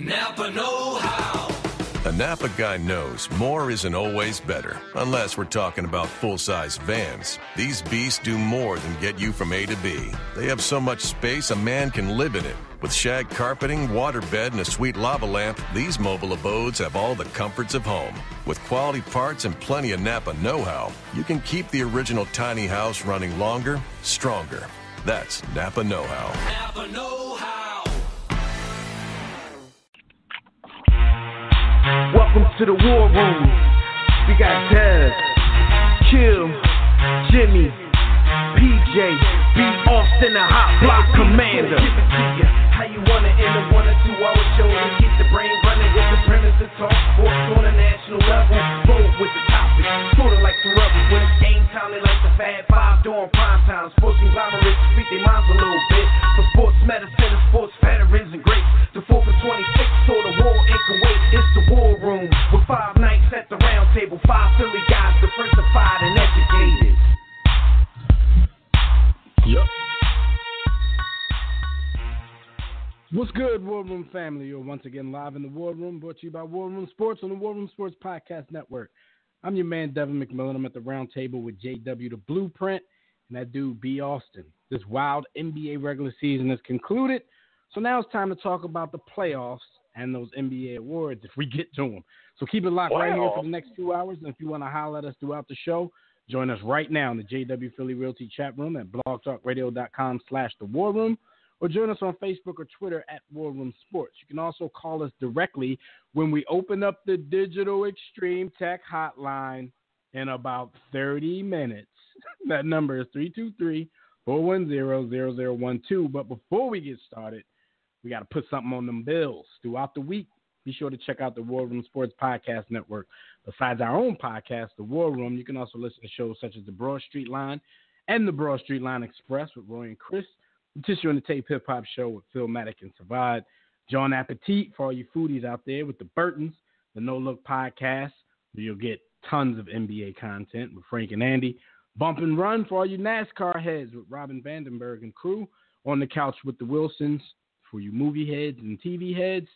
Napa Know How. A Napa guy knows more isn't always better, unless we're talking about full size vans. These beasts do more than get you from A to B. They have so much space a man can live in it. With shag carpeting, waterbed, and a sweet lava lamp, these mobile abodes have all the comforts of home. With quality parts and plenty of Napa know how, you can keep the original tiny house running longer, stronger. That's Napa know how. Napa Know How. Welcome to the war room. We got Dez, Kill, Jimmy, PJ, B. Austin, the hot block commander. How you wanna end a one or two hour show to keep the brain running with the premise to talk sports on a national level? Roll with the topic, sorta like the rebels. When it's game time, they like the Fab Five during prime time. Sports conglomerates speak their minds a little bit. For sports medicine and sports veterans and greats. The 4 for 26, so the war in Kuwait. It's the war room with five nights at the round table. Five Philly guys, diversified and educated. Yep. What's good, War Room family? You're once again live in the War Room, brought to you by War Room Sports on the War Room Sports Podcast Network. I'm your man, Devin McMillan. I'm at the round table with JW the Blueprint and that dude, B. Austin. This wild NBA regular season is concluded, so now it's time to talk about the playoffs and those NBA awards if we get to them. So keep it locked right here for the next two hours. And if you want to holler at us throughout the show, join us right now in the JW Philly Realty chat room at blogtalkradio.com slash the war room or join us on Facebook or Twitter at War Room Sports. You can also call us directly when we open up the Digital Extreme Tech Hotline in about 30 minutes. that number is 323 410 0012. But before we get started, we got to put something on them bills throughout the week. Be sure to check out the War Room Sports Podcast Network. Besides our own podcast, The War Room, you can also listen to shows such as The Broad Street Line and The Broad Street Line Express with Roy and Chris, the Tissue and the Tape Hip Hop Show with Phil Maddock and Savad, John Appetit for all you foodies out there with The Burtons, The No Look Podcast, where you'll get tons of NBA content with Frank and Andy, Bump and Run for all you NASCAR heads with Robin Vandenberg and crew, On the Couch with the Wilsons for you movie heads and TV heads,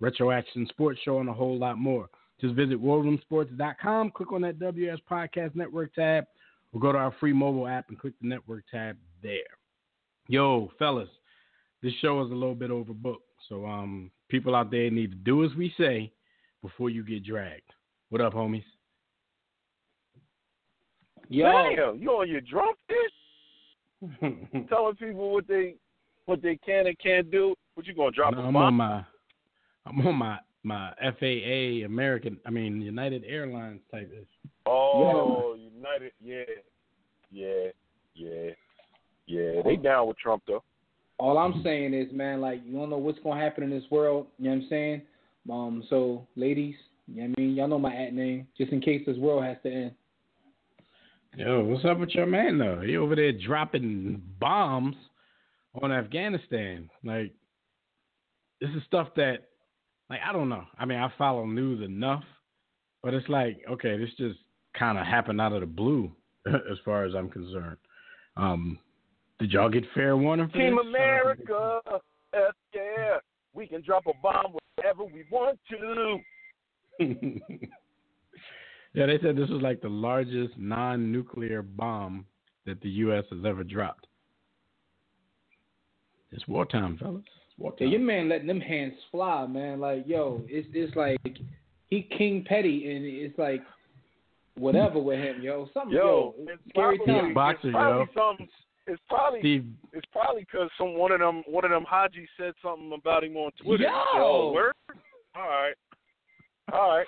Retro Action Sports Show, and a whole lot more. Just visit warroomsports.com, click on that WS Podcast Network tab, or go to our free mobile app and click the network tab there. Yo, fellas, this show is a little bit overbooked. So um people out there need to do as we say before you get dragged. What up, homies? Yo. Damn, you on your drunk fish? Telling people what they what they can and can't do. What you gonna drop No, I'm on my I'm on my my FAA American I mean United Airlines type ish. Oh, United, yeah, yeah, yeah, yeah. They down with Trump though. All I'm saying is, man, like you don't know what's gonna happen in this world. You know what I'm saying? Um, so ladies, you know what I mean, y'all know my at name, just in case this world has to end. Yo, what's up with your man though? He over there dropping bombs on Afghanistan. Like this is stuff that like I don't know. I mean, I follow news enough, but it's like, okay, this just kind of happened out of the blue as far as I'm concerned. Um did y'all get fair warning for Team this? America, yeah, we can drop a bomb whenever we want to. yeah, they said this was like the largest non-nuclear bomb that the U.S. has ever dropped. It's wartime, fellas. It's Yeah, your man letting them hands fly, man. Like, yo, it's it's like he King Petty, and it's like whatever with him, yo. Something, Yo, yo, it's scary probably, time. He's boxer, it's probably yo. It's probably Steve, it's probably because some one of them one of them Haji said something about him on Twitter. He Yo! word? All right, all right.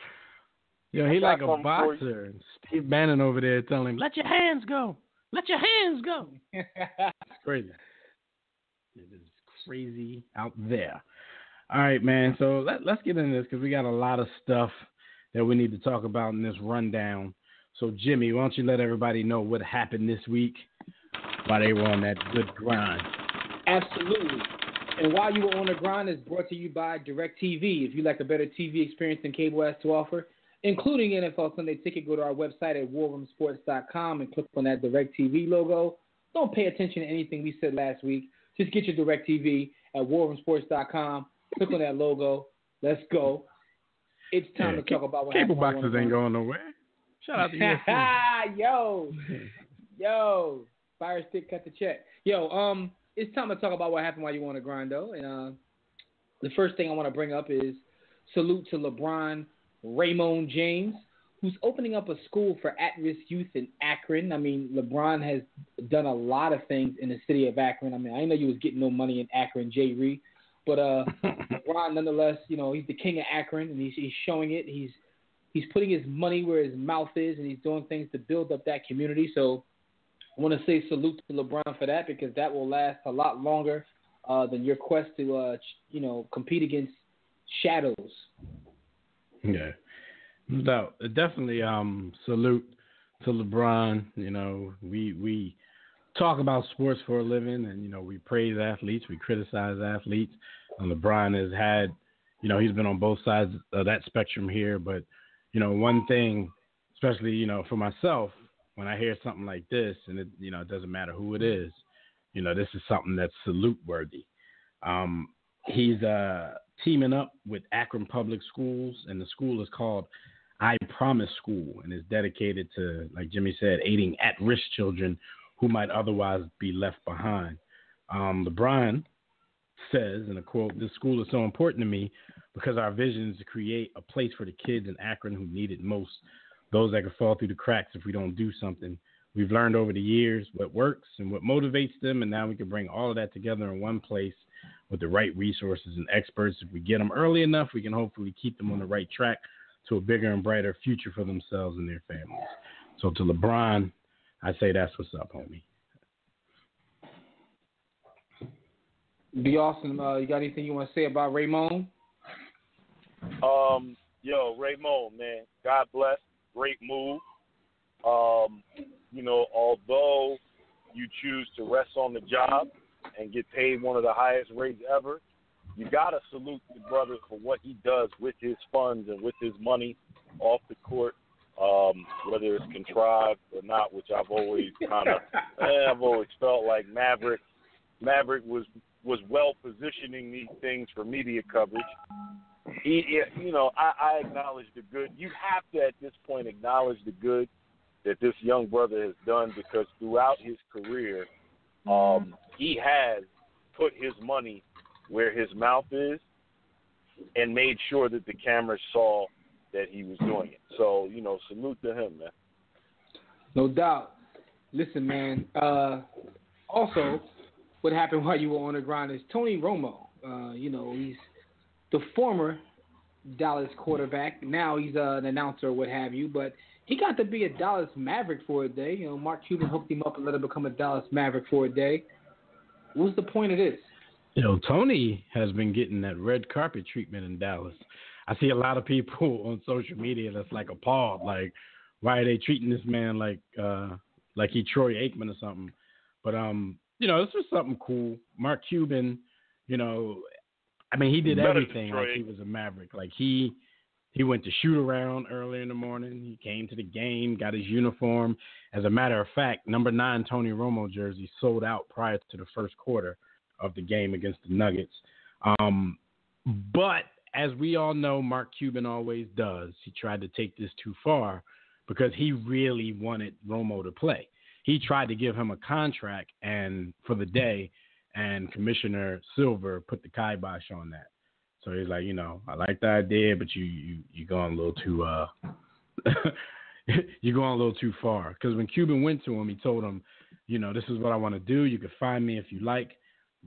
Yo, he like a something for you. boxer. And Steve Bannon over there telling him, "Let your hands go. Let your hands go." It's crazy. It is crazy out there. All right, man. So let, let's get into this because we got a lot of stuff that we need to talk about in this rundown. So, Jimmy, why don't you let everybody know what happened this week while they were on that good grind? Absolutely. And while you were on the grind, is brought to you by DirecTV. If you like a better TV experience than cable has to offer, including NFL Sunday Ticket, go to our website at warroomsports.com and click on that DirecTV logo. Don't pay attention to anything we said last week. Just get your DirecTV at warroomsports.com. Click on that logo. Let's go. It's time Yeah, to talk about what Cable boxes ain't going nowhere. Shout out to UFC. Yo, yo, Fire Stick cut the check. Yo, um, it's time to talk about what happened while you on the grind, though. And uh, the first thing I want to bring up is salute to LeBron Raymond James, who's opening up a school for at-risk youth in Akron. I mean, LeBron has done a lot of things in the city of Akron. I mean, I know you was getting no money in Akron, Jay Ree, but uh, LeBron, nonetheless, you know, he's the king of Akron, and he's he's showing it. He's he's putting his money where his mouth is, and he's doing things to build up that community. So I want to say salute to LeBron for that because that will last a lot longer uh, than your quest to, uh, ch- you know, compete against shadows. Yeah, no doubt. Definitely um, salute to LeBron. You know, we we talk about sports for a living, and you know, we praise athletes, we criticize athletes. And LeBron has had, you know, he's been on both sides of that spectrum here. But you know, one thing, especially you know, for myself, when I hear something like this, and it you know, it doesn't matter who it is, you know, this is something that's salute worthy. Um, he's uh, teaming up with Akron Public Schools, and the school is called I Promise School, and is dedicated to, like Jimmy said, aiding at-risk children who might otherwise be left behind. Um, LeBron says, in a quote, "This school is so important to me because our vision is to create a place for the kids in Akron who need it most, those that could fall through the cracks if we don't do something." We've learned over the years what works and what motivates them, and now we can bring all of that together in one place with the right resources and experts. If we get them early enough, we can hopefully keep them on the right track to a bigger and brighter future for themselves and their families. So to LeBron, I say that's what's up, homie. Be awesome. Uh, you got anything you want to say about Raymond? Um, yo, Raymond, man, God bless. Great move. Um, you know, although you choose to rest on the job and get paid one of the highest rates ever, you gotta salute the brother for what he does with his funds and with his money off the court. Um, whether it's contrived or not, which I've always kind of, eh, I've always felt like Maverick, Maverick was was well positioning these things for media coverage he, he- you know, I, I acknowledge the good. You have to, at this point, acknowledge the good that this young brother has done because throughout his career, um, he has put his money where his mouth is and made sure that the cameras saw that he was doing it. So, you know, salute to him, man. No doubt. Listen, man. Uh, also, what happened while you were on the ground is Tony Romo. Uh, you know, he's the former Dallas quarterback. Now he's uh, an announcer or what have you, but he got to be a Dallas Maverick for a day. You know, Mark Cuban hooked him up and let him become a Dallas Maverick for a day. What's the point of this? You know, Tony has been getting that red carpet treatment in Dallas. I see a lot of people on social media that's like appalled, like, why are they treating this man like uh like he Troy Aikman or something? But um, you know, this was something cool. Mark Cuban, you know, I mean, he did Better everything like he was a maverick. Like he he went to shoot around early in the morning. He came to the game, got his uniform. As a matter of fact, number nine Tony Romo jersey sold out prior to the first quarter of the game against the Nuggets. Um, but as we all know, Mark Cuban always does. He tried to take this too far because he really wanted Romo to play. He tried to give him a contract and for the day, and Commissioner Silver put the kibosh on that. So he's like, you know, I like the idea, but you you you going a little too uh, you're going a little too far. Because when Cuban went to him, he told him, you know, this is what I want to do. You can find me if you like.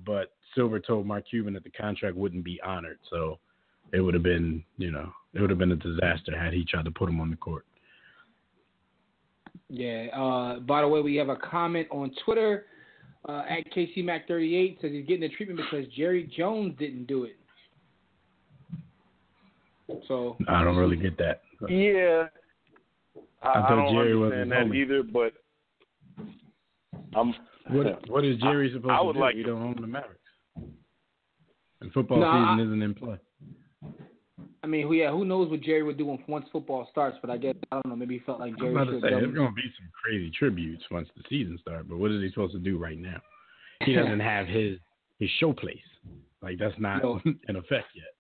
But Silver told Mark Cuban that the contract wouldn't be honored. So it would have been, you know, it would have been a disaster had he tried to put him on the court. Yeah. Uh, by the way, we have a comment on Twitter uh, at KCMac38 says he's getting the treatment because Jerry Jones didn't do it. So I don't really get that. Yeah. I, I I, don't Jerry understand that homie. either, but I'm What what is Jerry supposed I to would do? like to- don't own the Mavericks. And football No, season isn't in play. I mean, who yeah, who knows what Jerry would do once football starts? But I guess I don't know. Maybe he felt like I Jerry about should to say there's going to be some crazy tributes once the season starts. But what is he supposed to do right now? He doesn't have his his show place. Like that's not No. in effect yet.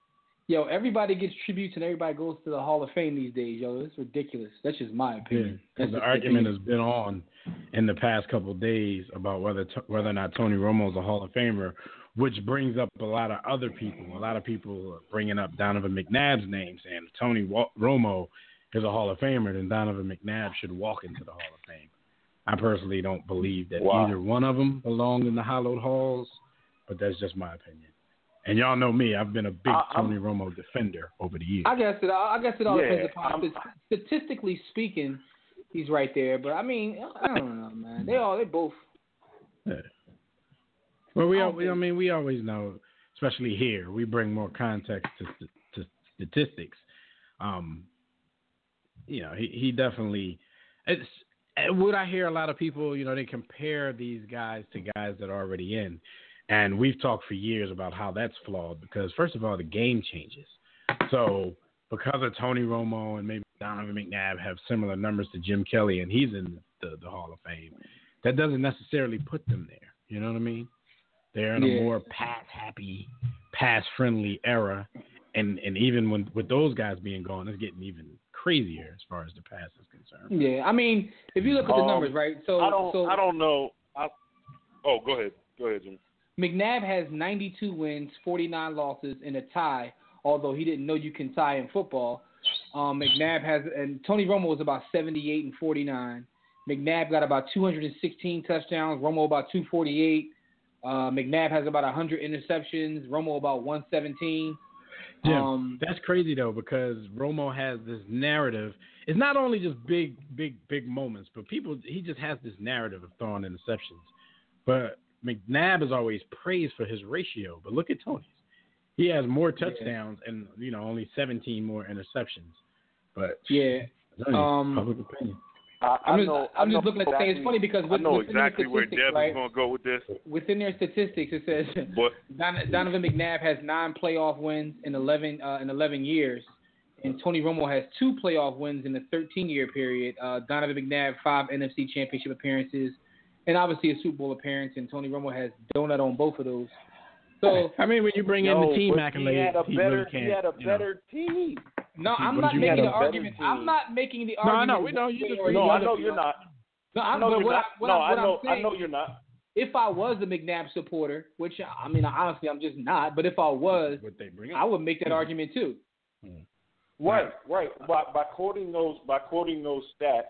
Yo, everybody gets tributes and everybody goes to the Hall of Fame these days. Yo, it's ridiculous. That's just my opinion. because That's the argument opinion. has been on in the past couple of days about whether whether or not Tony Romo is a Hall of Famer, which brings up a lot of other people. A lot of people are bringing up Donovan McNabb's name, saying if Tony Wa- Romo is a Hall of Famer, then Donovan McNabb should walk into the Hall of Fame. I personally don't believe that Wow. either one of them belong in the hallowed halls, but that's just my opinion. And y'all know me; I've been a big I- I'm- Tony Romo defender over the years. I guess it. I guess it all Yeah, depends upon. I'm- Statistically speaking, he's right there. But I mean, I don't know, man. They all they both. Yeah. Well, we, I al we I mean, we always know, especially here, we bring more context to, st- to statistics. Um, you know, he, he definitely. It's uh, what I hear a lot of people, you know, they compare these guys to guys that are already in, and we've talked for years about how that's flawed because first of all, the game changes. So because of Tony Romo and maybe Donovan McNabb have similar numbers to Jim Kelly, and he's in the, the Hall of Fame, that doesn't necessarily put them there. You know what I mean? They're in Yeah. a more pass happy, pass friendly era, and and even when with those guys being gone, it's getting even crazier as far as the pass is concerned. Yeah, I mean, if you look at the Um, numbers, right? So I don't. so I don't know. I, oh, go ahead. Go ahead, Jim. McNabb has 92 wins, 49 losses, and a tie. Although he didn't know you can tie in football. Um, McNabb has, and Tony Romo was about 78 and 49. McNabb got about 216 touchdowns. Romo about 248. Uh, McNabb has about 100 interceptions. Romo about 117. Jim, Um, that's crazy though because Romo has this narrative. It's not only just big, big, big moments, but people he just has this narrative of throwing interceptions. But McNabb is always praised for his ratio. But look at Tony's. He has more touchdowns and you know only 17 more interceptions. But yeah. it's Um, public opinion. I, I I'm just, know, I'm I just know looking at the thing. It's funny because I know within exactly their where statistics, Devin's right, going to go with this, within their statistics, it says but Don, Donovan McNabb has nine playoff wins in 11 uh, in 11 years, and Tony Romo has two playoff wins in a 13 year period. Uh, Donovan McNabb five NFC Championship appearances, and obviously a Super Bowl appearance. And Tony Romo has donut on both of those. So I mean, when you bring in the team but he had a he better, really can't. he had a you know. better team. no, I'm But not you making had the a better argument. team. I'm not making the argument. No, I know, we know, one you. Just, no, I know you're not. No, I'm, you're not. No, I, know. I'm saying, I know you're not. if I was a McNabb supporter, which I mean, honestly, I'm just not. But if I was, they bring I would make that argument too. Hmm. Right, right. By, by quoting those, by quoting those stats,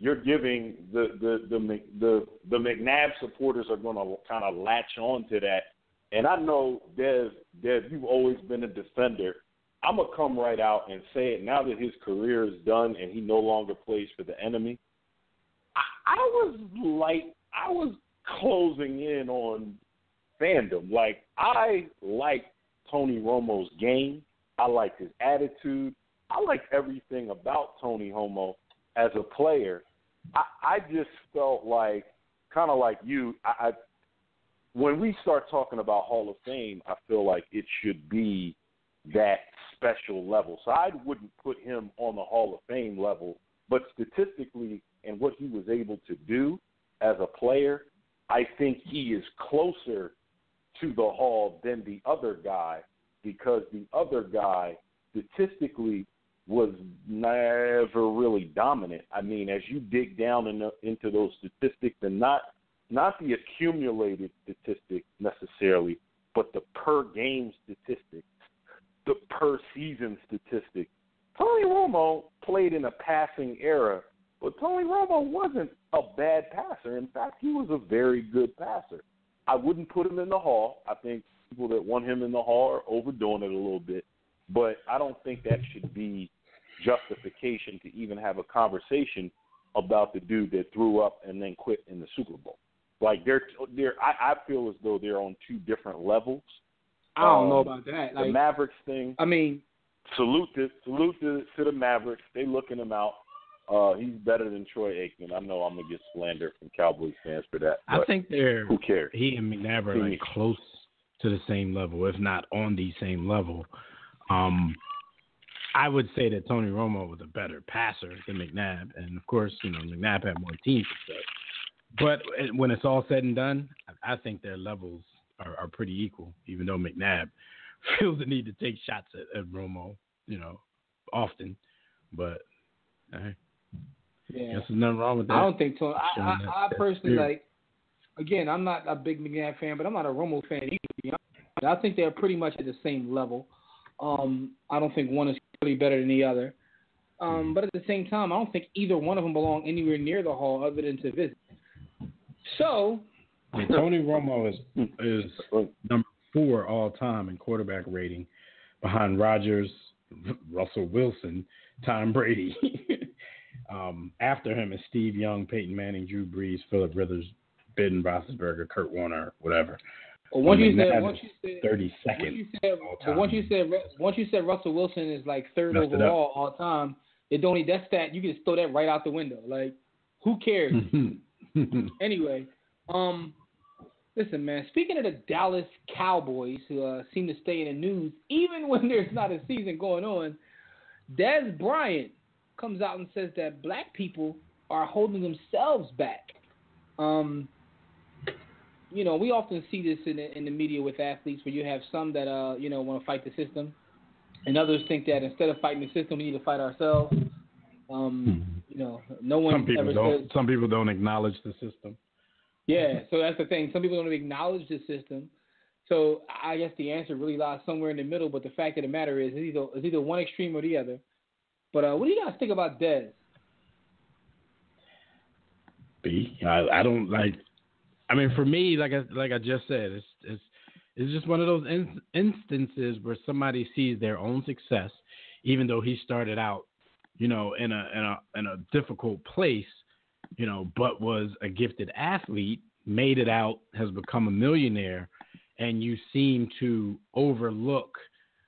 you're giving the the the the, the McNabb supporters are going to kind of latch on to that. And I know, Dev, Dev, you've always been a defender. I'm gonna come right out and say it now that his career is done and he no longer plays for the enemy. I, I was like, I was closing in on fandom. Like, I like Tony Romo's game. I like his attitude. I like everything about Tony Homo as a player. I, I just felt like, kind of like you, I, I when we start talking about Hall of Fame, I feel like it should be that special level. So I wouldn't put him on the Hall of Fame level, but statistically and what he was able to do as a player, I think he is closer to the Hall than the other guy because the other guy statistically was never really dominant. I mean, as you dig down in the, into those statistics and not not the accumulated statistics necessarily, but the per game statistics, the per season statistics. Tony Romo played in a passing era, but Tony Romo wasn't a bad passer. In fact, he was a very good passer. I wouldn't put him in the hall. I think people that want him in the hall are overdoing it a little bit, but I don't think that should be justification to even have a conversation about the dude that threw up and then quit in the Super Bowl. Like they're they're I, I feel as though they're on two different levels. I don't know Um, about that. The Mavericks thing, I mean, salute to salute to, to the Mavericks. They looking him out. Uh, he's better than Troy Aikman. I know I'm gonna get slander from Cowboys fans for that. I think they're who cares? he and McNabb are like close to the same level, if not on the same level. Um, I would say that Tony Romo was a better passer than McNabb, and of course, you know McNabb had more team success. But when it's all said and done, I think their levels are, are pretty equal. Even though McNabb feels the need to take shots at, at Romo, you know, often. But hey, Yeah. there's nothing wrong with that. I don't think Tony. I, I, that- I personally spirit. like. Again, I'm not a big McNabb fan, but I'm not a Romo fan either. I think they're pretty much at the same level. Um, I don't think one is really better than the other. Um, but at the same time, I don't think either one of them belong anywhere near the hall other than to visit. So, Tony Romo is is number four all time in quarterback rating, behind Rodgers, Russell Wilson, Tom Brady. um, after him is Steve Young, Peyton Manning, Drew Brees, Philip Rivers, Ben Roethlisberger, Kurt Warner, whatever. Well, once you said once you said Thirty once second. you said but once you said once you said Russell Wilson is like third Messed overall all time, it don't need that stat you can just throw that right out the window. Like, who cares? Anyway, um, listen, man. Speaking of the Dallas Cowboys, who uh, seem to stay in the news even when there's not a season going on, Dez Bryant comes out and says that black people are holding themselves back. Um, you know, we often see this in the, in the media with athletes, where you have some that uh, you know, want to fight the system, and others think that instead of fighting the system, we need to fight ourselves. Um, you know, no one some people don't. says Some people don't acknowledge the system. yeah, so that's the thing. Some people don't acknowledge the system. So I guess the answer really lies somewhere in the middle. But the fact of the matter is, it's either, it's either one extreme or the other. But uh, what do you guys think about Dez? B. I, I don't like. I mean, for me, like I like I just said, it's it's it's just one of those in, instances where somebody sees their own success, even though he started out, you know, in a in a in a difficult place, you know, but was a gifted athlete, made it out, has become a millionaire, and you seem to overlook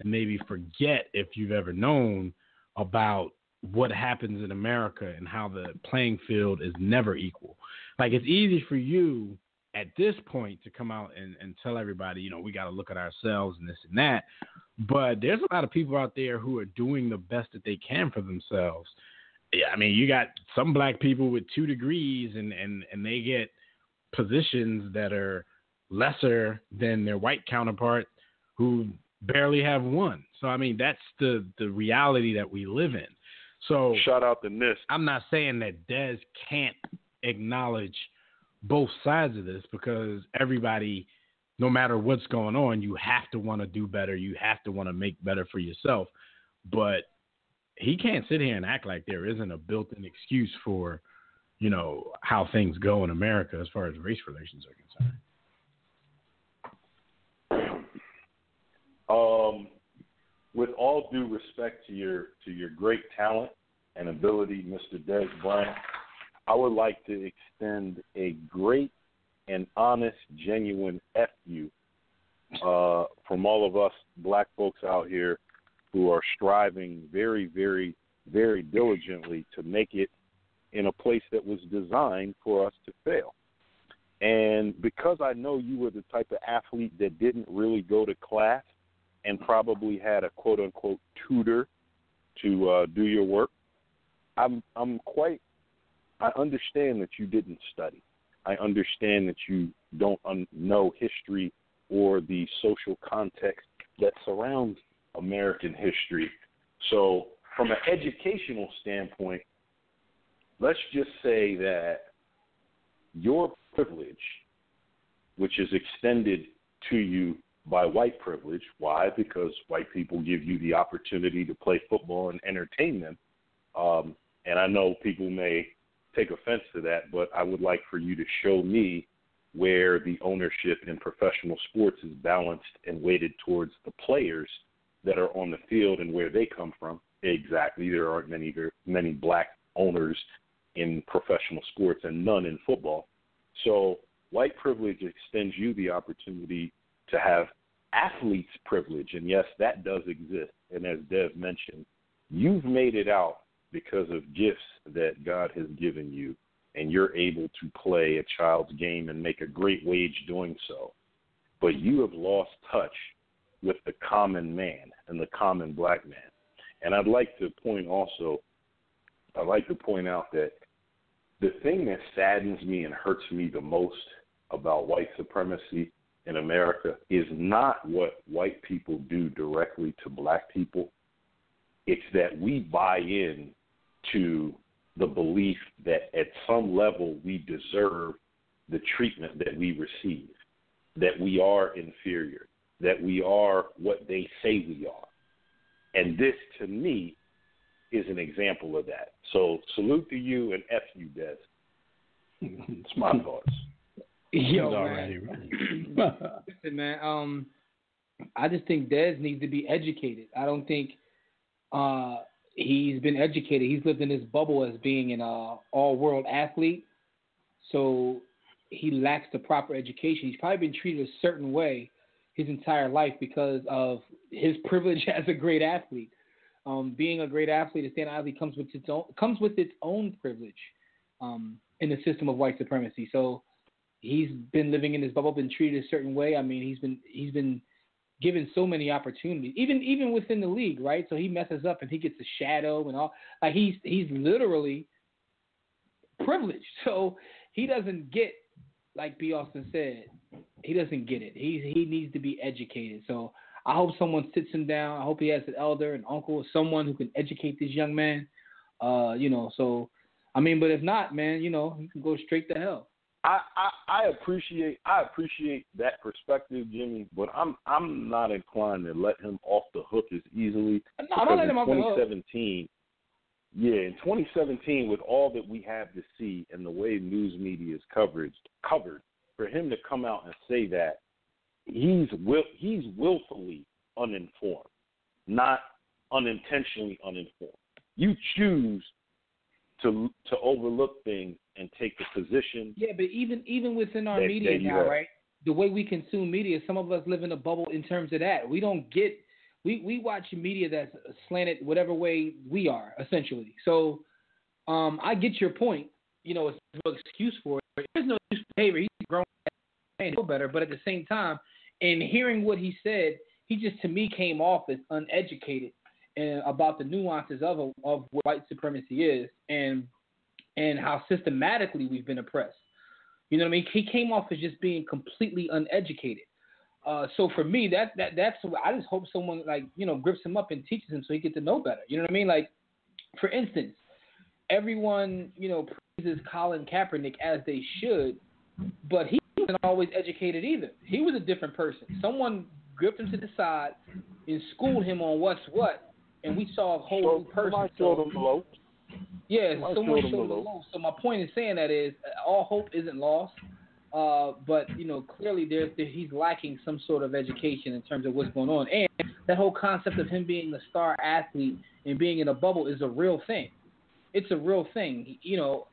and maybe forget if you've ever known about what happens in America and how the playing field is never equal. Like it's easy for you at this point to come out and, and tell everybody, you know, we got to look at ourselves and this and that. But there's a lot of people out there who are doing the best that they can for themselves. Yeah, I mean, you got some black people with two degrees and, and, and they get positions that are lesser than their white counterpart who barely have one. So I mean, that's the the reality that we live in. So Shout out to NIST. I'm not saying that Dez can't acknowledge both sides of this because everybody, no matter what's going on, you have to want to do better. You have to want to make better for yourself. But he can't sit here and act like there isn't a built-in excuse for, you know, how things go in America as far as race relations are concerned. Um, with all due respect to your to your great talent and ability, Mr. Dez Bryant, I would like to extend a great and honest, genuine F you uh, from all of us black folks out here who are striving very, very, very diligently to make it in a place that was designed for us to fail. And because I know you were the type of athlete that didn't really go to class and probably had a quote unquote tutor to uh, do your work, I'm I'm quite I understand that you didn't study. I understand that you don't un- know history or the social context that surrounds American history. So, from an educational standpoint, let's just say that your privilege, which is extended to you by white privilege, why? Because white people give you the opportunity to play football and entertain them. Um, and I know people may take offense to that, but I would like for you to show me where the ownership in professional sports is balanced and weighted towards the players that are on the field and where they come from. Exactly. There aren't many many black owners in professional sports and none in football. So white privilege extends you the opportunity to have athletes privilege and yes that does exist and as Dev mentioned you've made it out because of gifts that God has given you and you're able to play a child's game and make a great wage doing so but you have lost touch with the common man and the common black man and I'd like to point also I'd like to point out that the thing that saddens me and hurts me the most about white supremacy in America is not what white people do directly to black people. It's that we buy in to the belief that at some level we deserve the treatment that we receive, that we are inferior, that we are what they say we are. And this, to me, is an example of that. So salute to you and F you, Dez. It's my thoughts. Yo, already man. Listen, man. Um, I just think Dez needs to be educated. I don't think uh, he's been educated. He's lived in this bubble as being an uh, all-world athlete, so he lacks the proper education. He's probably been treated a certain way his entire life because of his privilege as a great athlete. Um, being a great athlete, a stand athlete comes with its own comes with its own privilege um, in the system of white supremacy. So he's been living in this bubble, been treated a certain way. I mean, he's been he's been given so many opportunities, even even within the league, right? So he messes up and he gets a shadow and all. Like he's he's literally privileged. So he doesn't get like B. Austin said, he doesn't get it. He he needs to be educated. So I hope someone sits him down. I hope he has an elder, an uncle, someone who can educate this young man. Uh, you know, so I mean, but if not, man, you know, he can go straight to hell. I, I I appreciate I appreciate that perspective, Jimmy, but I'm I'm not inclined to let him off the hook as easily. No, I'm not letting him off the hook. 2017, yeah, in 2017, with all that we have to see and the way news media is coverage covered, for him to come out and say that he's will he's willfully uninformed, not unintentionally uninformed. You choose to to overlook things and take the position. Yeah, but even even within our That- media that now, have. right? The way we consume media, some of us live in a bubble in terms of that. We don't get we we watch media that's slanted whatever way we are essentially. So um, I get your point. You know, it's no excuse for it. There's no excuse for behavior. He's grown and know better, but at the same time, in hearing what he said, he just to me came off as uneducated and about the nuances of a, of what white supremacy is and and how systematically we've been oppressed. You know what I mean? He came off as just being completely uneducated. Uh, so for me, that that that's I just hope someone like you know grips him up and teaches him so he gets to know better. You know what I mean? Like, for instance, everyone you know praises Colin Kaepernick as they should, but he wasn't always educated either. He was a different person. Someone gripped him to the side and schooled him on what's what, and we saw a whole So new person. somebody So- him low. Yeah, someone showed showed the the low. So my point in saying that is, all hope isn't lost. Uh, but you know, clearly there's there, he's lacking some sort of education in terms of what's going on, and that whole concept of him being a star athlete and being in a bubble is a real thing. It's a real thing. You know,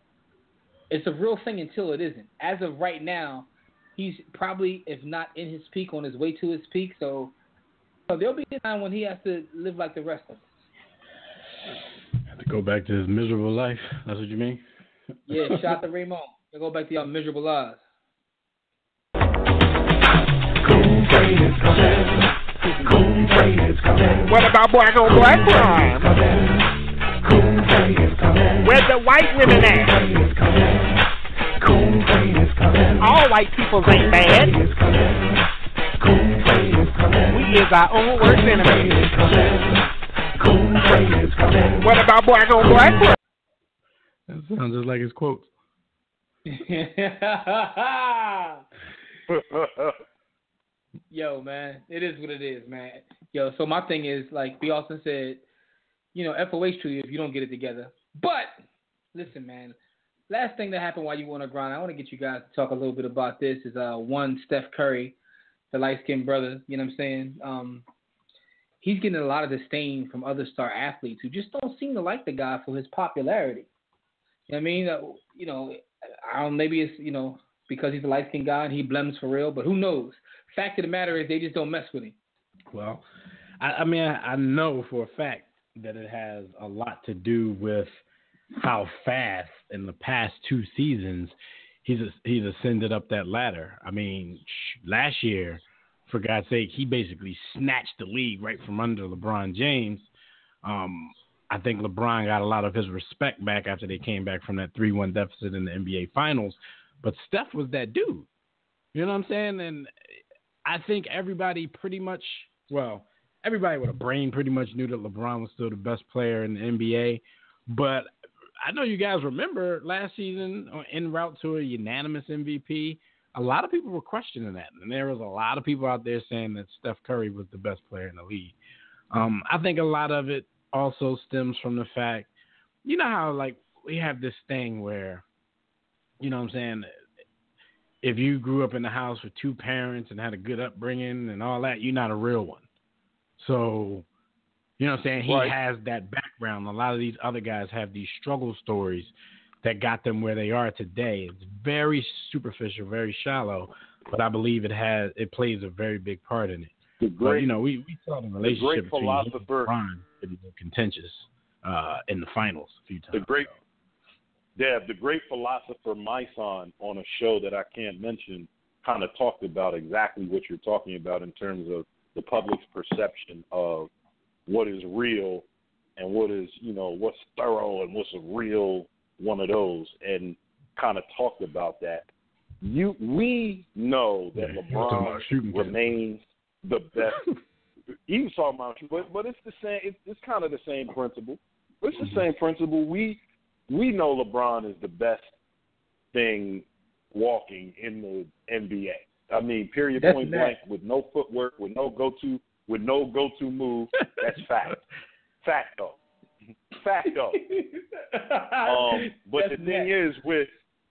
it's a real thing until it isn't. As of right now, he's probably, if not in his peak, on his way to his peak. So, so there'll be a time when he has to live like the rest of us. Have to go back to his miserable life. That's what you mean? Yeah, shout out to Raymond. They go back to y'all miserable lives. What about black on black crime? Where's the white women at? All white people ain't bad. We is our own worst enemy. What about black on black? That sounds just like his quotes. Yo, man, it is what it is, man. Yo, so my thing is like we Austin said, you know, FOH to you if you don't get it together. But listen, man, last thing that happened while you were on the grind, I want to get you guys to talk a little bit about this. Is uh one Steph Curry, the light skinned brother. You know what I'm saying? Um, he's getting a lot of disdain from other star athletes who just don't seem to like the guy for his popularity. You know I mean? Uh, you know, I don't. Maybe it's you know because he's a light skinned guy and he blems for real, but who knows? Fact of the matter is they just don't mess with him. Well, I, I mean, I, I know for a fact that it has a lot to do with how fast in the past two seasons he's he's ascended up that ladder. I mean, last year, for God's sake, he basically snatched the league right from under LeBron James. Um, I think LeBron got a lot of his respect back after they came back from that three-one deficit in the NBA Finals. But Steph was that dude. You know what I'm saying? And I think everybody pretty much, well, everybody with a brain pretty much knew that LeBron was still the best player in the NBA. But I know you guys remember last season uh, en route to a unanimous MVP. A lot of people were questioning that, and there was a lot of people out there saying that Steph Curry was the best player in the league. Um, I think a lot of it also stems from the fact, you know how like we have this thing where, you know, what I'm saying, if you grew up in a house with two parents and had a good upbringing and all that, you're not a real one. So, you know what I'm saying? He Right. has that background. A lot of these other guys have these struggle stories that got them where they are today. It's very superficial, very shallow, but I believe it has it plays a very big part in it. The But great, you know, we, we saw the relationship between him and pretty contentious uh, in the finals a few times. the great, Dev, the great philosopher Mysonne on a show that I can't mention kind of talked about exactly what you're talking about in terms of the public's perception of what is real and what is, you know, what's thorough and what's a real one of those, and kind of talked about that. You, we know that Yeah, he was talking about shooting LeBron remains the best. he was talking about, but but it's the same. It's, it's kind of the same principle. It's the Mm-hmm. same principle. We we know LeBron is the best thing walking in the NBA. I mean, period, That's point blank, with no footwork, with no go to, with no go to move. That's fact. fact though. Fact though. Um, but That's the thing is with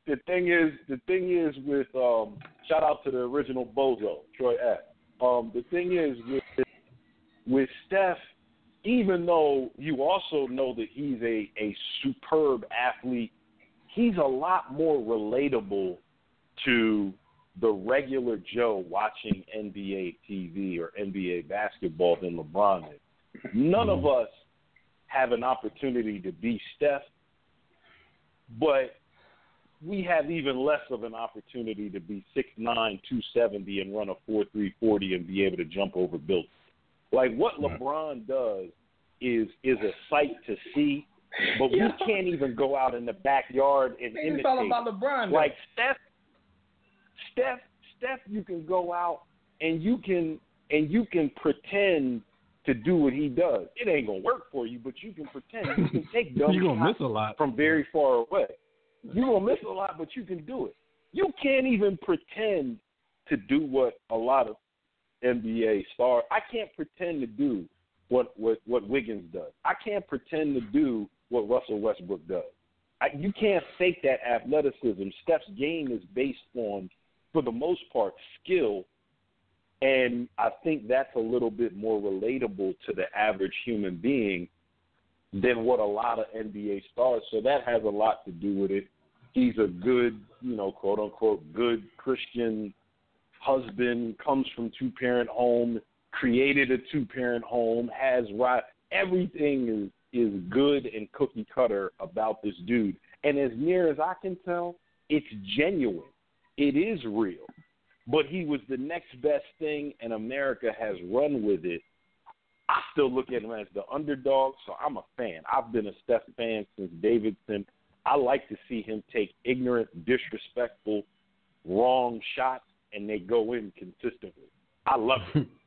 the thing is the thing is with um, shout out to the original Bozo Troy F. Um, the thing is with with Steph, even though you also know that he's a a superb athlete, he's a lot more relatable to the regular Joe watching NBA TV or NBA basketball than LeBron is. None of us have an opportunity to be Steph, but we have even less of an opportunity to be 6'9", 270 and run a 4'3", and be able to jump over buildings. Like what LeBron does is is a sight to see, but Yeah. we can't even go out in the backyard and Man, it's all imitate. about LeBron. though. Like Steph, Steph, Steph, you can go out and you can and you can pretend to do what he does. It ain't gonna work for you, but you can pretend. You can take dumb You're gonna miss a lot. from very far away. You're gonna miss a lot, but you can do it. You can't even pretend to do what a lot of NBA stars. I can't pretend to do what what what Wiggins does. I can't pretend to do what Russell Westbrook does. I, you can't fake that athleticism. Steph's game is based on, for the most part, skill, and I think that's a little bit more relatable to the average human being than what a lot of NBA stars. So that has a lot to do with it. He's a good, you know, quote unquote, good Christian husband, comes from two parent home, created a two parent home, has right everything is is good and cookie cutter about this dude. And as near as I can tell, it's genuine. It is real. But he was the next best thing and America has run with it I still look at him as the underdog, so I'm a fan. I've been a Steph fan since Davidson. I like to see him take ignorant, disrespectful, wrong shots, and they go in consistently. I love it.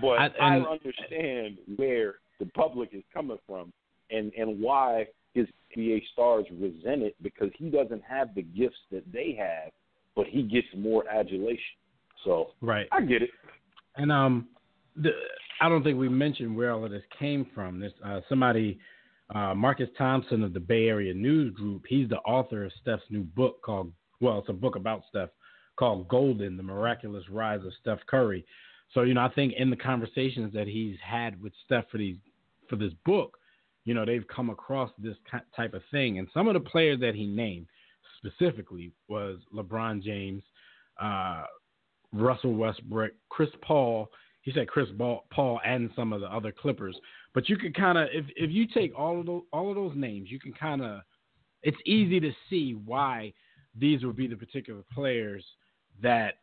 But I- I, understand where the public is coming from and, and why his NBA stars resent it because he doesn't have the gifts that they have, but he gets more adulation. So Right. I get it. And um, the, I don't think we mentioned where all of this came from. This uh, somebody, uh, Marcus Thompson of the Bay Area News Group. He's the author of Steph's new book called. Well, it's a book about Steph called Golden: The Miraculous Rise of Steph Curry. So you know, I think in the conversations that he's had with Steph for these for this book, you know, they've come across this type of thing. And some of the players that he named specifically was LeBron James, uh, Russell Westbrook, Chris Paul. He said Chris Paul and some of the other Clippers. But you could kind of, if if you take all of those all of those names, you can kind of, it's easy to see why these would be the particular players that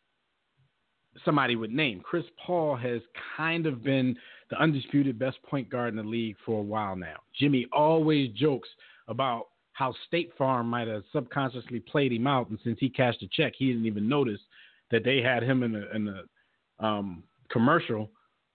somebody would name. Chris Paul has kind of been the undisputed best point guard in the league for a while now. Jimmy always jokes about how State Farm might have subconsciously played him out, and since he cashed a check, he didn't even notice that they had him in the in um, commercial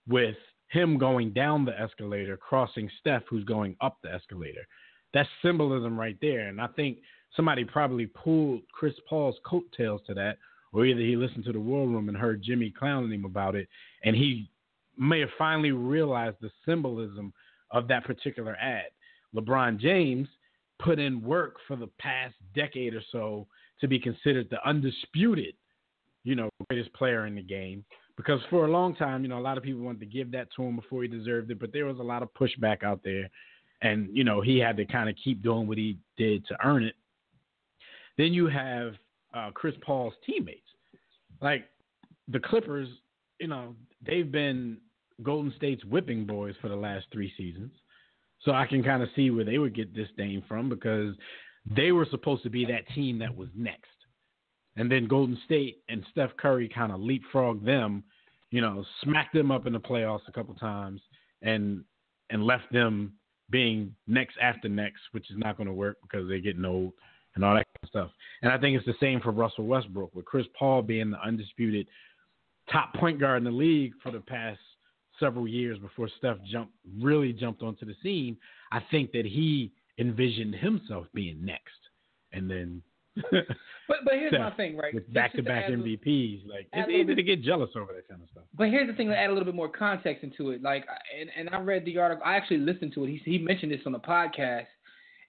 with him going down the escalator, crossing Steph, who's going up the escalator. That's symbolism right there. And I think somebody probably pulled Chris Paul's coattails to that, or either he listened to the War Room and heard Jimmy clowning him about it, and he may have finally realized the symbolism of that particular ad. LeBron James put in work for the past decade or so to be considered the undisputed, you know, greatest player in the game. Because for a long time, you know, a lot of people wanted to give that to him before he deserved it, but there was a lot of pushback out there. And, you know, he had to kind of keep doing what he did to earn it. Then you have uh, Chris Paul's teammates. Like the Clippers, you know, they've been Golden State's whipping boys for the last three seasons. So I can kind of see where they would get disdain from because they were supposed to be that team that was next. And then Golden State and Steph Curry kind of leapfrogged them, you know, smacked them up in the playoffs a couple times and and left them being next after next, which is not going to work because they're getting old and all that kind of stuff. And I think it's the same for Russell Westbrook with Chris Paul being the undisputed top point guard in the league for the past several years before Steph jumped really jumped onto the scene. I think that he envisioned himself being next, and then. but but here's Steph my thing, right? With back to back MVPs, like it's easy to get jealous over that kind of stuff. But here's the thing to add a little bit more context into it. Like, and, and I read the article. I actually listened to it. He he mentioned this on the podcast.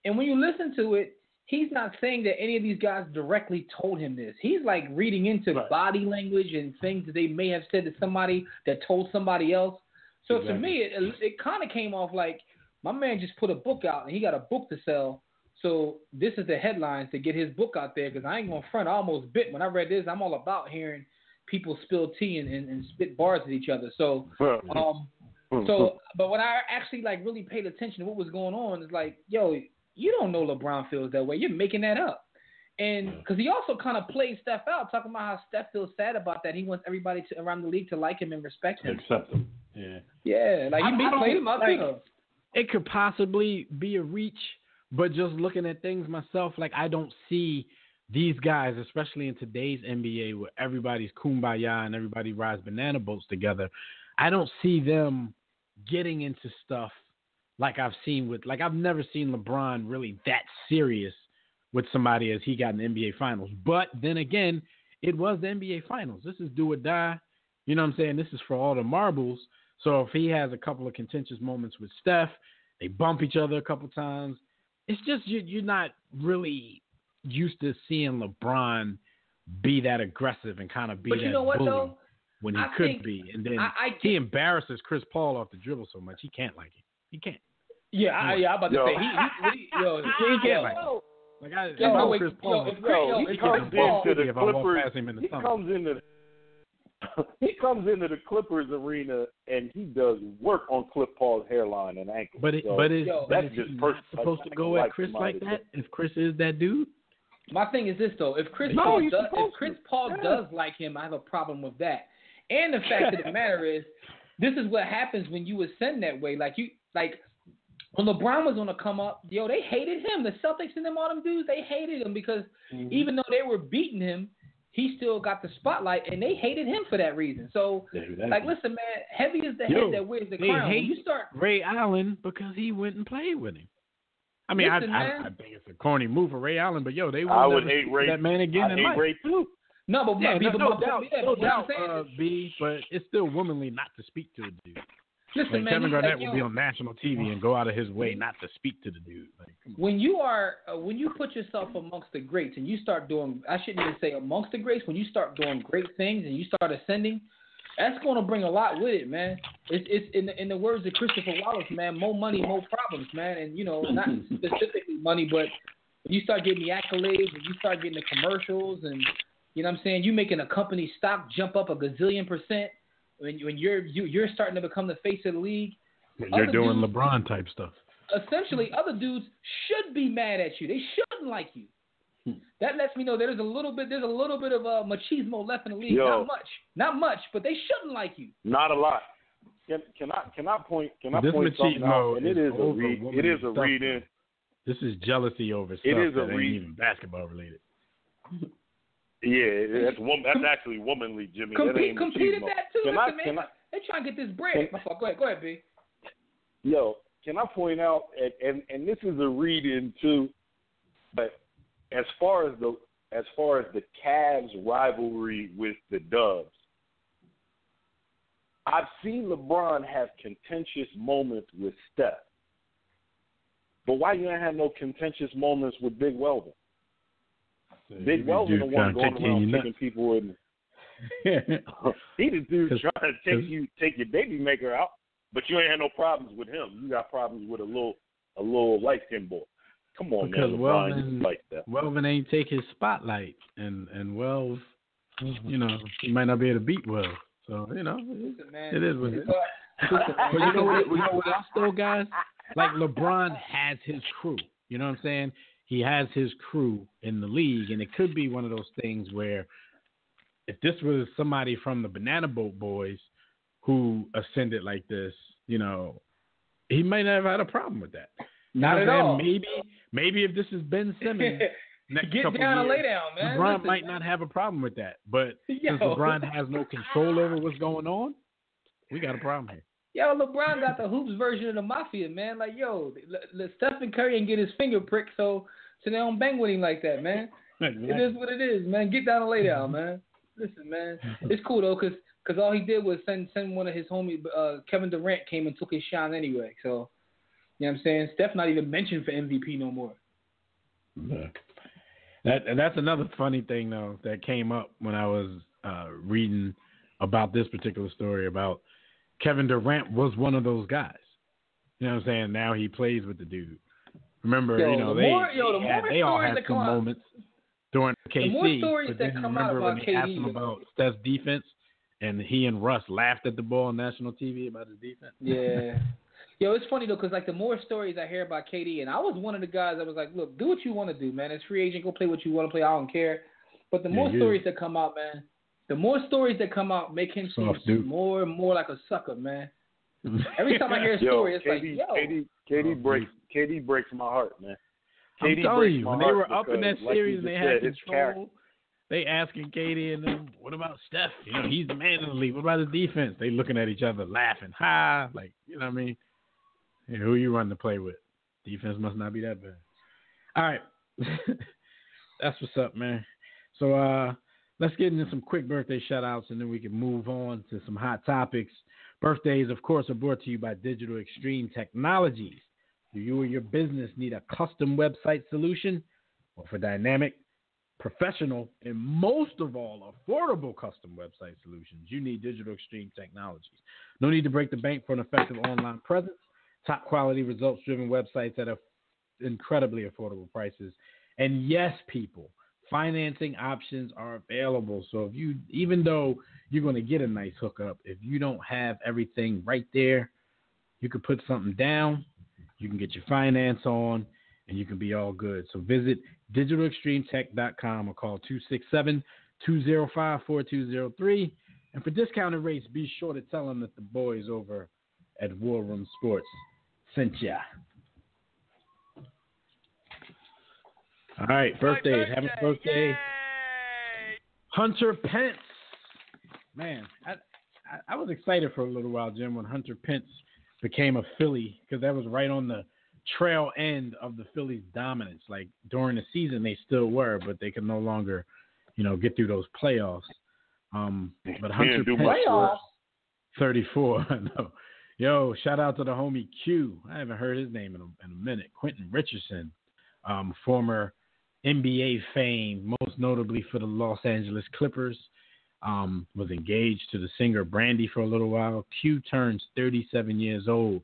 And when you listen to it, he's not saying that any of these guys directly told him this. He's like reading into Right. body language and things that they may have said to somebody that told somebody else. So to me, it it kind of came off like my man just put a book out and he got a book to sell. So this is the headlines to get his book out there because I ain't gonna front. I almost bit when I read this. I'm all about hearing people spill tea and, and, and spit bars at each other. So um, so but when I actually like really paid attention to what was going on, it's like, yo, you don't know LeBron feels that way. You're making that up. And because he also kind of played Steph out, talking about how Steph feels sad about that. He wants everybody to, around the league to like him and respect him. accept them. Yeah. Yeah, like I- he, he I don't- played him out like- too. it could possibly be a reach, but just looking at things myself, like I don't see these guys, especially in today's NBA where everybody's kumbaya and everybody rides banana boats together. I don't see them getting into stuff like I've seen with like I've never seen LeBron really that serious with somebody as he got in the NBA finals. But then again, it was the NBA finals. This is do or die. You know what I'm saying? This is for all the marbles. So if he has a couple of contentious moments with Steph, they bump each other a couple times. It's just you, you're not really used to seeing LeBron be that aggressive and kind of be But that you know what bully though? when he I could be. And then I, I he embarrasses Chris Paul off the dribble so much he can't like it. He can't. yeah, I, yeah, I'm about to Yo. say he, he, he yo, He can't yo, like it. Like I, Yo, if I'm wait, Chris yo, Paul, if Chris- Yo, yo, he if comes Chris Paul- into the if I walk Clippers. past him in the He comes into the he comes into the Clippers arena and he does work on Clip Paul's hairline and ankles. But it, So but is, yo, but that's is just he not supposed to go like at Chris like that? If Chris is that dude, My thing is this though: if Chris No, Paul does, if Chris to. Paul Yeah. does like him, I have a problem with that. And the fact of the matter is, this is what happens when you ascend that way. Like you, like when LeBron was on the come up, yo, they hated him. The Celtics and them all them dudes, they hated him because Mm-hmm. even though they were beating him, he still got the spotlight, and they hated him for that reason. So, like, listen, man, heavy is the Yo, head that wears the they crown. When hate you start Ray Allen because he went and played with him. I mean, Listen, I, I. I think it's a corny move for Ray Allen, but yo, they will I would hate Ray. that man again I in hate life. Ray too. no, but Yeah, no, people, no but- doubt, yeah, no but what I'm doubt, saying uh, B. But it's still womanly not to speak to a dude. listen, Like man, Kevin Garnett like, would be on national TV and go out of his way not to speak to the dude. Like, come on. When you are uh, when you put yourself amongst the greats and you start doing I shouldn't even say amongst the greats when you start doing great things and you start ascending that's going to bring a lot with it man. It's it's in the, in the words of Christopher Wallace man more money more problems man. And you know not specifically money but when you start getting the accolades and you start getting the commercials and you know what I'm saying? You making a company stock jump up a gazillion percent when when you're you, you're starting to become the face of the league. You're doing dudes- LeBron type stuff. Essentially other dudes should be mad at you. They shouldn't like you. Hmm. That lets me know there's a little bit there's a little bit of uh, machismo left in the league. Yo. Not much, not much, but they shouldn't like you. Not a lot. Can, can I can I point can I This point something out? machismo And it is is a read it is a read in. This is jealousy over stuff It is a that ain't even basketball related. Yeah, that's woman. That's actually womanly, Jimmy. that Compete, ain't competed machismo. that too. Can Listen, I, can man. I, They trying to get this bread. can- My fault. Go ahead, go ahead, B. yo, can I point out, and, and and this is a read in too, but as far as the as far as the Cavs rivalry with the Dubs, I've seen LeBron have contentious moments with Steph, but why you ain't have no contentious moments with Big Weldon? Big Weldon the one going around kicking people in. he the dude trying to take you take your baby maker out, but you ain't had no problems with him. You got problems with a little a little light skinned boy. Come on, Because man, LeBron, Weldon- like that. Welvin ain't take his spotlight, and and Wells, mm-hmm. you know, he might not be able to beat Wells. So you know, it, Listen, man. it is what it is. But you know what? You know what else though, guys? Like LeBron has his crew. You know what I'm saying? He has his crew in the league, and it could be one of those things where if this was somebody from the Banana Boat Boys who ascended like this, you know, he might not have had a problem with that. Not at all. Maybe, maybe if this is Ben Simmons next Get couple down and lay down, man. LeBron Listen, might not have a problem with that. But Yo. since LeBron has no control over what's going on, we got a problem here. Yo, LeBron got the hoops version of the mafia, man. Like, yo, let, let Stephen Curry and get his finger pricked so so they don't bang with him like that, man. It is what it is, man. Get down and lay down, man. Listen, man, it's cool though, cause 'cause all he did was send send one of his homies, uh, Kevin Durant came and took his shine anyway. So, you know what I'm saying? Steph not even mentioned for MVP no more. Yeah. That and that's another funny thing though that came up when I was uh, reading about this particular story about Kevin Durant was one of those guys. You know what I'm saying? Now he plays with the dude. Remember, Yo, you know the they more- yo, the they, had, they all had some moments during KC. more stories that come out remember when about they asked KD, him about Steph's defense, and he and Russ laughed at the ball on national TV about his defense. Yeah. Yo, it's funny though, cause like the more stories I hear about KD, and I was one of the guys that was like, look, do what you want to do, man. It's free agent, go play what you want to play. I don't care. But the Yeah, more yeah. stories that come out, man, the more stories that come out make him seem dude. more and more like a sucker, man. Every time I hear a Yo, story, it's KD, like, yo, KD, KD Oh, breaks, KD breaks my heart, man. I'm KD telling breaks you, my when they were up in that because, like series and they just had said, his character- control, they asking KD and them, what about Steph? You know, he's the man in the league. What about his defense? They looking at each other, laughing, ha, like you know what I mean? Who you running to play with? Defense must not be that bad. All right, that's what's up, man. So uh, let's get into some quick birthday shout outs and then we can move on to some hot topics. Birthdays, of course, are brought to you by Digital Extreme Technologies. Do you or your business need a custom website solution? Or for dynamic, professional, and most of all, affordable custom website solutions, you need Digital Extreme Technologies. No need to break the bank for an effective online presence. Top quality, results driven websites at incredibly affordable prices. And yes, people, financing options are available. So if you, even though you're going to get a nice hookup, if you don't have everything right there, you can put something down, you can get your finance on, and you can be all good. So visit digitalextremetech.com or call 267 205 4203. And for discounted rates, be sure to tell them that the boys over at War Room Sports sent ya. All right, birthdays. Happy birthday. Hunter Pence. Man, I, I, I was excited for a little while, Jim, when Hunter Pence became a Philly because that was right on the trail end of the Phillies' dominance. Like during the season, they still were, but they could no longer, you know, get through those playoffs. Um, but Hunter Pence, much 34. I know. Yo, shout out to the homie Q. I haven't heard his name in a, in a minute. Quentin Richardson, um, former NBA fame, most notably for the Los Angeles Clippers. Um, was engaged to the singer Brandy for a little while. Q turns 37 years old.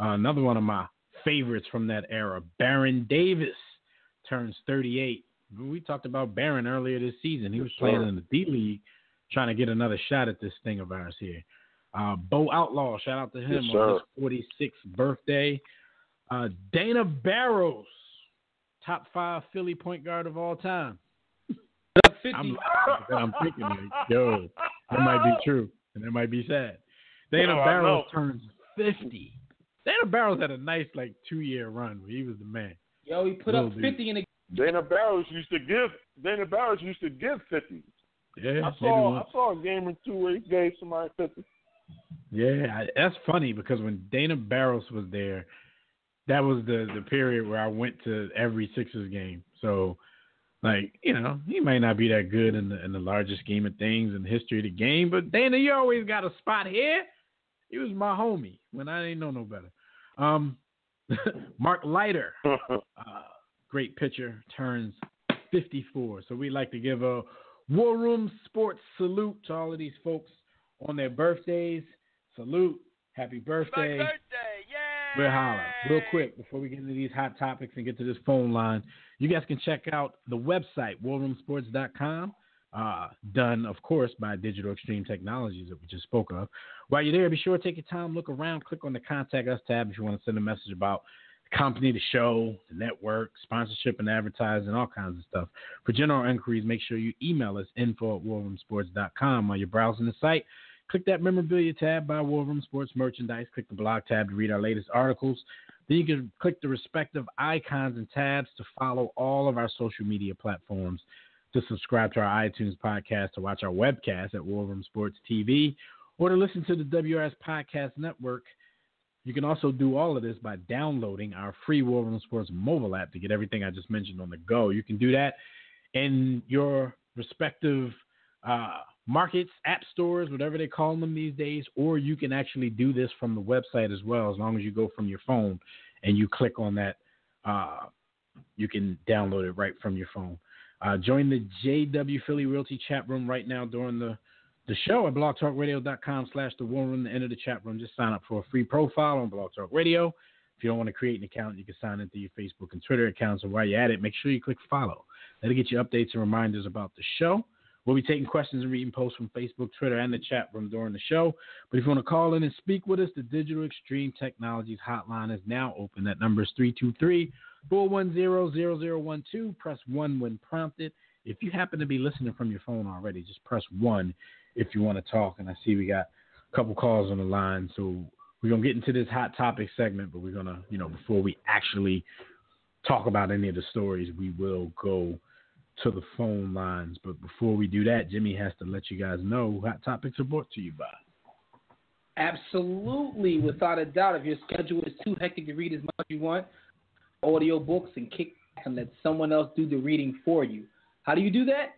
Uh, another one of my favorites from that era, Baron Davis, turns 38. We talked about Baron earlier this season. He was playing in the D League, trying to get another shot at this thing of ours here. Uh, Bo Outlaw, shout out to him Yes, on his 46th birthday. Uh, Dana Barros, top five Philly point guard of all time. I'm, I'm thinking, like, yo, that might be true, and that might be sad. Dana Oh, Barros turns 50. Dana Barros had a nice, like, two year run where he was the man. yo, he put Little up dude. 50 in a Dana Barros used to give Dana Barros used to give fifty. Yeah, I saw. I saw a game or two where he gave somebody fifty. Yeah, I, that's funny because when Dana Barros was there, that was the the period where I went to every Sixers game. So, like, you know, he might not be that good in the in the larger scheme of things in the history of the game, but Dana, you always got a spot here. He was my homie when I didn't know no better. Um, Mark Leiter, uh, great pitcher, turns 54. So we like to give a War Room Sports salute to all of these folks on their birthdays. Salute. Happy birthday. We'll holler real quick before we get into these hot topics and get to this phone line. You guys can check out the website, warroomsports.com, uh, done, of course, by Digital Extreme Technologies that we just spoke of. While you're there, be sure to take your time, look around, click on the Contact Us tab if you want to send a message about the company, the show, the network, sponsorship and advertising, all kinds of stuff. For general inquiries, make sure you email us info at warroomsports.com while you're browsing the site. Click that memorabilia tab by War Room Sports Merchandise. Click the blog tab to read our latest articles. Then you can click the respective icons and tabs to follow all of our social media platforms, to subscribe to our iTunes podcast, to watch our webcast at War Room Sports TV, or to listen to the WRS Podcast Network. You can also do all of this by downloading our free War Room Sports mobile app to get everything I just mentioned on the go. You can do that in your respective uh, markets, app stores, whatever they call them these days, or you can actually do this from the website as well, as long as you go from your phone and you click on that. Uh, you can download it right from your phone. Uh, join the JW Philly Realty chat room right now during the, the show at blogtalkradio.com slash the war room. the end of the chat room, just sign up for a free profile on Blog Talk Radio. If you don't want to create an account, you can sign into your Facebook and Twitter accounts. And while you're at it, make sure you click follow. That'll get you updates and reminders about the show. We'll be taking questions and reading posts from Facebook, Twitter, and the chat room during the show. But if you want to call in and speak with us, the Digital Extreme Technologies hotline is now open. That number is 323 410 0012. Press 1 when prompted. If you happen to be listening from your phone already, just press 1 if you want to talk. And I see we got a couple calls on the line. So we're going to get into this hot topic segment, but we're going to, you know, before we actually talk about any of the stories, we will go to the phone lines. But before we do that, Jimmy has to let you guys know hot topics are brought to you by. Absolutely, without a doubt. If your schedule is too hectic to read as much as you want, audio books and kick and let someone else do the reading for you. How do you do that?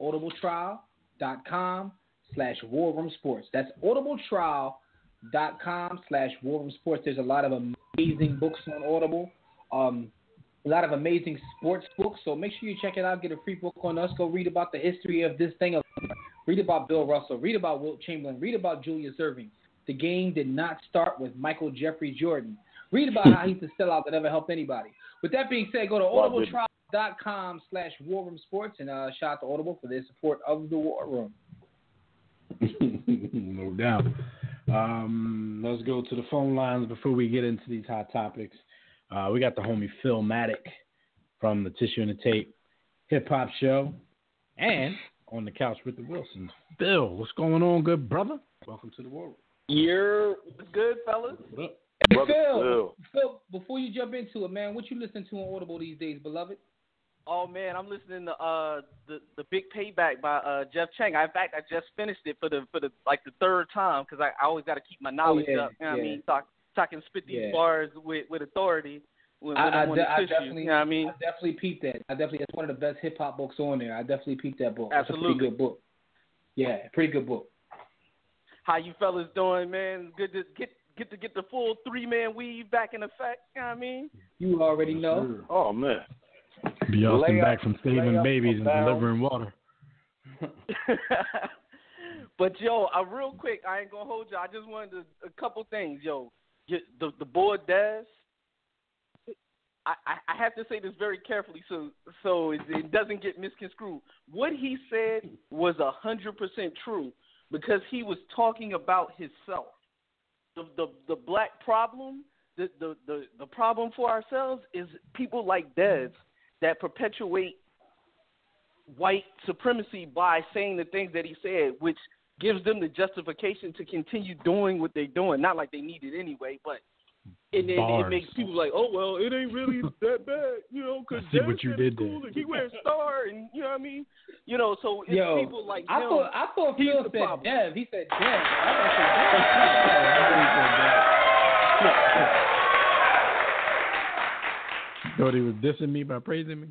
audibletrial.com slash war room sports. That's audibletrial.com slash war room sports. There's a lot of amazing books on Audible. Um, a lot of amazing sports books. So make sure you check it out. Get a free book on us. Go read about the history of this thing. Read about Bill Russell. Read about Wilt Chamberlain. Read about Julius Erving. The game did not start with Michael Jeffrey Jordan. Read about how he's the sellout that never helped anybody. With that being said, go to Well, good. audibletrial.com slash war room sports and uh, shout out to Audible for their support of the war room. no doubt. Um, let's go to the phone lines before we get into these hot topics. Uh, we got the homie Phil Maddock from the Tissue and the Tape Hip Hop Show and on the couch with the Wilsons. Bill, what's going on, good brother? Welcome to the war room. You're good, fellas. What up? Brother Phil, Phil. Phil, before you jump into it, man, what you listen to on Audible these days, beloved? Oh man, I'm listening to uh the the Big Payback by uh Jeff Chang. I, in fact, I just finished it for the for the like the third time because I, I always got to keep my knowledge yeah, up. You know what I mean? So I, so I can spit these Yeah. bars with with authority when, when I, I, I'm de- I definitely, you know what I mean? I definitely peeped that. I definitely, it's one of the best hip hop books on there. I definitely peeped that book. That's a Absolutely. pretty good book. Yeah, pretty good book. How you fellas doing, man? Good to get get to get the full three man weave back in effect. You know what I mean? You already know. Oh man. Be Austin Lay back from saving babies and about- delivering water. but yo, uh, real quick, I ain't gonna hold you. I just wanted to, a couple things, yo. The the boy Dez. I, I I have to say this very carefully, so so it, it doesn't get misconstrued. What he said was a hundred percent true because he was talking about himself. The the the black problem, the the the, the problem for ourselves is people like Dez that perpetuate white supremacy by saying the things that he said, which gives them the justification to continue doing what they're doing. Not like they need it anyway, but and then Bars. it makes people like, oh well, it ain't really that bad, you know, because I see what you did cool there. and he wears star, and you know what I mean, you know, so it's Yo, people like I him. thought I thought Phil said problem. Dev. He said Dev. I Thought he was dissing me by praising me.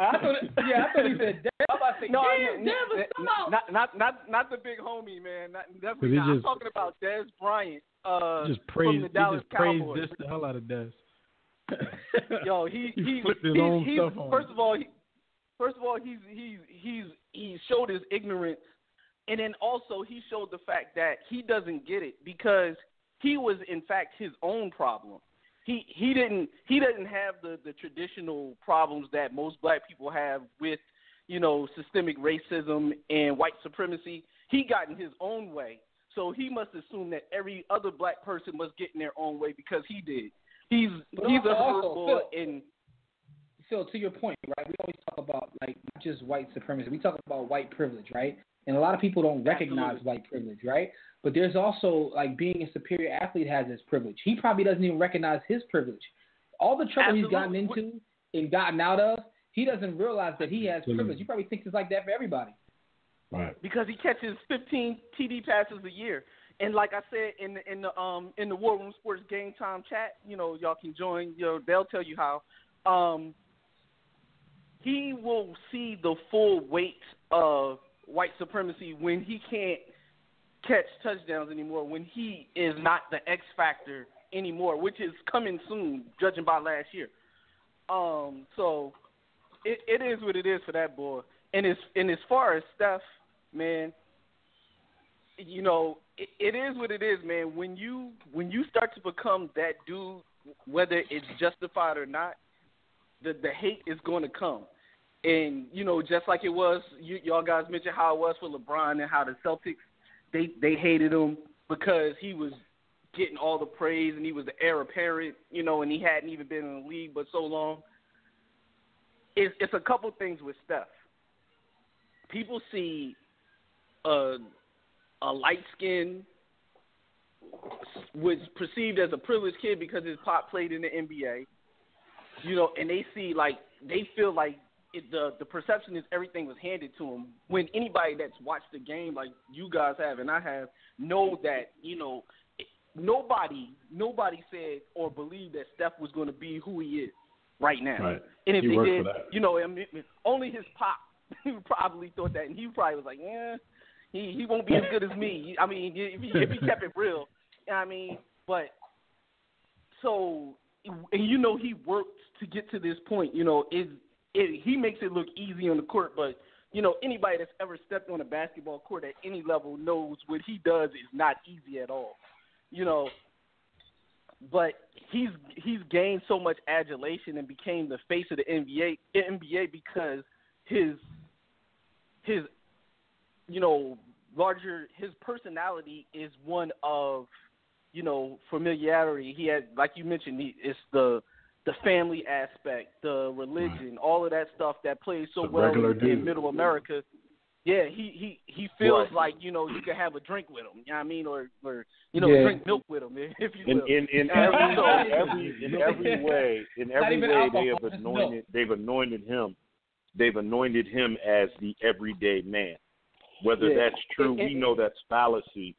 Thought he said Dev. I thought, yeah, I thought he said Dev. I'm about to say, No, damn, no, Dev is no, not not not not the big homie, man. Not, definitely he not. I'm talking about Dez Bryant. Uh, just from praised, the he Dallas just praised Cowboys. this the hell out of Dez. Yo, he He he flipped his he's, own he's, stuff on first him. of all, he, first of all, he's he's he's he showed his ignorance, and then also he showed the fact that he doesn't get it because he was in fact his own problem. He he didn't he doesn't have the the traditional problems that most black people have with you know systemic racism and white supremacy. He got in his own way. So he must assume that every other black person must get in their own way because he did. He's But he's a also- hurtball Phil- and Phil, to your point, right? We always talk about like not just white supremacy. We talk about white privilege, right? And a lot of people don't recognize Absolutely. white privilege, right? But there's also like being a superior athlete has his privilege. He probably doesn't even recognize his privilege. All the trouble he's gotten into and gotten out of, he doesn't realize that he has privilege. He probably thinks it's like that for everybody. Right. because he catches 15 TD passes a year. And like I said in the, in the um in the War Room Sports Game Time chat, you know, y'all can join. You know, they'll tell you how. Um, he will see the full weight of white supremacy when he can't catch touchdowns anymore. When he is not the X factor anymore, which is coming soon, judging by last year. Um, so it, it is what it is for that boy. And as and as far as Steph, man, you know, it, it is what it is, man. When you when you start to become that dude, whether it's justified or not, the the hate is going to come. And you know, just like it was, you, y'all guys mentioned how it was for LeBron and how the Celtics they they hated him because he was getting all the praise and he was the heir apparent, you know, and he hadn't even been in the league but so long. It's it's a couple things with Steph. People see a a light skinned was perceived as a privileged kid because his pop played in the NBA. You know, and they see like they feel like it, the the perception is everything was handed to him. When anybody that's watched the game like you guys have and I have know that you know nobody nobody said or believed that Steph was going to be who he is right now. Right. And if He they did, you know, I mean, only his pop probably thought that, and he probably was like, yeah, he he won't be as good as me. I mean, if he, if he kept it real, you know I mean, but so and you know he worked to get to this point. You know, it it he makes it look easy on the court, but you know anybody that's ever stepped on a basketball court at any level knows what he does is not easy at all. You know, but he's he's gained so much adulation and became the face of the NBA NBA because his his you know larger his personality is one of you know familiarity. He had like you mentioned, he, it's the the family aspect, the religion, all of that stuff that plays so The well in, in Middle America. Yeah, he he he feels Right. like you know you can have a drink with him. You know what I mean, or or you know Yeah. drink milk with him if you in will. in in Uh, every so- in every in every way in every way alcohol, they have just anointed they've anointed him they've anointed him as the everyday man whether Yeah. that's true And- and- we know that's fallacy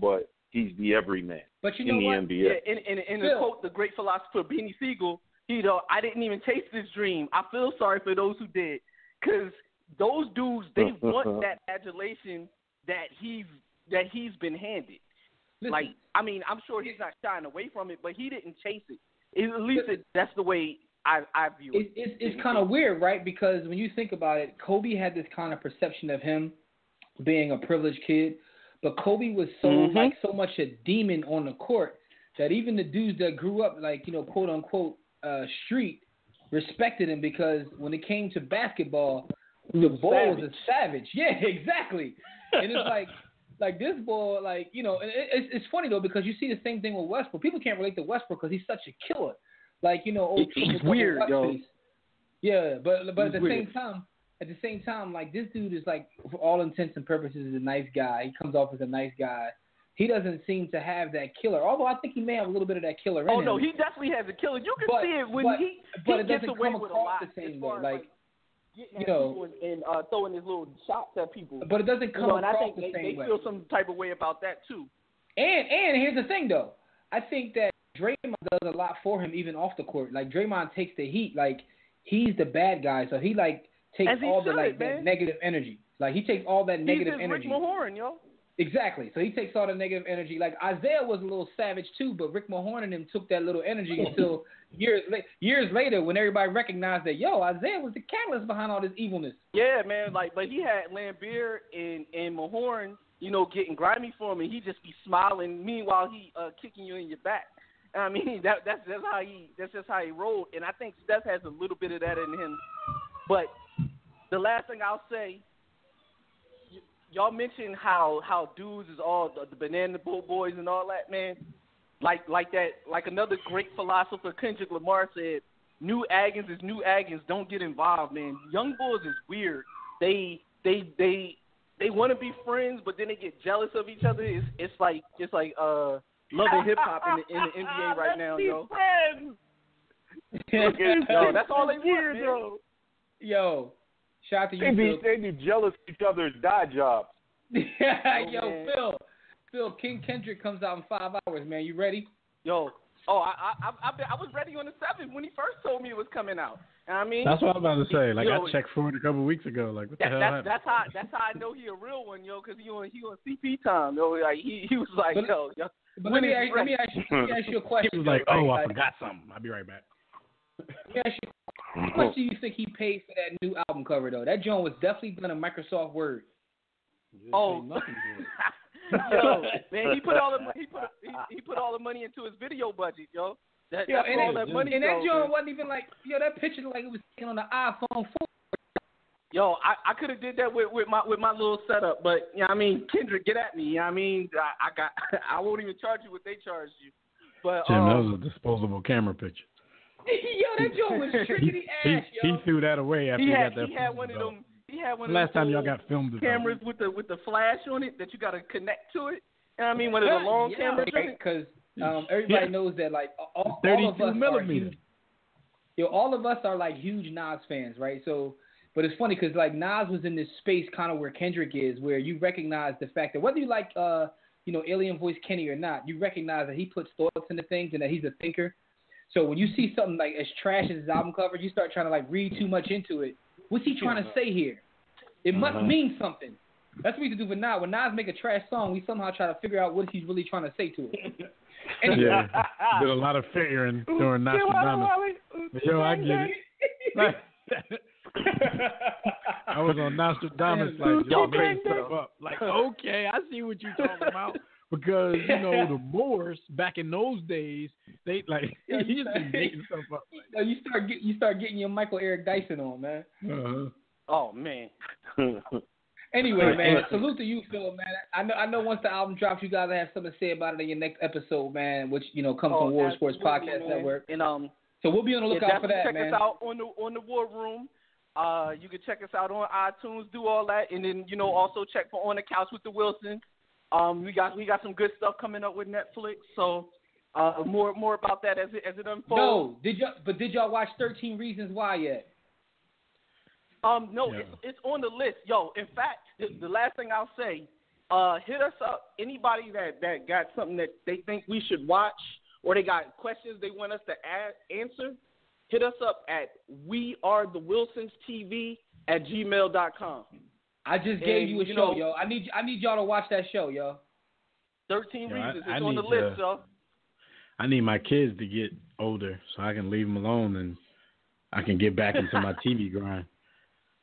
but he's the everyman But you in the what? NBA Yeah, and and, and to Phil. quote the great philosopher Beanie Sigel, you know, I didn't even taste this dream. I feel sorry for those who did, because those dudes they want that adulation that he's that he's been handed. Listen, Like, I mean, I'm sure he's not shying away from it, but he didn't chase it. It- At least it, that's the way I I view it, it. it's it's kind of weird, right? Because when you think about it, Kobe had this kind of perception of him being a privileged kid, but Kobe was so Mhm. like so much a demon on the court that even the dudes that grew up like you know quote unquote uh, street respected him because when it came to basketball, the boy was a savage. Yeah, exactly. And it's like. Like this boy, like you know, and it, it's it's funny though because you see the same thing with Westbrook. People can't relate to Westbrook because he's such a killer. Like you know, old He- he's weird, yo. Yeah, but but at the weird. same time, at the same time, like this dude is like, for all intents and purposes, is a nice guy. He comes off as a nice guy, he doesn't seem to have that killer. Although I think he may have a little bit of that killer in Oh him. no, he definitely has a killer. You can But- see it when but- he but he it gets doesn't away come with a across lot the same way. Like, getting you know- and, uh, throwing his little shots at people. but it doesn't You come know, and I across think the they, same they way. feel some type of way about that too. And and here's the thing though, I think that Draymond does a lot for him even off the court. Like Draymond takes the heat. Like he's the bad guy, so he like takes As he all the like man. that negative energy. Like he takes all that negative He's his energy. Rick Mahorn, yo. Exactly. So he takes all the negative energy. Like Isaiah was a little savage too, but Rick Mahorn and him took that little energy until years la- years later when everybody recognized that yo Isaiah was the catalyst behind all this evilness. Yeah, man. Like, but he had Laimbeer and and Mahorn, you know, getting grimy for him, and he just be smiling. Meanwhile, he uh kicking you in your back. I mean, that that's that's how he that's just how he rolled. And I think Steph has a little bit of that in him. But the last thing I'll say, y- y'all mentioned how how dudes is all the, the banana boat boys and all that, man. Like like that, like another great philosopher, Kendrick Lamar said, "New Agons is new Agons. Don't get involved, man. Young bulls is weird. They they they they want to be friends, but then they get jealous of each other. It's it's like it's like uh love and hip hop in the, in the NBA right now, yo. Friends. Yo, that's all they want, man. yo. Yo, shout out to They you, be Phil. they do jealous of each other's dye jobs. Yeah, Yo, man. Phil. Phil, King Kendrick comes out in five hours, man. You ready? Yo, oh, I I I, I, I was ready on the seventh when he first told me it was coming out. And I mean, That's what I was about to say. Like Yo, I checked for it a couple weeks ago. Like what the That, hell that's happened? that's how that's how I know he a real one, yo, because he on he on CP time, yo. Like he he was like, But- yo, yo. But let me, ask, let me ask you, let me ask you a question. He was like, though, "Oh, right? I forgot something. I'll be right back." Let me ask you, how much do you think he paid for that new album cover though? That joint was definitely done in Microsoft Word. Oh, yo, man, he put all the mo- he put he, he put all the money into his video budget, yo. That, Yo, and all that, that money and that goes, joint wasn't even like, yo, that picture like it was taken on the iPhone 4. Yo, I, I could have did that with, with my with my little setup, but you know, I mean, Kendrick, get at me. You know what I mean, I, I got I won't even charge you what they charged you. But Jim, that um, was a disposable camera picture. yo, that joint was trickety He, ass, he yo. threw that away after he he, had got that. he had one of them. He had one of Last them time y'all little got filmed cameras with the with the flash on it that you got to connect to it. You know what I mean, one of the long yeah, cameras. on right? it. Because um, everybody Yeah. knows that like all, all of 32 us are huge, yo, all of us are like huge Nas fans, right? So, but it's funny because like Nas was in this space kind of where Kendrick is, where you recognize the fact that whether you like uh you know Alien Voice Kenny or not, you recognize that he puts thoughts into things and that he's a thinker. So when you see something like as trash as his album cover, you start trying to like read too much into it. What's he trying to say here? It must uh-huh. mean something. That's what we used to do with Nas. When Nas make a trash song, we somehow try to figure out what he's really trying to say to it. Anyway, Yeah, did a lot of figuring during Nastradamus. But yo, I get it. Like, I was on Nastradamus like Y'all just making crazy, stuff up. Like, okay, I see what you're talking about. Because you know the Moors back in those days, they like Yeah, he you just be making stuff up. So you start get, you start getting your Michael Eric Dyson on, man. Uh-huh. Oh man, Anyway, man, salute to you, Phil, man. I know I know once the album drops, you guys have something to say about it in your next episode, man. Which you know comes oh, from War Sports Podcast man. Network. And um, So we'll be on the yeah, lookout for definitely that, check man. us out on the on the War Room. Uh, you can check us out on iTunes, do all that, and then you know also check for On the Couch with the Wilsons. Um, we got we got some good stuff coming up with Netflix, so uh, more more about that as it as it unfolds. No, did y'all? But did y'all watch Thirteen Reasons Why yet? Um, no, Yeah. it's it's on the list, yo. In fact, the, the last thing I'll say, uh, hit us up. Anybody that that got something that they think we should watch, or they got questions they want us to add, answer, hit us up at we are the Wilsons TV at gmail dot com. I just gave And, you a you show, know- yo. I need I need y'all to watch that show, yo. Thirteen Yeah, I- reasons. I It's on the need list, to- yo. I need my kids to get older so I can leave them alone and I can get back into my TV grind.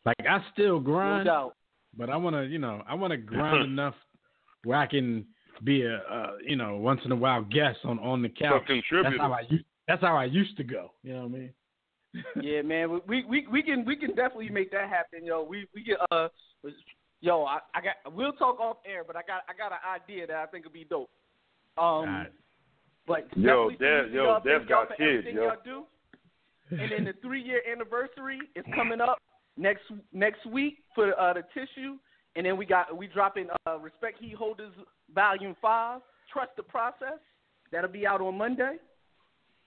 Like I still grind, doubt. but I want to, you know, I want to grind enough where I can be a, uh, you know, once in a while guest on on the couch. That's how I. That's how I used to go. You know what I mean? Yeah, man, we we we can we can definitely make that happen, yo. We we get uh, yo, I, I got we'll talk off air, but I got I got an idea that I think would be dope. Um, Alright. but Yo, definitely Dev- yo, y'all. Dev Thank y'all got for kids, everything yo. y'all do. And then the three year anniversary is coming up next next week for uh, the tissue, and then we got we dropping uh, Respect Heat Holders Volume Five. Trust the process. That'll be out on Monday.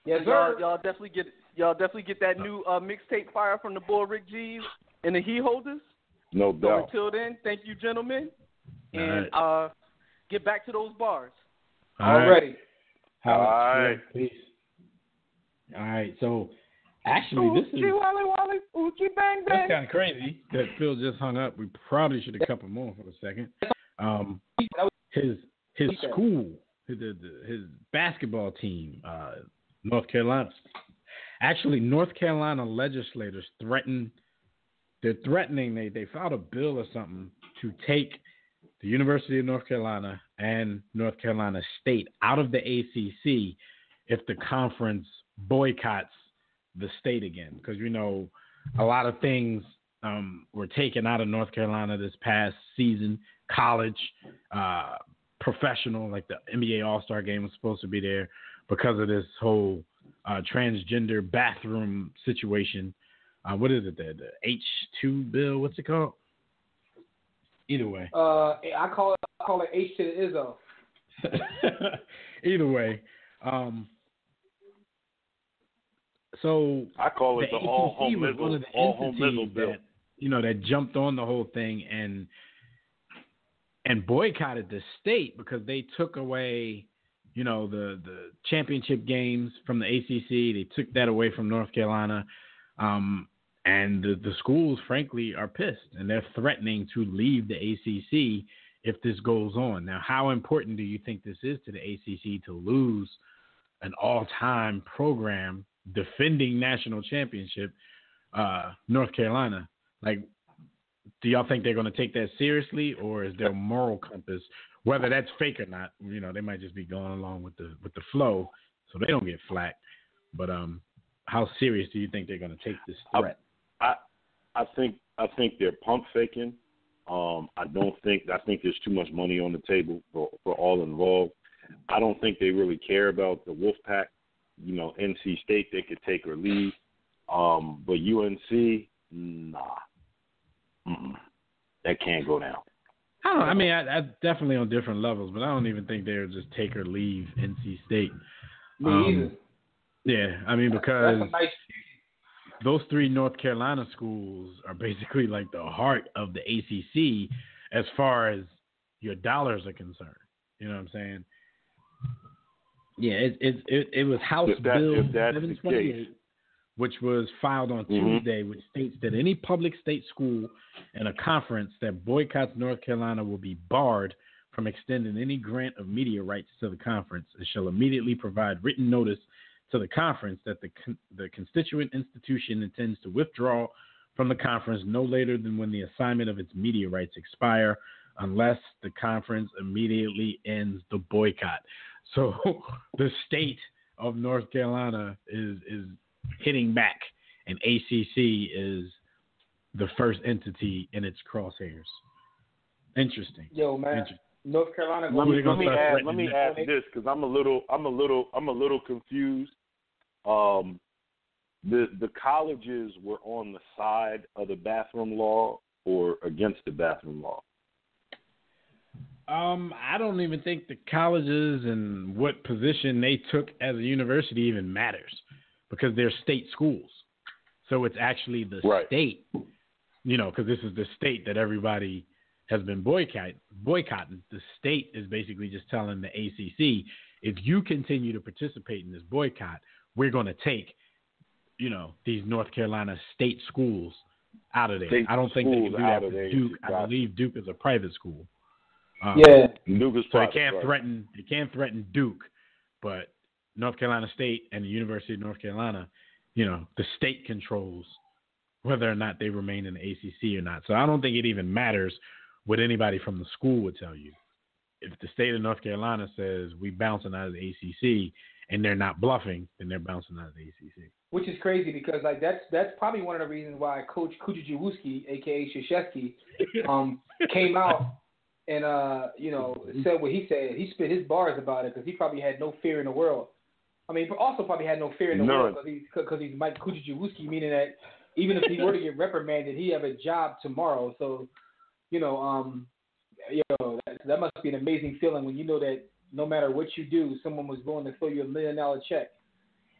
Yes, y'all, sir. y'all definitely get y'all definitely get that new uh, mixtape fire from the boy Rick G's and the Heat Holders. No So doubt. until then, thank you, gentlemen, All and uh, get back to those bars. All right. Already. How- All right. Peace. All right. So actually, this is Oochie Wally Wally, Oochie Bang that's Bang. kind of crazy that Phil just hung up. We probably should have couple more for a second. Um, his his school, his, his his basketball team, uh, North Carolina. Actually, North Carolina legislators threaten. They're threatening. They they filed a bill or something to take the University of North Carolina and North Carolina State out of the ACC if the conference boycotts the state again. Because you know, a lot of things um, were taken out of North Carolina this past season. College, uh, professional, like the NBA All Star game was supposed to be there because of this whole uh, transgender bathroom situation. Uh, what is it? The, the H two bill? What's it called? Either way. Uh, I call it I call it H to the Izzo. Either way. Um, so I call it the, all home was one of the all home entities bill. that you know that jumped on the whole thing and and boycotted the state because they took away you know the the championship games from the ACC. They took that away from North Carolina. Um, and the, the schools, frankly, are pissed and they're threatening to leave the ACC if this goes on. Now, how important do you think this is to the ACC to lose an all-time program defending national championship, uh, North Carolina? Like, do y'all think they're going to take that seriously, or is there a moral compass? Whether that's fake or not, you know, they might just be going along with the with the flow, so they don't get flack. But um, how serious do you think they're going to take this threat? I I think I think they're pump faking. Um, I don't think I think there's too much money on the table for, for all involved. I don't think they really care about the Wolfpack. You know, NC State they could take or leave, um, but UNC, nah, Mm-mm. that can't go down. I don't. know. I mean, I, I definitely on different levels, but I don't even think they'll just take or leave NC State. Me Um, either. Yeah, I mean because nice. those three North Carolina schools are basically like the heart of the ACC as far as your dollars are concerned. You know what I'm saying? Yeah, it it it, it was House If that- Bill if that's the 728, which was filed on Mhm. Tuesday, which states that any public state school and a conference that boycotts North Carolina will be barred from extending any grant of media rights to the conference and shall immediately provide written notice to the conference that the con- the constituent institution intends to withdraw from the conference no later than when the assignment of its media rights expire, unless the conference immediately ends the boycott. So the state of North Carolina is is hitting back, and ACC is the first entity in its crosshairs. Interesting. Yo, man. Interesting. North Carolina. Let me let me add let me add this because I'm a little I'm a little I'm a little confused. Um, the the colleges were on the side of the bathroom law or against the bathroom law. Um, I don't even think the colleges and what position they took as a university even matters because they're state schools. So it's actually the Right. state, you know, because this is the state that everybody has been boycott, boycotting. The state is basically just telling the ACC, if you continue to participate in this boycott, we're going to take, you know, these North Carolina state schools out of there. State I don't think they can do that with. Duke. I believe Duke is a private school. Um, Yeah. Duke is so they private, can't right. threaten they can't threaten Duke, but North Carolina State and the University of North Carolina, you know, the state controls whether or not they remain in the ACC or not. So I don't think it even matters what anybody from the school would tell you. If the state of North Carolina says we bouncing out of the ACC and they're not bluffing, then they're bouncing out of the ACC. Which is crazy because like that's that's probably one of the reasons why Coach Kujijiwuski, aka Shashevsky, um, came out and uh, you know said what he said. He spit his bars about it because he probably had no fear in the world. I mean, also probably had no fear in the None. world because he's because he's Mike Kujijiwuski, meaning that even if he were to get reprimanded, he have a job tomorrow. So you know, um, you know, that, that must be an amazing feeling when you know that no matter what you do, someone was willing to throw you a million dollar check.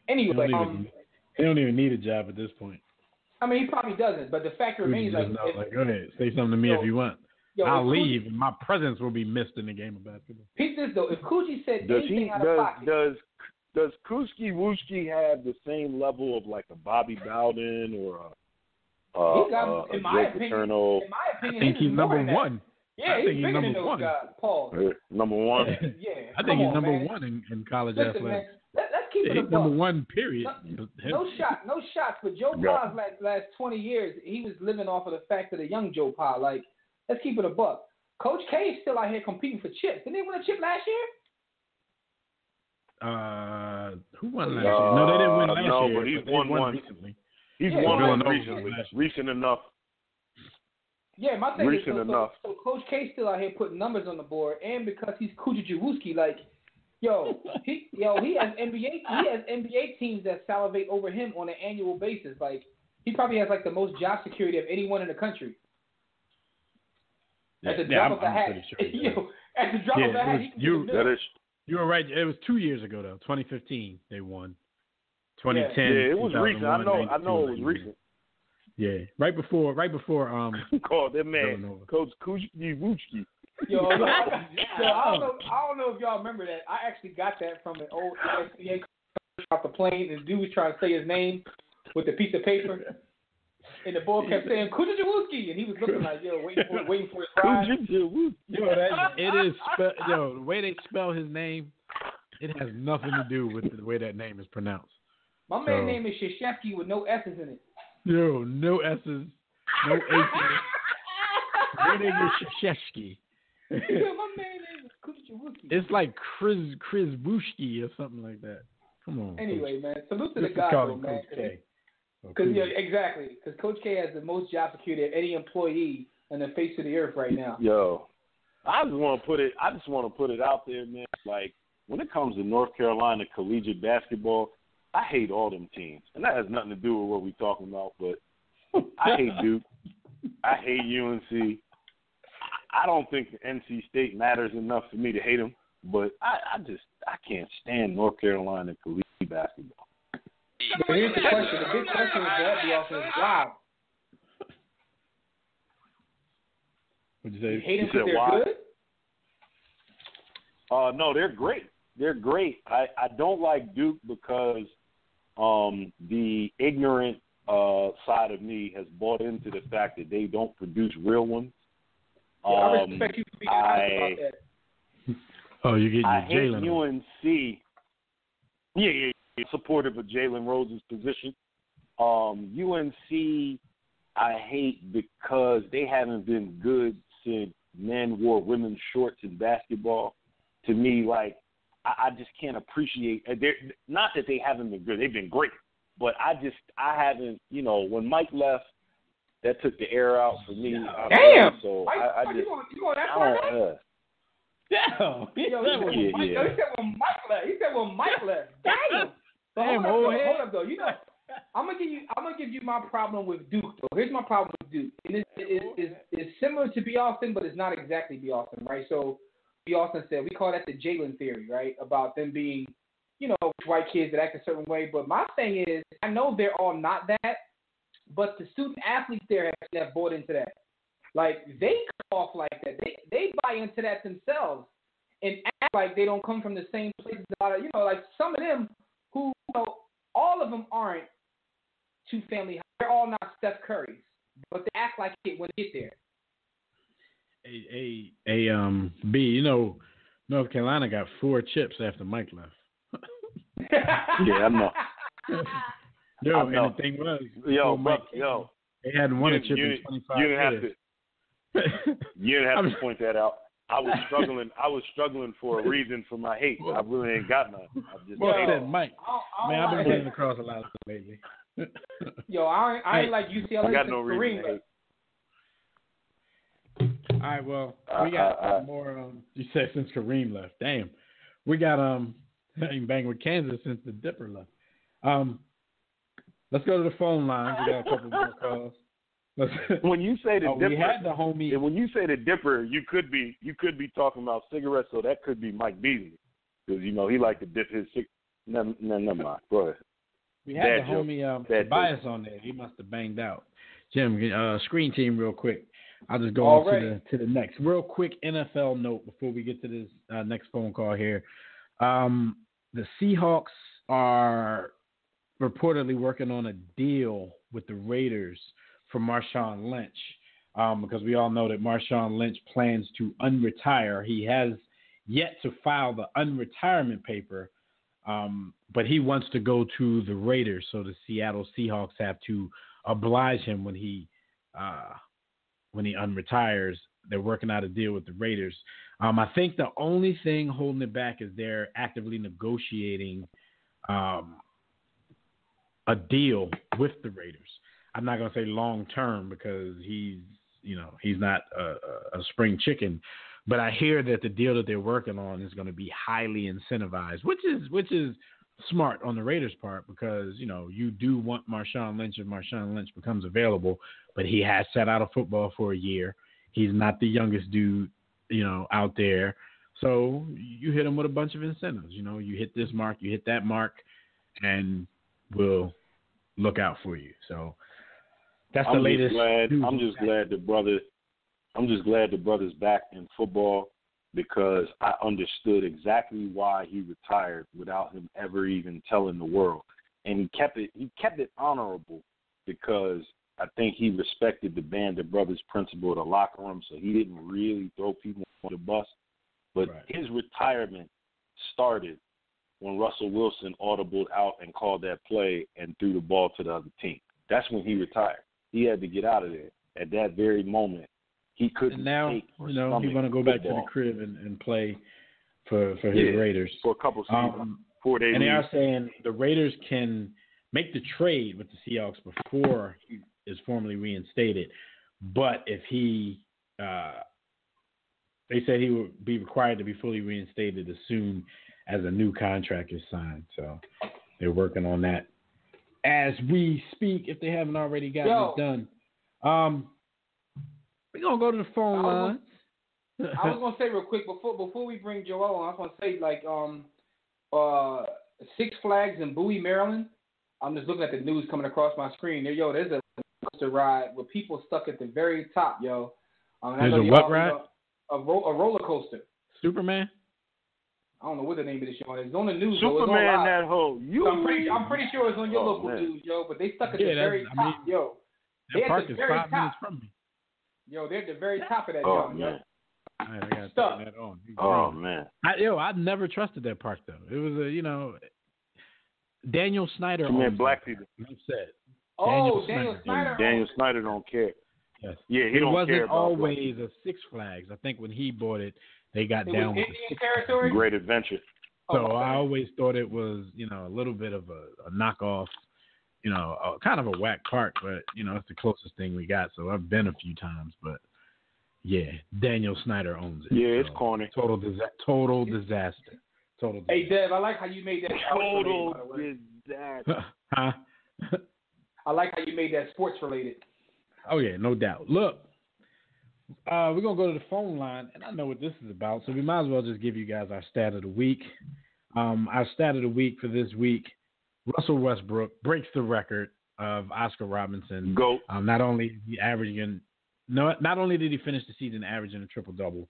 He Anyway, don't, um, even, he don't even need a job at this point. I mean, he probably doesn't, but the fact He remains, just like, know, if- like, go ahead, say something to me Yo, if you want. yo, I'll Coochie- leave, and my presence will be missed in the game of basketball. Peep this though. If Coogee said Does anything he out of does pocket, does does Kuski Wooski have the same level of like a Bobby Bowden or a, uh, he got, uh, a in my opinion, Paterno? in my I think he's he's number one. Yeah, I he's think he's bigger than number one. guys. Paul. Uh, number one. Yeah, I come think he's on, number man. one in, in college Listen, man, athletics. let, let's keep Yeah, it a number buck. one. Period. No, Him. No shot, no shots. But Joe Yeah. Pa's last last twenty years, he was living off of the fact that a young Joe Pa. Like, let's keep it a buck. Coach K is still out here competing for chips. Didn't they win a chip last year? Uh, who won last Uh, year? No, they didn't win last no, year. but he's they won won one. recently. He's Yeah, won one Villanova recently, recent enough. Yeah, my thing Recent is so, enough. So, so Coach K still out here putting numbers on the board, and because he's Kujajuwuski, like, yo, he yo he has NBA he has NBA teams that salivate over him on an annual basis. Like, he probably has like the most job security of anyone in the country. At the Yeah, drop I'm, of a I'm hat, sure. yo, at the drop Yeah, of a hat, he can you- get a That mill. is. You were right. It was two years ago though. 2015 they won. 2010. Yeah, it was recent. I know. I know it was recent. Yeah, right before, right before. Um, Called that man Villanova. Coach Kuski Wooski. Yo, yo, I, yo, I don't know. I don't know if y'all remember that. I actually got that from an old ESPN off the plane. The dude was trying to say his name with a piece of paper, and the boy kept saying Kujajuwuski, and he was looking like yo, waiting for waiting for his ride. Kuski yo, that it is. Spe- yo, the way they spell his name, it has nothing to do with the way that name is pronounced. My man So- name is Shashevsky with no S's in it. Yo, no S's, no H's. Where they get Shashevsky? My man name is Kujajuwuski. It's like Chris Chris Bushki or something like that. Come on. Anyway, man, salute to Coach. the Just guy, call though, him man. K. Because yeah, Coach. exactly. Because Coach K has the most job security of any employee on the face of the earth right now. Yo, I just want to put it. I just want to put it out there, man. Like when it comes to North Carolina collegiate basketball, I hate all them teams, and that has nothing to do with what we're talking about. But I hate Duke. I hate UNC. I I don't think the NC State matters enough for me to hate them, but I, I just I can't stand North Carolina collegiate basketball. But here's the question. The big question with that be also is why. What'd You you say? hate them You because said they're why? good? Uh, no, they're great. They're great. I, I don't like Duke because um, the ignorant uh, side of me has bought into the fact that they don't produce real ones. Yeah, I Um, respect you for being honest I- about that. Oh, you get I your hate Jalen. on. UNC. Yeah, yeah, yeah, supportive of Jalen Rose's position. Um, UNC, I hate because they haven't been good since men wore women's shorts in basketball. To me, like I, I just can't appreciate. uh, they're- Not that they haven't been good; they've been great. But I just, I haven't. You know, when Mike left, that took the air out for me. I- Damn! So Mike, I, I you going you going I don't. Uh, Damn. Yo, he said, Yeah, when Mike, yeah. yo, he said when Mike left. He said when Mike left. Damn. Damn, hold, old up, head. hold up though. You know, I'm gonna give you. I'm gonna give you my problem with Duke though. Here's my problem with Duke. And it's, it's, it's, it's similar to B. Austin, but it's not exactly B. Austin, right? So B. Austin said we call that the Jalen theory, right? About them being, you know, white kids that act a certain way. But my thing is, I know they're all not that, but the student athletes there have, bought into that. Like they come off like that. They they buy into that themselves and act like they don't come from the same place. as a lot of- You know, like some of them who, you know, all of them aren't two family. They're all not Steph Curry's, but they act like it when they get there. A, a, a um B. You know, North Carolina got four chips after Mike left. yeah, I know. Yo, I and know. the thing was, Yo, before Mike yo, they hadn't won you, a chip you, in 25 you didn't have years. to. You didn't have I'm- to point that out. I was struggling. I was struggling for a reason for my hate. I really ain't got none. I just Well, hate I said Mike. I I Man, I've been like- running across a lot of it lately. Yo, I ain't, I ain't Hey, like UCLA I got no reason Kareem to hate. All right, well, we got uh, uh. more. Um, you said since Kareem left. Damn, we got um bang with Kansas since the Dipper left. Um, let's go to the phone line. We got a couple more calls. when you say the oh, dipper, we had the homie. and when you say the dipper, you could be you could be talking about cigarettes, so that could be Mike Beasley because you know he like to dip his cig. No, no, never mind. Go ahead. We had Bad the joke. homie um, Bad Tobias on there. He must have banged out. Jim, uh, screen team real quick. I'll just go All on right. to the to the next. Real quick NFL note before we get to this uh, next phone call here. Um, the Seahawks are reportedly working on a deal with the Raiders for Marshawn Lynch. Um, because we all know that Marshawn Lynch plans to unretire. He has yet to file the unretirement paper, um, but he wants to go to the Raiders. So the Seattle Seahawks have to oblige him when he uh, when he unretires. They're working out a deal with the Raiders. Um, I think the only thing holding it back is they're actively negotiating um, a deal with the Raiders. I'm not going to say long term because he's you know he's not a, a, spring chicken, but I hear that the deal that they're working on is going to be highly incentivized, which is which is smart on the Raiders' part because you know you do want Marshawn Lynch if Marshawn Lynch becomes available, but he has sat out of football for a year. He's not the youngest dude you know out there, so you hit him with a bunch of incentives. You know, you hit this mark, you hit that mark, and we'll look out for you. So that's I'm latest. just glad. I'm just glad the brother. I'm just glad the brother's back in football because I understood exactly why he retired without him ever even telling the world, and he kept it. He kept it honorable because I think he respected the band of brothers principle of the locker room, so he didn't really throw people on the bus. But Right. his retirement started when Russell Wilson audibled out and called that play and threw the ball to the other team. That's when he retired. He had to get out of there at that very moment. He couldn't And now you know he's going to go back to the crib and, and play for for his Yeah. Raiders. for a couple seasons Um, before they and they are saying the Raiders can make the trade with the Seahawks before he is formally reinstated, but if he, uh, they said he would be required to be fully reinstated as soon as a new contract is signed. So they're working on that as we speak. If they haven't already gotten Yo. it done, um, we're gonna go to the phone I line. was I was gonna say real quick before before we bring Joel on, I was gonna say like um uh Six Flags in Bowie, Maryland. I'm just looking at the news coming across my screen. There, yo, there's a coaster ride with people stuck at the very top, yo. Um, There's a what ride? know- A, ro- a roller coaster. Superman. I don't know what the name of this show is. It's on the news. though. On Superman, live. that hoe. You. So I'm pretty, I'm pretty sure it's on your Oh, local man. news, yo. But they stuck at Yeah, the that's- very I top, mean, yo. That They at park the is very five top. minutes from me. Yo, they're at the very top of that Oh joint, yo. man. I gotta Stuck. that on. Oh man. I, yo, I never trusted that park though. It was a, you know, Daniel Snyder. Too many black people. park. Enough said. Oh, Daniel Daniel Snyder. Snyder. Daniel Snyder don't care. Yes. Yeah, he it don't wasn't care about always a Six Flags. I think when he bought it, they got It down with Indian the Six territory. Great Adventure. Oh, so Oh. I always thought it was, you know, a little bit of a, a knockoff, you know, a, kind of a whack park, but you know, it's the closest thing we got. So I've been a few times, but yeah, Daniel Snyder owns it. Yeah, it's so corny. Total disa- total disaster. Total. Hey, Disaster. Dev, I like how you made that. Total related, by the way. disaster. huh? I like how you made that sports related. Oh yeah, no doubt. Look, uh, we're gonna go to the phone line, and I know what this is about, so we might as well just give you guys our stat of the week. Um, our stat of the week for this week: Russell Westbrook breaks the record of Oscar Robinson. Go. Um, not only is he averaging, no, not only did he finish the season averaging a triple double,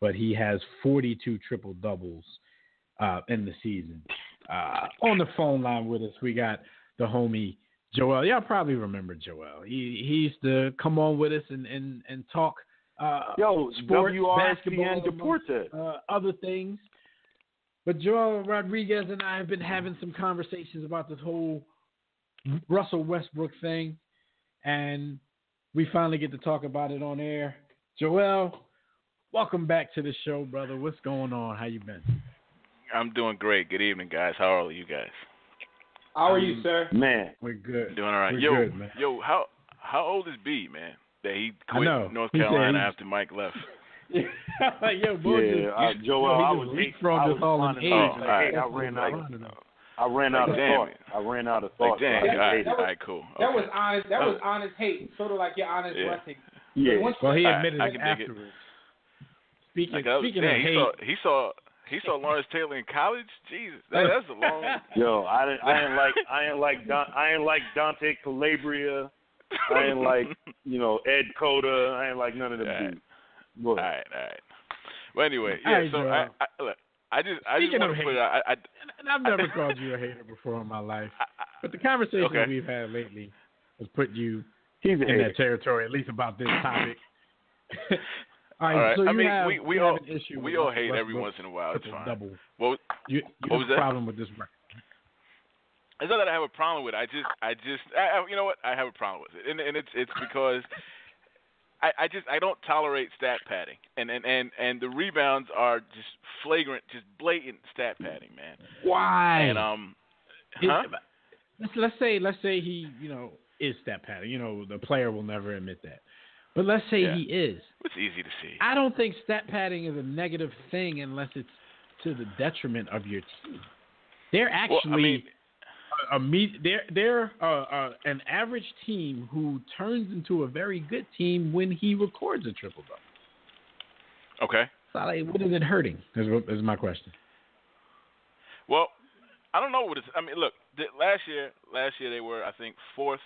but he has 42 triple doubles uh, in the season. Uh, on the phone line with us, we got the homie Joel. Y'all probably remember Joel. He he used to come on with us and and and talk. Uh, Yo, sports, WRCN basketball, Deporte. uh, other things. But Joel Rodriguez and I have been having some conversations about this whole Russell Westbrook thing, and we finally get to talk about it on air. Joel, welcome back to the show, brother. What's going on? How you been? I'm doing great. Good evening, guys. How are you guys? How are Um, you, sir? Man, We're good. Doing all right. We're yo, good, man. yo, how how old is B, man? That he quit. North Carolina after Mike left. Yo, boy, yeah, just- uh, Joel, he I was leapfrogged I us was all in running age. Oh, Like, hey, I ran out. what I'm I ran Like, out of damn thought. it. I ran out of Like, thought. so dang, I all right, hated all cool. That was honest. That That was was- honest hate, sort of like your honest Yeah. blessing. Yeah. Once Well, he admitted I it can dig it. afterwards. Speaking, Like, was, speaking dang, of he hate, saw he saw he saw Lawrence Taylor in college. Jesus, that, that's a long. Yo, I didn't. I didn't like. I didn't like. Don, I didn't like Dante Calabria. I didn't like. You know Ed Cota. I didn't like none of them Alright. dudes. Go All ahead. right, all right. Well, anyway, yeah. right, so I, I look, I just I just Speaking want of to put hate. it out. I, I, and I've never called you a hater before in my life, but the conversations Okay. we've had lately has put you He's in hater. that territory, at least about this topic. all right, all right. so you I mean, have, we we you all have an issue we all hate every once in a while. It's triple fine. double. Well, You, you What have was a that? problem with this record. It's not that I have a problem with it. I just, I just, I, you know what? I have a problem with it, and and it's it's because I, I just I don't tolerate stat padding, and and and and the rebounds are just flagrant, just blatant stat padding, man. Why? And um, huh? Let's let's say let's say he you know is stat padding. You know the player will never admit that, but let's say Yeah. he is. It's easy to see. I don't think stat padding is a negative thing unless it's to the detriment of your team. They're Well, actually I mean, a, a me- they're they're uh, uh, an average team who turns into a very good team when he records a triple double. okay. So like, what is it hurting? Is, is my question. Well, I don't know what it's. I mean, look, last year, last year they were, I think, fourth,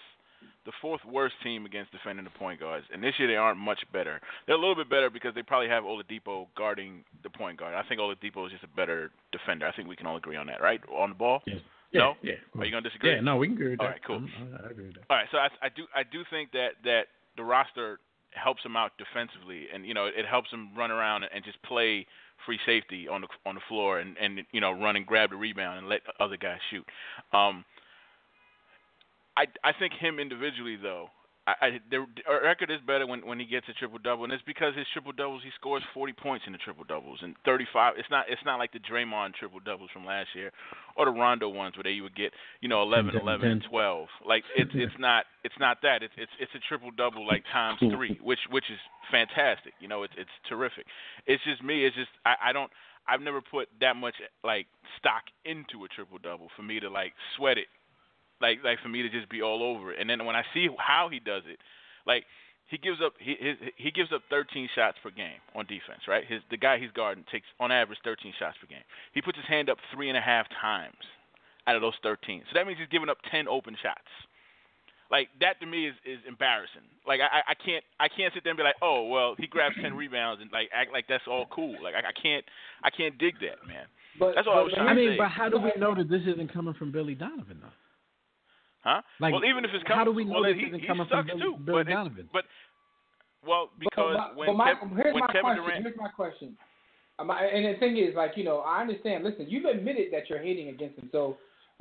the fourth worst team against defending the point guards, and this year they aren't much better. They're a little bit better because they probably have Oladipo guarding the point guard. I think Oladipo is just a better defender. I think we can all agree on that, right? On the ball. Yes. No? Yeah. Are you gonna disagree? Yeah. No, we can agree with All that. right, cool. I'm- I, I agree with that. All right, so I, I do I do think that that the roster helps him out defensively, and you know it helps him run around and just play free safety on the on the floor, and and you know run and grab the rebound and let other guys shoot. Um, I I think him individually though. I, I the record is better when when he gets a triple double, and it's because his triple doubles he scores 40 points in the triple doubles and 35. It's not it's not like the Draymond triple doubles from last year, or the Rondo ones where they would get you know 11, 11, and 10. 12. Like it's it's not it's not that. It's it's it's a triple double like times three, which which is fantastic. You know, it's it's terrific. It's just me. It's just I I don't. I've never put that much like stock into a triple double for me to like sweat it like like for me to just be all over it. And then when I see how he does it, like he gives up he his, he gives up 13 shots per game on defense, right? His the guy he's guarding takes on average 13 shots per game. He puts his hand up three and a half times out of those 13. So that means he's giving up 10 open shots. Like that to me is is embarrassing. Like I I can't I can't sit there and be like, oh well, he grabs 10 rebounds and like act like that's all cool. Like I, I can't I can't dig that, man. But, That's all I was but- trying I to mean, say. but how do we know that this isn't coming from Billy Donovan though? Huh? Like, well, even if it's how coming, do we know well, this he, isn't coming from sucks Billy- too. Billy but it- Donovan? but well, because but, when but my, Kev, here's when my Kevin question. Durant, Here's my question. Um, I- and the thing is, like, you know, I understand. Listen, you've admitted that you're hating against him, so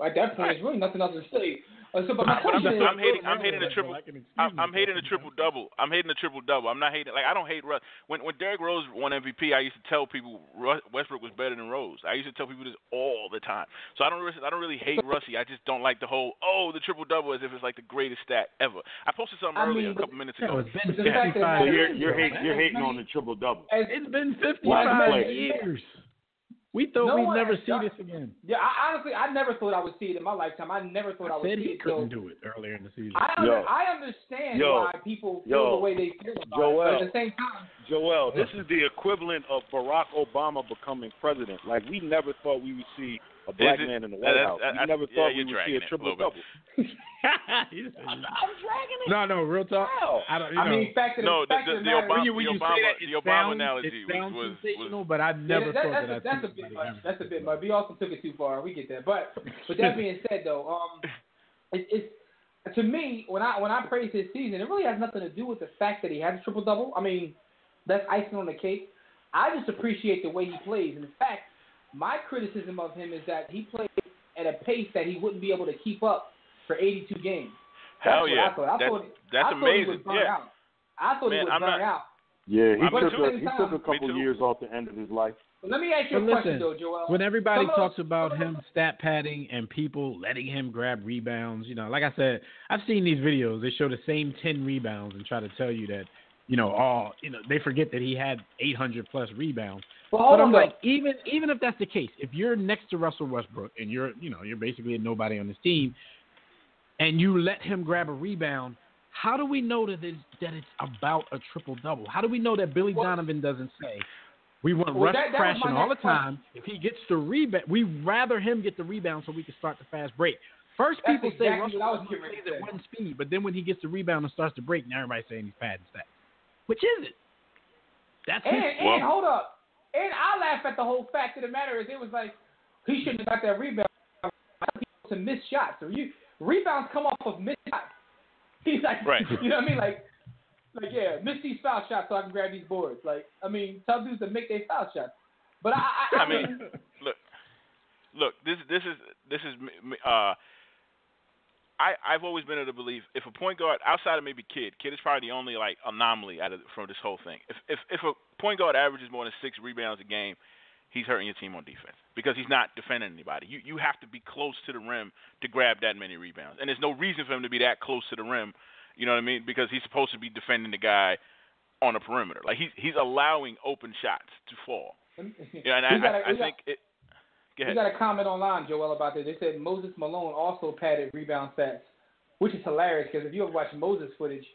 at that point, there's really nothing else to say. Uh, so, but my But I'm, question is, I'm hating. I'm hating a triple. I, I'm I'm hating a triple double. I'm hating a triple double. I'm not hating. Like I don't hate Russ. When when Derrick Rose won MVP, I used to tell people Russ, Westbrook was better than Rose. I used to tell people this all the time. So I don't. really- I don't really hate Russie. I just don't like the whole oh the triple double as if it's like the greatest stat ever. I posted something I earlier mean, a couple minutes ago. it's been The fact 55 that So you're you're though, hating you're hating on the triple double. It's been 55 years. We thought No we'd one never see done- this again. yeah, I, honestly, I never thought I would see it in my lifetime. I never thought I, I would said see he it. couldn't so do it earlier in the season. I, under, Yo. I understand Yo. why people feel Yo. the way they feel about Joel. it. But at the same time, Joel, this is the equivalent of Barack Obama becoming president. Like we never thought we would see a black it? man in the White House. I- We I- never yeah, thought you're we would see a it a triple double. I'm dragging it. no, no, real talk. How? I don't. You I mean, fact of No, the, fact the- of the the matter Obama- when you, the you Obama- say that, it the Obama sounds, analogy it was- sounds was- sensational, but I Yeah, never that, thought that's, that a, I'd that's a bit somebody much. That's a say bit that. much. We also took it too far. We get that. But with that being said, though, um, it, it's to me when I when I praise his season, it really has nothing to do with the fact that he has a triple double. I mean, that's icing on the cake. I just appreciate the way he plays. And in fact, my criticism of him is that he played at a pace that he wouldn't be able to keep up for 82 games. That's Hell what yeah, I thought. I That- thought, that's I thought amazing. He Yeah. out. I thought he Man, was I'm burnt not- out. Yeah, he Me took too. a, he took a couple years off the end of his life. But let me ask you But a question, though, Joel. when everybody Some of talks those- about some him those- stat padding and people letting him grab rebounds, you know, like I said, I've seen these videos. They show the same ten rebounds and try to tell you that, you know, all you know, they forget that he had 800 plus rebounds. Well, but I'm like, even even if that's the case, if you're next to Russell Westbrook and you're you know you're basically a nobody on this team, and you let him grab a rebound, how do we know that it's, that it's about a triple double? How do we know that Billy Donovan doesn't say? We want Well, Russ that- that crashing all the time. If he gets the rebound, we rather him get the rebound so we can start the fast break. First, That's people say Russell what I was Westbrook plays at one speed, but then when he gets the rebound and starts to break, now everybody's saying he's padding stats. Which is it? That's And, his and hold up. And I laugh at the whole fact of the matter is it was like he shouldn't have got that rebound I think he was to miss shots. So you rebounds come off of missed shots. He's like, Right. you know what I mean? Like, like yeah, miss these foul shots so I can grab these boards. Like, I mean, tell dudes to make their foul shots. But I, I, I, I mean, look, look. This this is this is uh. I I've always been of the belief if a point guard outside of maybe Kid, Kid is probably the only like anomaly out of from this whole thing. If if if a point guard averages more than six rebounds a game, he's hurting your team on defense because he's not defending anybody. You you have to be close to the rim to grab that many rebounds, and there's no reason for him to be that close to the rim. You know what I mean? Because he's supposed to be defending the guy on the perimeter. Like he's he's allowing open shots to fall. Yeah, and I, gotta- I, I got- think it. Go We ahead. got a comment online, Joel, about this. They said Moses Malone also padded rebound stats, which is hilarious because if you ever watch Moses footage,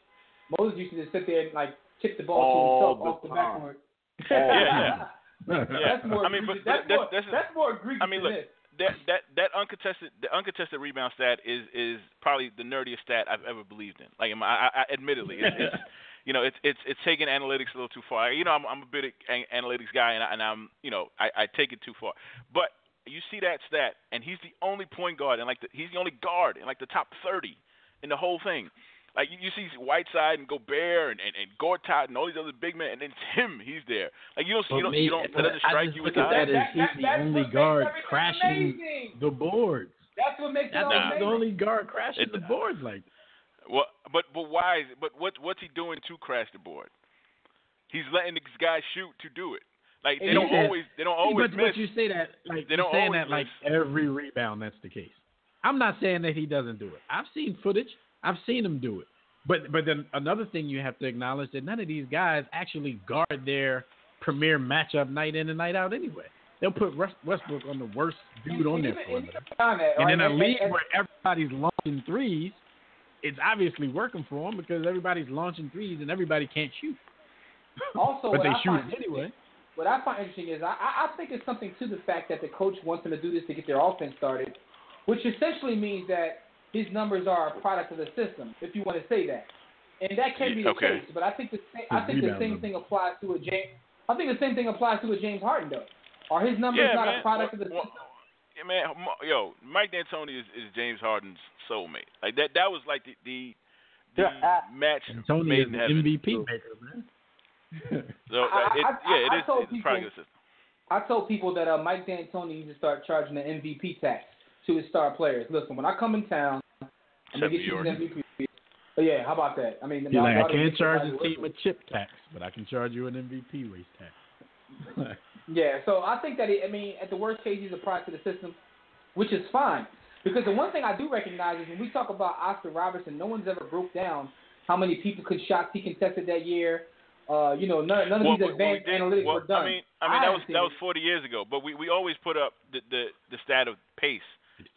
Moses used to just sit there and like tip the ball All to the himself off the time. backboard. Yeah, yeah. That's more I mean, but egregious. that's, that- more, that's- that's more egregious I mean, than this. that that that uncontested the uncontested rebound stat is is probably the nerdiest stat I've ever believed in. Like, I, I, admittedly, it's, it's you know it's it's it's taking analytics a little too far. You know, I'm I'm a bit of an analytics guy, and, I, and I'm you know I, I take it too far. But you see that stat, and he's the only point guard, and like the, he's the only guard in like the top 30 in the whole thing. Like you, you see Whiteside and Gobert and, and, and Gortat and all these other big men, and then it's him. He's there. Like you don't But you don't me- you don't that doesn't I strike just you look at that odd? as he's the that's only guard crashing amazing. the boards. That's what makes it That's all Nah. the only guard crashing It- the boards like that. Well, but but why? Is, it? but what what's he doing to crash the board? He's letting these guys shoot to do it. Like they don't he said- always they don't always but, miss. but you say that like They don't saying always that like miss. every rebound that's the case. I'm not saying that he doesn't do it. I've seen footage. I've seen him do it. But but then another thing you have to acknowledge that none of these guys actually guard their premier matchup night in and night out anyway. They'll put Westbrook on the worst dude on their Even- perimeter. And in a league where everybody's launching threes, it's obviously working for them because everybody's launching threes and everybody can't shoot. Also, but they I shoot anyway. What I find interesting is I, I I think it's something to the fact that the coach wants them to do this to get their offense started, which essentially means that his numbers are a product of the system, if you want to say that. And that can be the Okay. case, but I think the same, I think the same numbers. thing applies to a James. I think the same thing applies to a James Harden though. Are his numbers yeah, not man. a product of the Well, system? yeah, man, Mo- yo, Mike D'Antoni is, is James Harden's soulmate. Like that that was like the the, the Yeah, match And Tony made is in heaven. MVP maker, man. So I- uh, it, I- yeah, I- it I is told it's people- probably the system. I told people that uh, Mike D'Antoni needs to start charging the MVP tax to his star players. Listen, when I come in town, I'm gonna get you an MVP. But yeah, how about that? I mean, You're like, I can't charge the team with- a chip tax, but I can charge you an MVP race tax. Yeah, so I think that he, I mean, at the worst case, he's a product of the system, which is fine. Because the one thing I do recognize is when we talk about Oscar Robertson, no one's ever broke down how many people could shots he contested that year. Uh, you know, none, none of Well, these we- we advanced did- analytics well, were done. I mean, I mean that was that seen was 40 years ago, but we we always put up the the, the stat of pace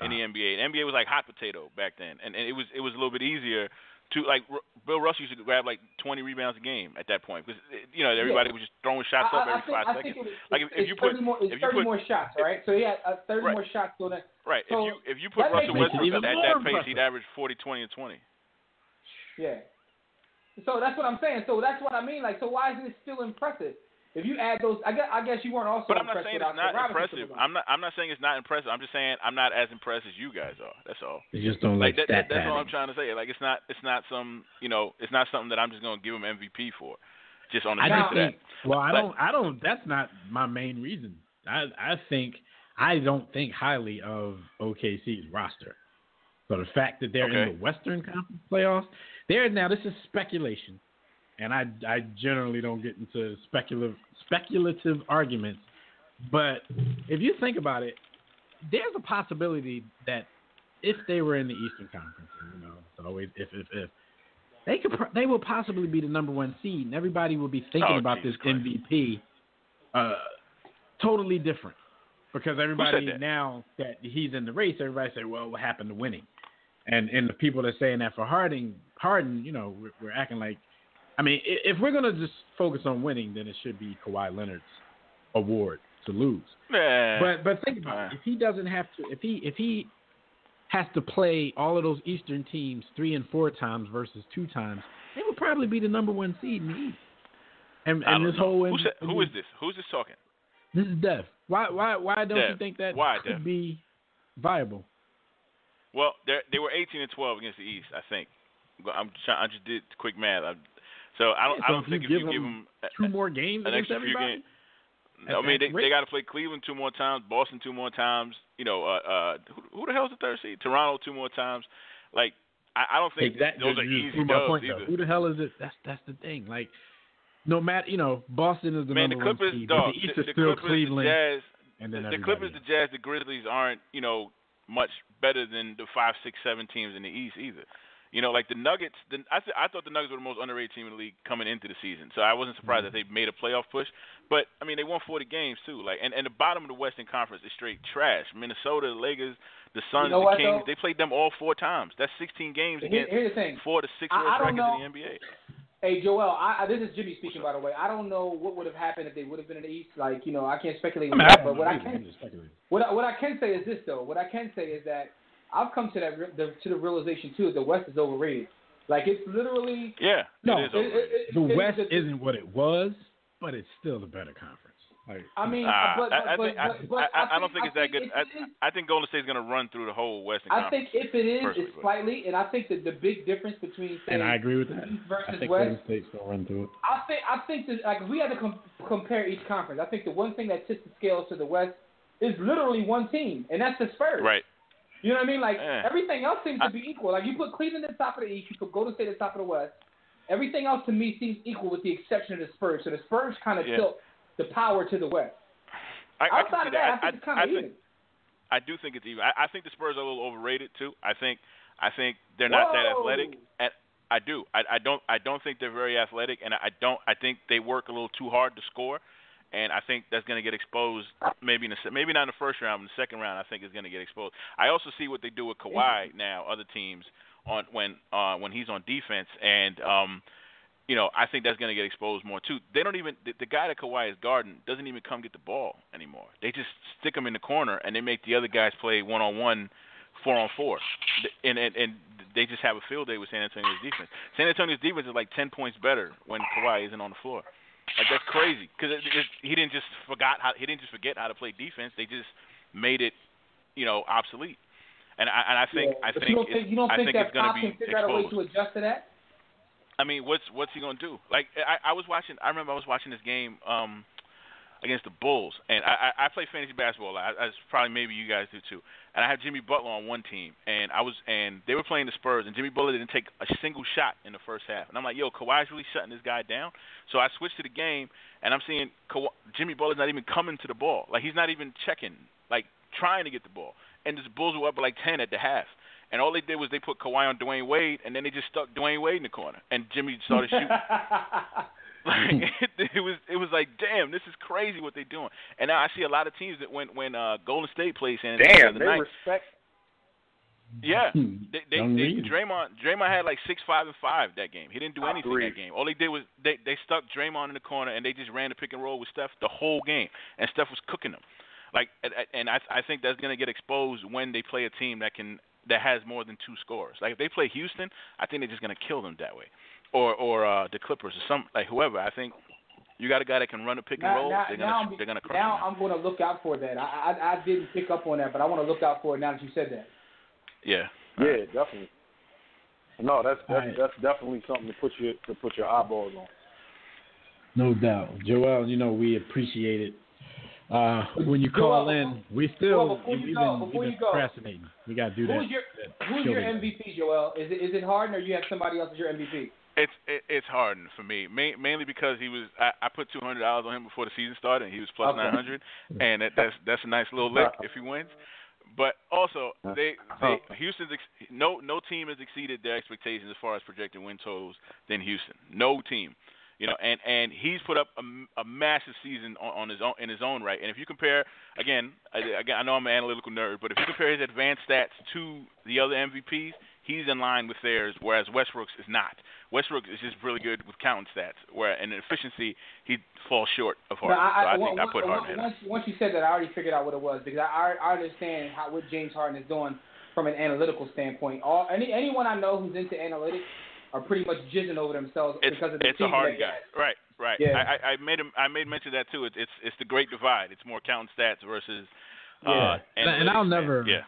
in the NBA. The NBA was like hot potato back then, and, and it was it was a little bit easier to like R- Bill Russell used to grab like 20 rebounds a game at that point because you know everybody was just throwing shots I, up every I think, five I seconds. think it Like, if- if you put- more, it's if you put- more shots, right? So he had uh, 30 Right. more shots on it. Right. So, if you if you put Russell it Westbrook even at that pace, he'd average 40, 20, and 20. Yeah. So that's what I'm saying. So that's what I mean. Like, so why is it still impressive? If you add those, I guess, I guess you weren't also But I'm not saying with it's Oscar not Robertson impressive. for I'm not. I'm not saying it's not impressive. I'm just saying I'm not as impressed as you guys are. That's all. They just don't Like like, that, that, stat that's all I'm trying to say. Like it's not. It's not some. You know. It's not something that I'm just gonna give him MVP for. Just on the I strength of that. Well, I But- don't. I don't. That's not my main reason. I I think I don't think highly of OKC's roster. So the fact that they're Okay. in the Western Conference playoffs, there now this is speculation, and I I generally don't get into speculative speculative arguments. But if you think about it, there's a possibility that if they were in the Eastern Conference, you know, it's always if if if they could they will possibly be the number one seed, and everybody will be thinking Oh, about this Christ. MVP uh, totally different because everybody that? now that he's in the race, everybody say, "Well, what happened to winning?" And and the people that are saying that for Harding, Harden, you know, we're, we're acting like. I mean, if we're gonna just focus on winning, then it should be Kawhi Leonard's award to lose. Man. But but think about it. If he doesn't have to, if he if he has to play all of those Eastern teams three and four times versus two times, they would probably be the number one seed in the East. And and this know. whole who, said, who is this? Who's this talking? this is Dev. Why why why don't you think that Why, could Dev? be viable? Well, they they were 18 and 12 against the East, I think. I'm trying, I just did quick math. I, so I don't Yeah, I don't think if you give them them Two more games an against extra few games. I mean, they they got to play Cleveland two more times, Boston two more times. You know, uh, uh, who, who the hell's the third seed? Toronto two more times. Like, I, I don't think Exactly. those are easy my point, either. though. Who the hell is it? That's that's the thing. Like, no matter you know, Boston is the Man, the number Clippers, one seed. dog. the East the, is the still Clippers, Cleveland, the Jazz, and then the everybody Clippers, the Jazz, the Grizzlies aren't you know much better than the five, six, seven teams in the East either. You know, like the Nuggets. The, I th- I thought the Nuggets were the most underrated team in the league coming into the season, so I wasn't surprised Mm-hmm. that they made a playoff push. But I mean, they won 40 games too. Like, and, and the bottom of the Western Conference is straight trash. Minnesota, the Lakers, the Suns, know the what, Kings. though? They played them all four times. That's 16 games Here- against here's the thing. four to six worst records know- in the NBA. Hey Joel, I, I, this is Jimmy speaking by the way. I don't know what would have happened if they would have been in the East. Like you know, I can't speculate I on mean, that. I But don't what know I either. can I'm just what I, what I can say is this though. What I can say is that I've come to that re- the, to the realization too. that The West is overrated. Like it's literally Yeah, No, it is it- it- it- The it- West isn't what it was, but it's still the better conference. Like, I mean, Nah, but, but, I, I but, think but, but I, I don't think I it's that good. if I, it is- I think Golden State's going to run through the whole Western I Conference. think if it is, it's but- slightly, and I think that the big difference between say, and I agree with that. East I versus think West. Golden State's gonna run through it. I think I think that like if we had to com- compare each conference, I think the one thing that tips the scales to the West is literally one team, and that's the Spurs. Right. You know what I mean? Like Yeah. everything else seems I- to be equal. Like you put Cleveland at the top of the East, you put Golden State at the top of the West. Everything else to me seems equal with the exception of the Spurs. So the Spurs kind of Yeah. tilt the power to the West. I, I Outside see of that, I that. think it's kind I, of think, even. I do think it's even. I, I think the Spurs are a little overrated too. I think I think they're not that athletic. And I do. I, I don't. I don't think they're very athletic, and I don't. I think they work a little too hard to score. And I think that's going to get exposed. Maybe in the maybe not in the first round, but in the second round, I think is going to get exposed. I also see what they do with Kawhi now. Other teams on when uh, when he's on defense, and um, you know, I think that's going to get exposed more too. They don't even the, the guy that Kawhi is guarding doesn't even come get the ball anymore. They just stick him in the corner and they make the other guys play one on one, four on four, and, and and they just have a field day with San Antonio's defense. San Antonio's defense is like ten points better when Kawhi isn't on the floor. Like that's crazy because it, it, he didn't just forgot how he didn't just forget how to play defense. They just made it, you know, obsolete. And I and I think Yeah. I think you don't it's, think you don't I think think that it's going to be can figure out a way exposed. to adjust to that? I mean, what's what's he gonna do? Like I, I was watching. I remember I was watching this game um, against the Bulls, and I, I, I play fantasy basketball. I, I, probably maybe you guys do too. And I had Jimmy Butler on one team, and I was and they were playing the Spurs, and Jimmy Butler didn't take a single shot in the first half. And I'm like, yo, Kawhi's really shutting this guy down. So I switched to the game, and I'm seeing Kawhi, Jimmy Butler's not even coming to the ball. Like he's not even checking, like trying to get the ball. And the Bulls were up like ten at the half. And all they did was they put Kawhi on Dwyane Wade, and then they just stuck Dwyane Wade in the corner, and Jimmy started shooting. like it, it was, it was like, damn, this is crazy what they're doing. And now I see a lot of teams that when when uh, Golden State plays in Damn, the they night, respect. yeah, Hmm. they, they, Young they Reed. Draymond Draymond had like six, five, and five that game. He didn't do anything that game. All they did was they they stuck Draymond in the corner and they just ran the pick and roll with Steph the whole game, and Steph was cooking them. Like, and- and I I think that's gonna get exposed when they play a team that can that has more than two scores. Like if they play Houston, I think they're just gonna kill them that way, or or uh, the Clippers or some like whoever. I think you got a guy that can run a pick and now, roll. now, they're gonna I'm, they're gonna crush now them. I'm going to look out for that. I, I I didn't pick up on that, but I want to look out for it now that you said that. Yeah. Yeah, definitely. No, that's that's Alright. that's definitely something to put your to put your eyeballs on. No doubt, Joel. You know we appreciate it. Uh, when you call Joel, in, we still Joel, before you we've go, been, before we've you go. procrastinating. We got to do that. Who's your that Who's your. MVP, Joel? Is it is it Harden or you have somebody else as your MVP? It's it, it's Harden for me, Ma- mainly because he was I, I put two hundred dollars on him before the season started, and he was plus Okay. nine hundred, and that, that's that's a nice little lick if he wins. But also, they, they Houston's ex- no no team has exceeded their expectations as far as projected win totals than Houston. No team. You know, and and he's put up a, a massive season on, on his own in his own right. And if you compare again, I, again, I know I'm an analytical nerd, but if you compare his advanced stats to the other MVPs, he's in line with theirs, whereas Westbrook's is not. Westbrook is just really good with counting stats, where in efficiency he falls short of Harden. No, I, so I, think once, I put Harden in. once, once you said that, I already figured out what it was because I, I understand how what James Harden is doing from an analytical standpoint. All any anyone I know who's into analytics are pretty much jizzing over themselves It's, because of the it's a team Harden that guy, right? Right. Yeah. I, I, I made him. I made mention of that too. It's it's it's the great divide. It's more counting stats versus. Yeah. Uh, and, and I'll never. Yeah.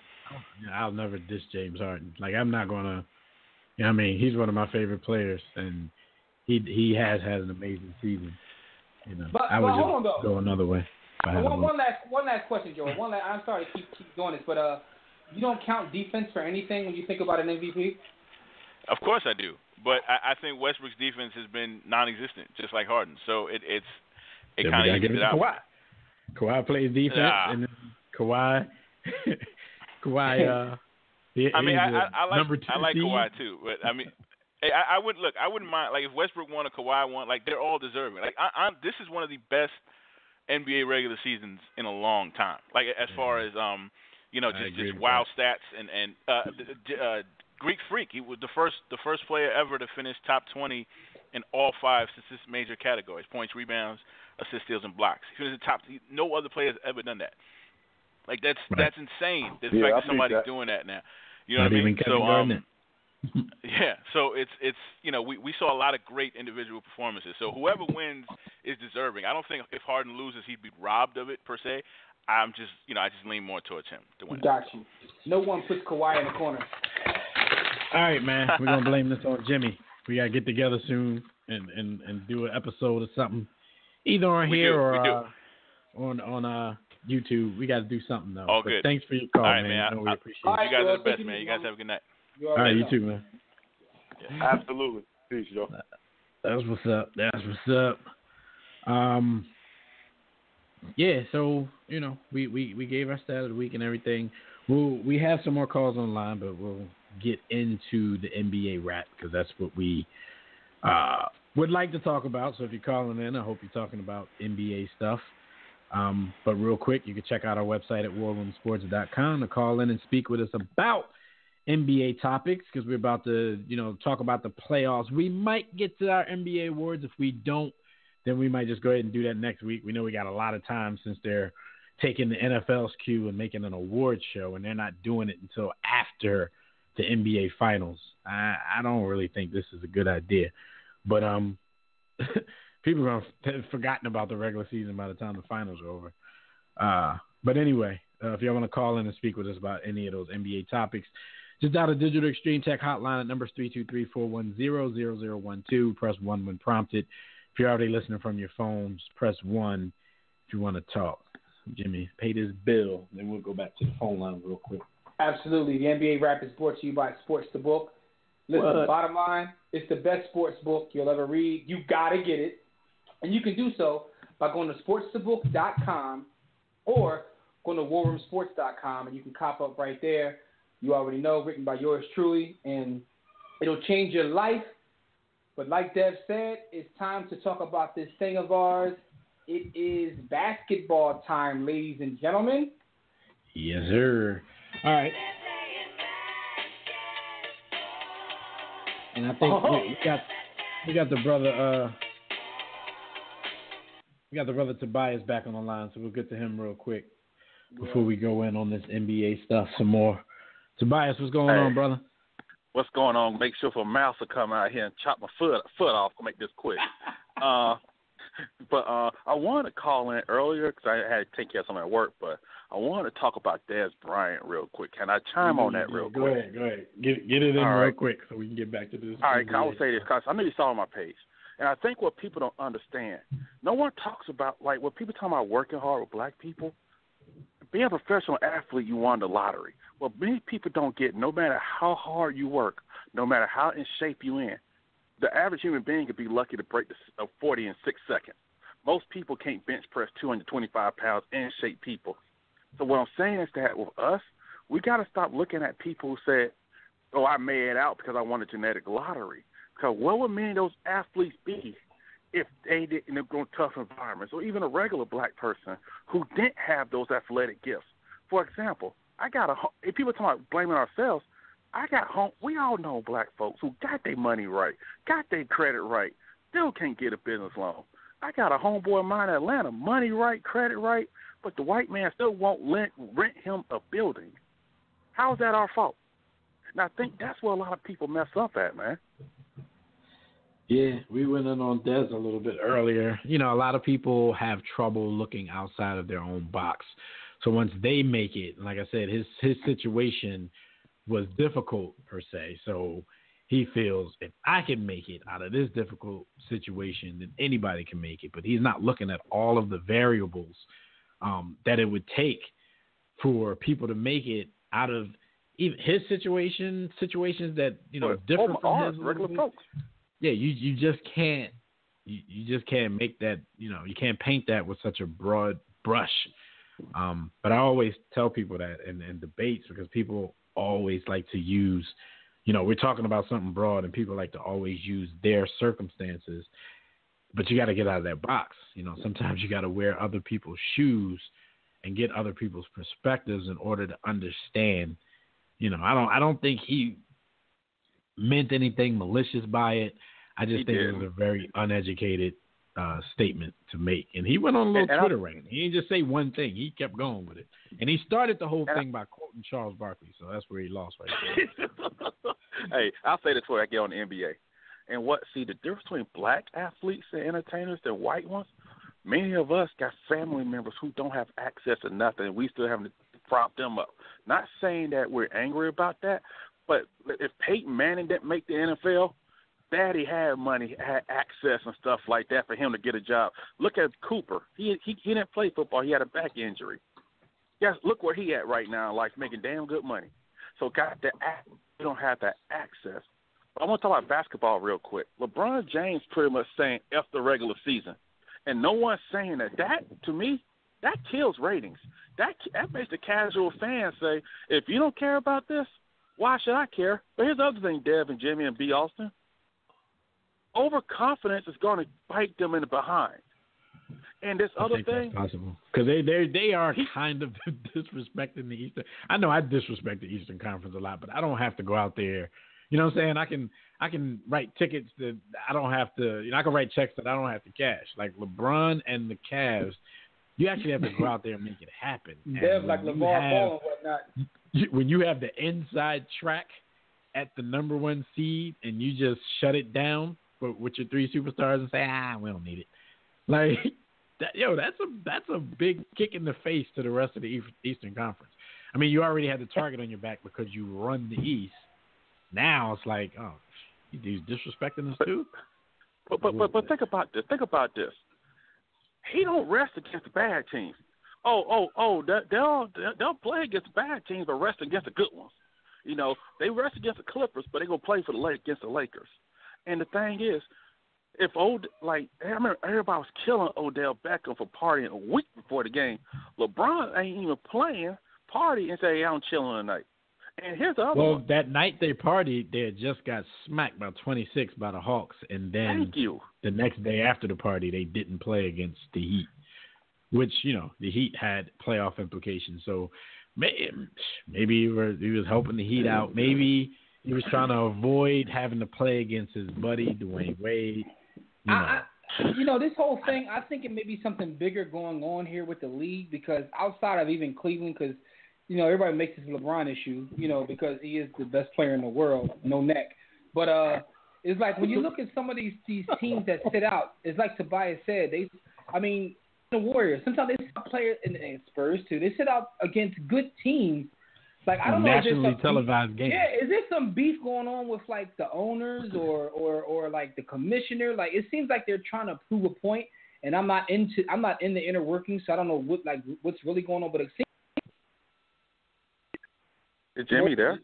I'll never diss James Harden. Like I'm not gonna. You know I mean, he's one of my favorite players, and he he has had an amazing season. You know, But- I would but just on, go another way. if I had One, one last one last question, Joe. One last, I'm sorry to keep keep doing this, but uh, you don't count defense for anything when you think about an MVP. Of course I do, but I, I think Westbrook's defense has been non-existent, just like Harden. So it it's it Then kind of give it to out. Kawhi. Kawhi plays defense, Ah. and then Kawhi, Kawhi. Uh, I mean, I, I, I like number two I like seed. Kawhi too, but I mean, I, I would look. I wouldn't mind like if Westbrook won or Kawhi won. Like they're all deserving. Like I, I'm, this is one of the best NBA regular seasons in a long time. Like as far as um, you know, just just with wow stats and and uh, d- d- uh, Greek Freak. He was the first the first player ever to finish top 20 in all five statistic major categories: points, rebounds, assists, steals, and blocks. He finished the top. he- No other player has ever done that. Like that's Right. that's insane. The Yeah, fact that somebody's that- doing that now. You know Not what I mean? Kevin so um, yeah, so it's it's you know we we saw a lot of great individual performances. So whoever wins is deserving. I don't think if Harden loses he'd be robbed of it per se. I'm just you know I just lean more towards him to win. Got you. No one puts Kawhi in the corner. All right, man. We're gonna blame this on Jimmy. We gotta get together soon and and and do an episode or something, either on We here do, or uh, on on uh YouTube. We got to do something though. All But good. Thanks for your call, All right, man. man. You know we I- appreciate All it. you guys well, are the best, take man. You guys have a good night. All right, you too, man. Absolutely. Peace, Joe. That's what's up. That's what's up. Um, yeah. So you know, we we we gave our stat of the week and everything. We'll we have some more calls online, but we'll get into the NBA rap because that's what we uh would like to talk about. So if you're calling in, I hope you're talking about NBA stuff. Um, but real quick, you can check out our website at warroomsports.com to call in and speak with us about NBA topics because we're about to, you know, talk about the playoffs. We might get to our NBA awards. If we don't, then we might just go ahead and do that next week. We know we got a lot of time since they're taking the NFL's cue and making an award show, and they're not doing it until after the NBA finals. I, I don't really think this is a good idea, but um, people are gonna have forgotten about the regular season by the time the finals are over. Uh, but anyway, uh, if y'all want to call in and speak with us about any of those NBA topics, just dial the Digital Extreme Tech hotline at numbers 323-410-0012. Press 1 when prompted. If you're already listening from your phones, press 1 if you want to talk. Jimmy, pay this bill, then we'll go back to the phone line real quick. Absolutely. The NBA rap is brought to you by Sports the Book. Listen, What? bottom line, it's the best sports book you'll ever read. You got to get it. And you can do so by going to sportsthebook.com or going to warroomsports.com and you can cop up right there. You already know, written by yours truly, and it'll change your life. But like Dev said, it's time to talk about this thing of ours. It is basketball time, ladies and gentlemen. Yes, sir. All right. And I think Oh. we, we got we got the brother uh we got the brother Tobias back on the line, so we'll get to him real quick before we go in on this NBA stuff some more. Tobias, what's going Hey. on, brother? what's going on. Make sure for a mouse to come out here and chop my foot foot off. I'll make this quick. uh, but uh, I wanted to call in earlier because I had to take care of something at work. But I wanted to talk about Dez Bryant real quick. Can I chime on that real go quick? ahead, go ahead. Get get it in All real right. quick so we can get back to this. All right, I will say this because I know you saw on my page, and I think what people don't understand, no one talks about like when people talk about working hard with black people. Being a professional athlete, you won the lottery. Well, many people don't get. No matter how hard you work, no matter how in shape you in, the average human being could be lucky to break the uh, 40 in six seconds. Most people can't bench press 225 pounds in shape people. So what I'm saying is that with us, we got to stop looking at people who said, "Oh, I made it out because I won a genetic lottery." Because what would many of those athletes be if they didn't go in tough environments, or even a regular black person who didn't have those athletic gifts. For example, I got a if people talk about blaming ourselves, I got home. We all know black folks who got their money right, got their credit right, still can't get a business loan. I got a homeboy of mine in Atlanta, money right, credit right, but the white man still won't rent, rent him a building. How is that our fault? And I think that's where a lot of people mess up at, man. Yeah, we went in on Dez a little bit earlier. You know, a lot of people have trouble looking outside of their own box. So once they make it, like I said, his his situation was difficult per se. So he feels if I can make it out of this difficult situation, then anybody can make it. But he's not looking at all of the variables um, that it would take for people to make it out of even his situation, situations that you know different from ours, his. regular folks. Yeah, you you just can't you, you just can't make that you know you can't paint that with such a broad brush. Um, but I always tell people that in, in debates because people always like to use, you know, we're talking about something broad and people like to always use their circumstances, but you got to get out of that box. You know, sometimes you got to wear other people's shoes and get other people's perspectives in order to understand. You know, I don't I don't think he meant anything malicious by it. I just He think it didn't. was a very uneducated uh, statement to make. And he went on a little And- and Twitter rant. He didn't just say one thing. He kept going with it. And he started the whole thing by quoting Charles Barkley. So that's where he lost right there. hey, I'll say this before I get on the NBA. And what? See, the difference between black athletes and entertainers and white ones. Many of us got family members who don't have access to nothing, and we still having to prop them up. Not saying that we're angry about that, but if Peyton Manning didn't make the NFL, Daddy had money, had access and stuff like that for him to get a job. Look at Cooper. He he, he didn't play football. He had a back injury. Yes, look where he at right now, like making damn good money. So got the we don't have that access. I want to talk about basketball real quick. LeBron James pretty much saying F the regular season, and no one's saying that. That to me, that kills ratings. That that makes the casual fan say, if you don't care about this, why should I care? But here's the other thing, Dev and Jimmy and B. Austin. Overconfidence is going to bite them in the behind. And this I other thing, possible because they they they are kind of disrespecting the Eastern. I know I disrespect the Eastern Conference a lot, but I don't have to go out there. You know what I'm saying? I can I can write tickets that I don't have to. You know, I can write checks that I don't have to cash. Like LeBron and the Cavs, you actually have to go out there and make it happen. And Dev like when LeVar you have- Ball and whatnot. when you have the inside track at the number one seed and you just shut it down with, with your three superstars and say, ah, we don't need it. Like, that, yo, that's a that's a big kick in the face to the rest of the Eastern Conference. I mean, you already had the target on your back because you run the East. Now it's like, oh, he's disrespecting us too. But but but, but think about this. Think about this. He don't rest against the bad teams. Oh oh oh, they- they'll they'll play against the bad teams, but rest against the good ones. You know, they rest against the Clippers, but they gonna play for the Lake against the Lakers. And the thing is, if old like I remember everybody was killing Odell Beckham for partying a week before the game. LeBron ain't even playing, party and say, hey, I'm chilling tonight. And here's the other Well, one. that night they partied, they had just got smacked by 26 by the Hawks, and then Thank you. the next day after the party, they didn't play against the Heat, which you know the Heat had playoff implications. So may- maybe he was, he was helping the Heat out. Maybe he was trying to avoid having to play against his buddy Dwyane Wade. You know, I, I, you know, this whole thing, I think it may be something bigger going on here with the league because outside of even Cleveland, because you know everybody makes this LeBron issue, you know, because he is the best player in the world, no neck. But uh, it's like when you look at some of these these teams that sit out, it's like Tobias said, they, I mean, the Warriors sometimes they sit out players and, and Spurs too. They sit out against good teams. Like I don't know, nationally televised games. yeah, is there some beef going on with like the owners or or or like the commissioner? Like it seems like they're trying to prove a point, and I'm not into I'm not in the inner workings, so I don't know what like what's really going on. But it seems Is Jimmy there?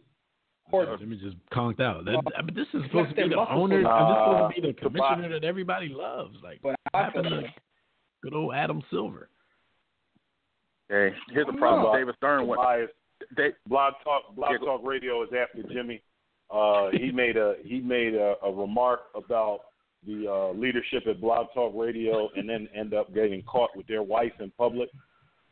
or Jimmy just conked out. That, I mean, this is supposed to be the owner. are- this is supposed to be the commissioner that everybody loves. Like but what I feel happened to good old Adam Silver. Hey, here's the problem. not. David Stern went. They, Blog Talk Blog Yeah, Talk Radio is after Jimmy. Uh, he made a he made a, a remark about the uh, leadership at Blog Talk Radio and then end up getting caught with their wife in public.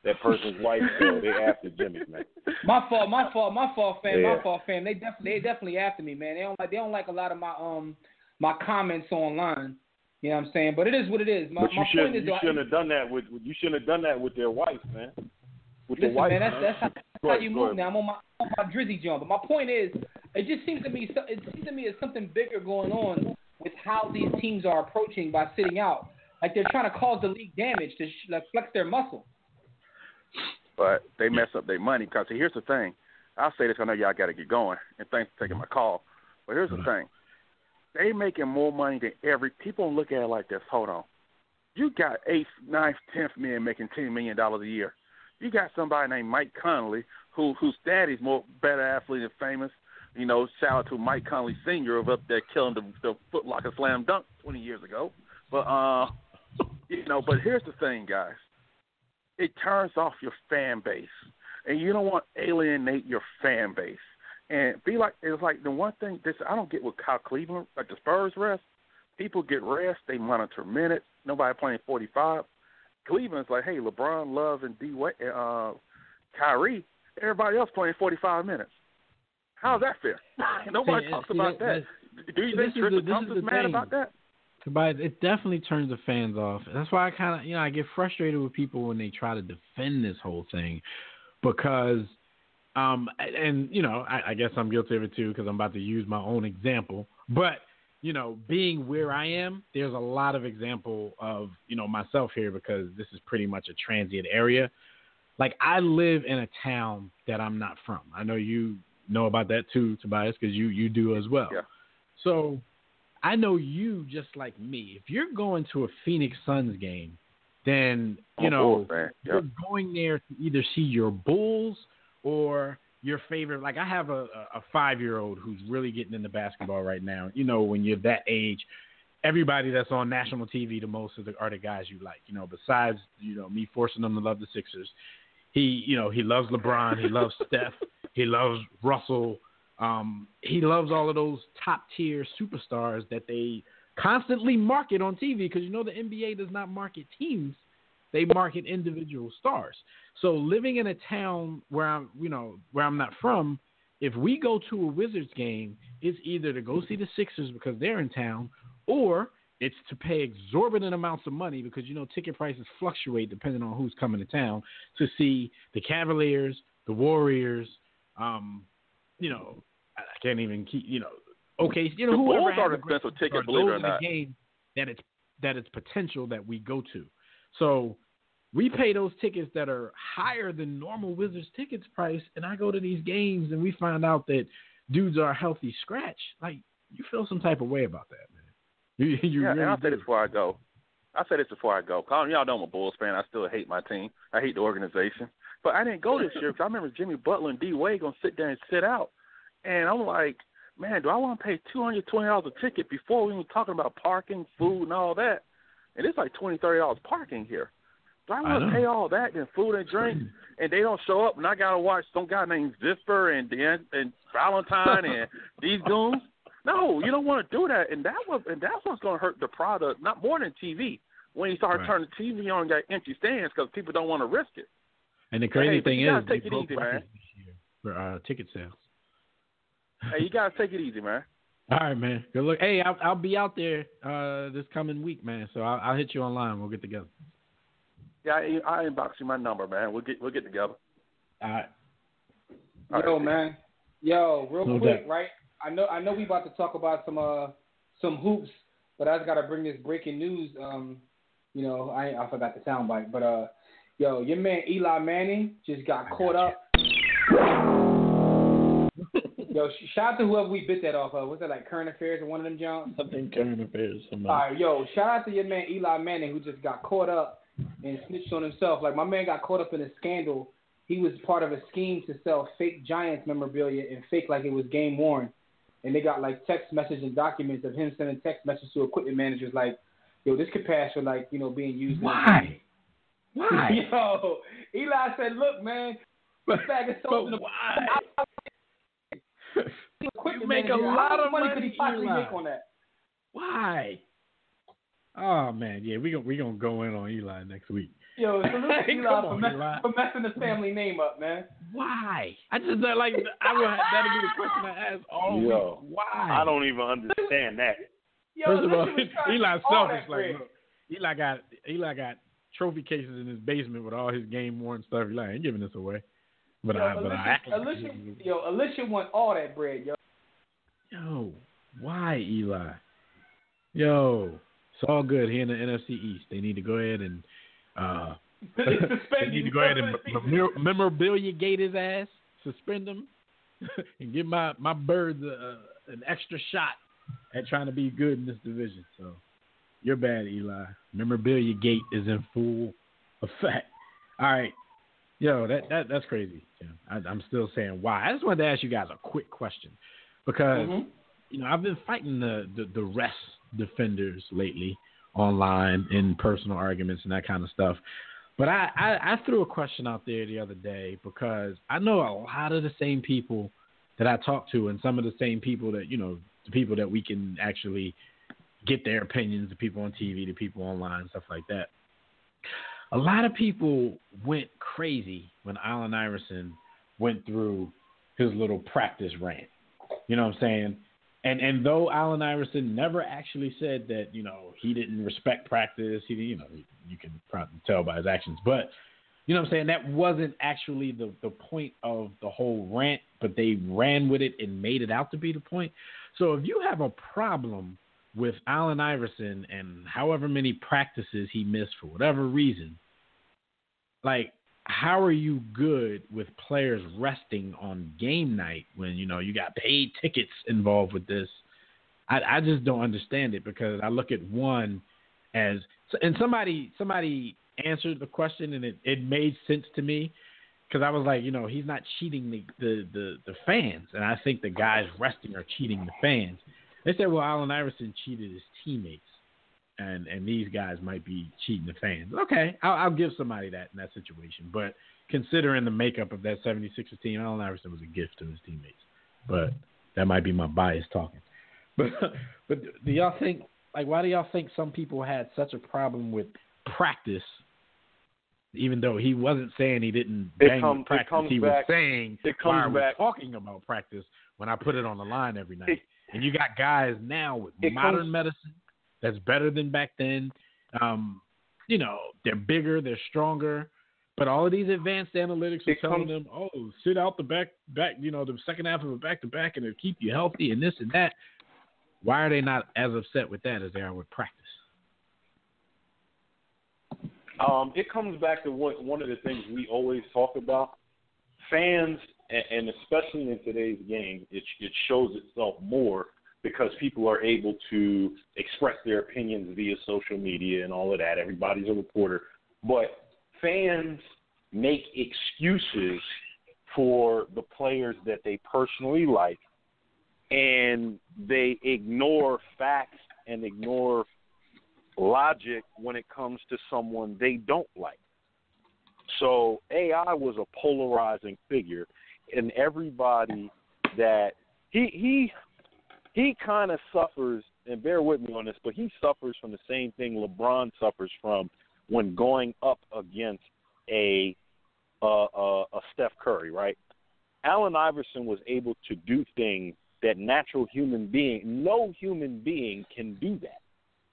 That person's wife, so they after Jimmy, man. My fault, my fault, my fault, fam, Yeah. my fault, fam. They definitely, they definitely after me, man. They don't like, they don't like a lot of my um my comments online. You know what I'm saying? But it is what it is. My, but you my should point is, you shouldn't have done that with you shouldn't have done that with their wife, man. With the Listen, wife, man, that's, that's how, that's how you move ahead. now. I'm on my on my drizzy jump. But my point is, it just seems to me it seems to me there's something bigger going on with how these teams are approaching by sitting out. Like they're trying to cause the league damage to sh- like flex their muscle. But they mess up their money because here's the thing. I'll say this. I know y'all got to get going, and thanks for taking my call. But here's the thing: they making more money than every. People look at it like this. Hold on, you got eighth, ninth, tenth men making ten million dollars a year. You got somebody named Mike Conley, who whose daddy's more better athlete and famous. You know, shout out to Mike Conley Senior of up there killing the, the Foot Locker slam dunk twenty years ago. But uh, you know, but here's the thing, guys it turns off your fan base, and you don't want to alienate your fan base. And be like it's like the one thing this I don't get with Kyle Cleveland like the Spurs rest. People get rest, they monitor minutes. Nobody playing forty five. Cleveland's like, hey, LeBron, Love, and D. Uh, Kyrie, everybody else playing forty five minutes. How's that fair? Nobody See, talks see, about that- that. Do you think is Tristan Thompson's mad thing. about that? Tobias, it definitely turns the fans off. That's why I kind of, you know, I get frustrated with people when they try to defend this whole thing because, um, and you know, I, I guess I'm guilty of it too because I'm about to use my own example. But you know, being where I am, there's a lot of example of you know myself here because this is pretty much a transient area. Like I live in a town that I'm not from. I know you know about that too, Tobias, because you you do as well. Yeah. So I know you just like me. If you're going to a Phoenix Suns game, then you I'm know oh, Bulls you're Yep. going there to either see your Bulls or your favorite. Like I have a, a five year old who's really getting into basketball right now. You know, when you're that age, everybody that's on national TV the most are the, are the guys you like. You know, besides you know me forcing them to love the Sixers. He, you know, he loves LeBron. He loves Steph. He loves Russell. Um, he loves all of those top tier superstars that they constantly market on TV because you know the NBA does not market teams; they market individual stars. So living in a town where I'm, you know, where I'm not from, if we go to a Wizards game, it's either to go see the Sixers because they're in town, or it's to pay exorbitant amounts of money because you know ticket prices fluctuate depending on who's coming to town to see the Cavaliers, the Warriors, um, you know, can't even keep, you know, okay, you know, The whoever Bulls has are the an expensive ticket, believe it or not. games that it's that it's potential that we go to. So we pay those tickets that are higher than normal Wizards tickets price, and I go to these games and we find out that dudes are a healthy scratch. Like you feel some type of way about that, man. You, you yeah, really and I'll say this before I go. I'll say this before I go. Colin, y'all know I'm a Bulls fan. I still hate my team. I hate the organization. But I didn't go this year because I remember Jimmy Butler and D Wade gonna sit there and sit out, and I'm like, man, do I want to pay two hundred twenty dollars a ticket before we even talking about parking, food, and all that? And it's like twenty, thirty dollars parking here. Do I want to pay all that and food and drink, and they don't show up, and I gotta watch some guy named Zipser and Dan and Valentine and these goons? No, you don't want to do that, and that was and that's what's going to hurt the product, not more than TV. When you start Right. turning the TV on got empty stands because people don't want to risk it. And the crazy Hey, thing is, they broke easy, man. records this year for uh, ticket sales. Hey, you gotta take it easy, man. All right, man. Good luck. Hey, I'll, I'll be out there uh, this coming week, man. So I'll, I'll hit you online. We'll get together. Yeah, I, I inbox you my number, man. We'll get we'll get together. All right. All Yo, right. man. Yo, real No quick, doubt. right? I know I know we about to talk about some uh some hoops, but I just gotta bring this breaking news. Um, you know, I I forgot the soundbite, but uh, yo, your man Eli Manning just got caught up. Yo, shout out to whoever we bit that off of. Was that like current affairs or one of them Johns? I think current affairs. Somebody. All right, yo, shout out to your man Eli Manning who just got caught up and snitched on himself. Like my man got caught up in a scandal. He was part of a scheme to sell fake Giants memorabilia and fake like it was game worn. And they got like text message and documents of him sending text messages to equipment managers like, "Yo, this could pass for like you know being used." Why? Why? Yo, Eli said, "Look, man, this bag of soap in the why? equipment You make a lot of money money, could he possibly Eli. make on that?" Why? Oh man, yeah, we gonna we gonna go in on Eli next week. Yo, salute to Hey, Eli for, on, mess, Eli. for messing his family name up, man. Why? I just like I would that'd be the question I ask all Yo, week. Why? I don't even understand that. Yo, First of all, Alicia was Eli's all selfish. Like, look, Eli got Eli got trophy cases in his basement with all his game worn stuff. Eli ain't giving this away. But Yo, I, but Alicia, I Alicia, yo, Alicia want all that bread, yo. Yo, why Eli? Yo, it's all good here in the NFC East. They need to go ahead and uh they need to go ahead and memor- memorabilia gate his ass, suspend him, and give my my birds uh, an extra shot at trying to be good in this division. So you're bad, Eli. Memorabilia gate is in full effect. All right, yo, that that that's crazy. Jim. I, I'm still saying why. I just wanted to ask you guys a quick question because Mhm. you know I've been fighting the the, the rest defenders lately online in personal arguments and that kind of stuff. But I, I, I threw a question out there the other day because I know a lot of the same people that I talk to and some of the same people that, you know, the people that we can actually get their opinions, the people on TV, the people online, stuff like that. A lot of people went crazy when Allen Iverson went through his little practice rant. You know what I'm saying? And and though Allen Iverson never actually said that, you know, he didn't respect practice, he you know, you can probably tell by his actions, but you know what I'm saying? That wasn't actually the the point of the whole rant, but they ran with it and made it out to be the point. So if you have a problem with Allen Iverson and however many practices he missed for whatever reason, like how are you good with players resting on game night when you know you got paid tickets involved with this? I, I just don't understand it because I look at one as and somebody somebody answered the question and it, it made sense to me because I was like, you know, he's not cheating the, the, the, the fans, and I think the guys resting are cheating the fans. They said, well, Allen Iverson cheated his teammates, and and these guys might be cheating the fans. Okay, I'll, I'll give somebody that in that situation, but considering the makeup of that 76ers team, Allen Iverson was a gift to his teammates. But that might be my bias talking. But but do y'all think like why do y'all think some people had such a problem with practice, even though he wasn't saying he didn't bang come- with practice? he back- was saying it why comes are we talking about practice when I put it on the line every night? It- and you got guys now with modern comes- medicine that's better than back then. Um, you know, they're bigger, they're stronger. But all of these advanced analytics are telling them, oh, sit out the back, back, you know, the second half of a back to back, and it'll keep you healthy and this and that. Why are they not as upset with that as they are with practice? Um, it comes back to one one of the things we always talk about. Fans, and, and especially in today's game, it it shows itself more because people are able to express their opinions via social media and all of that. Everybody's a reporter, but fans make excuses for the players that they personally like, and they ignore facts and ignore logic when it comes to someone they don't like. So AI was a polarizing figure, and everybody that he he he kind of suffers, and bear with me on this, but he suffers from the same thing LeBron suffers from when going up against a uh, uh, a Steph Curry, right? Allen Iverson was able to do things that natural human being, no human being can do that.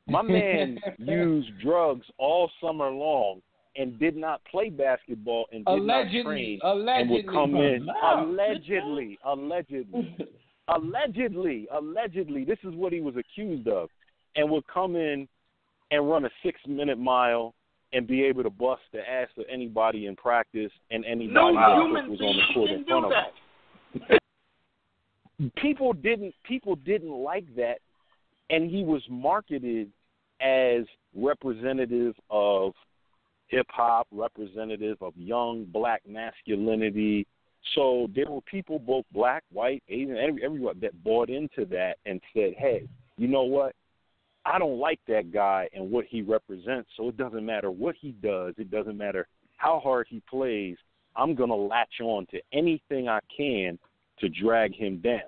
My man used drugs all summer long and did not play basketball and did Allegedly, not train allegedly, and would come in no. allegedly, allegedly, allegedly, allegedly. This is what he was accused of, and would come in and run a six-minute mile and be able to bust the ass of anybody in practice and anybody No that was on the court in front of him people didn't people didn't like that and he was marketed as representative of hip hop representative of young black masculinity so there were people both black white asian every, everyone that bought into that and said hey you know what i don't like that guy and what he represents so it doesn't matter what he does it doesn't matter how hard he plays i'm going to latch on to anything i can to drag him down.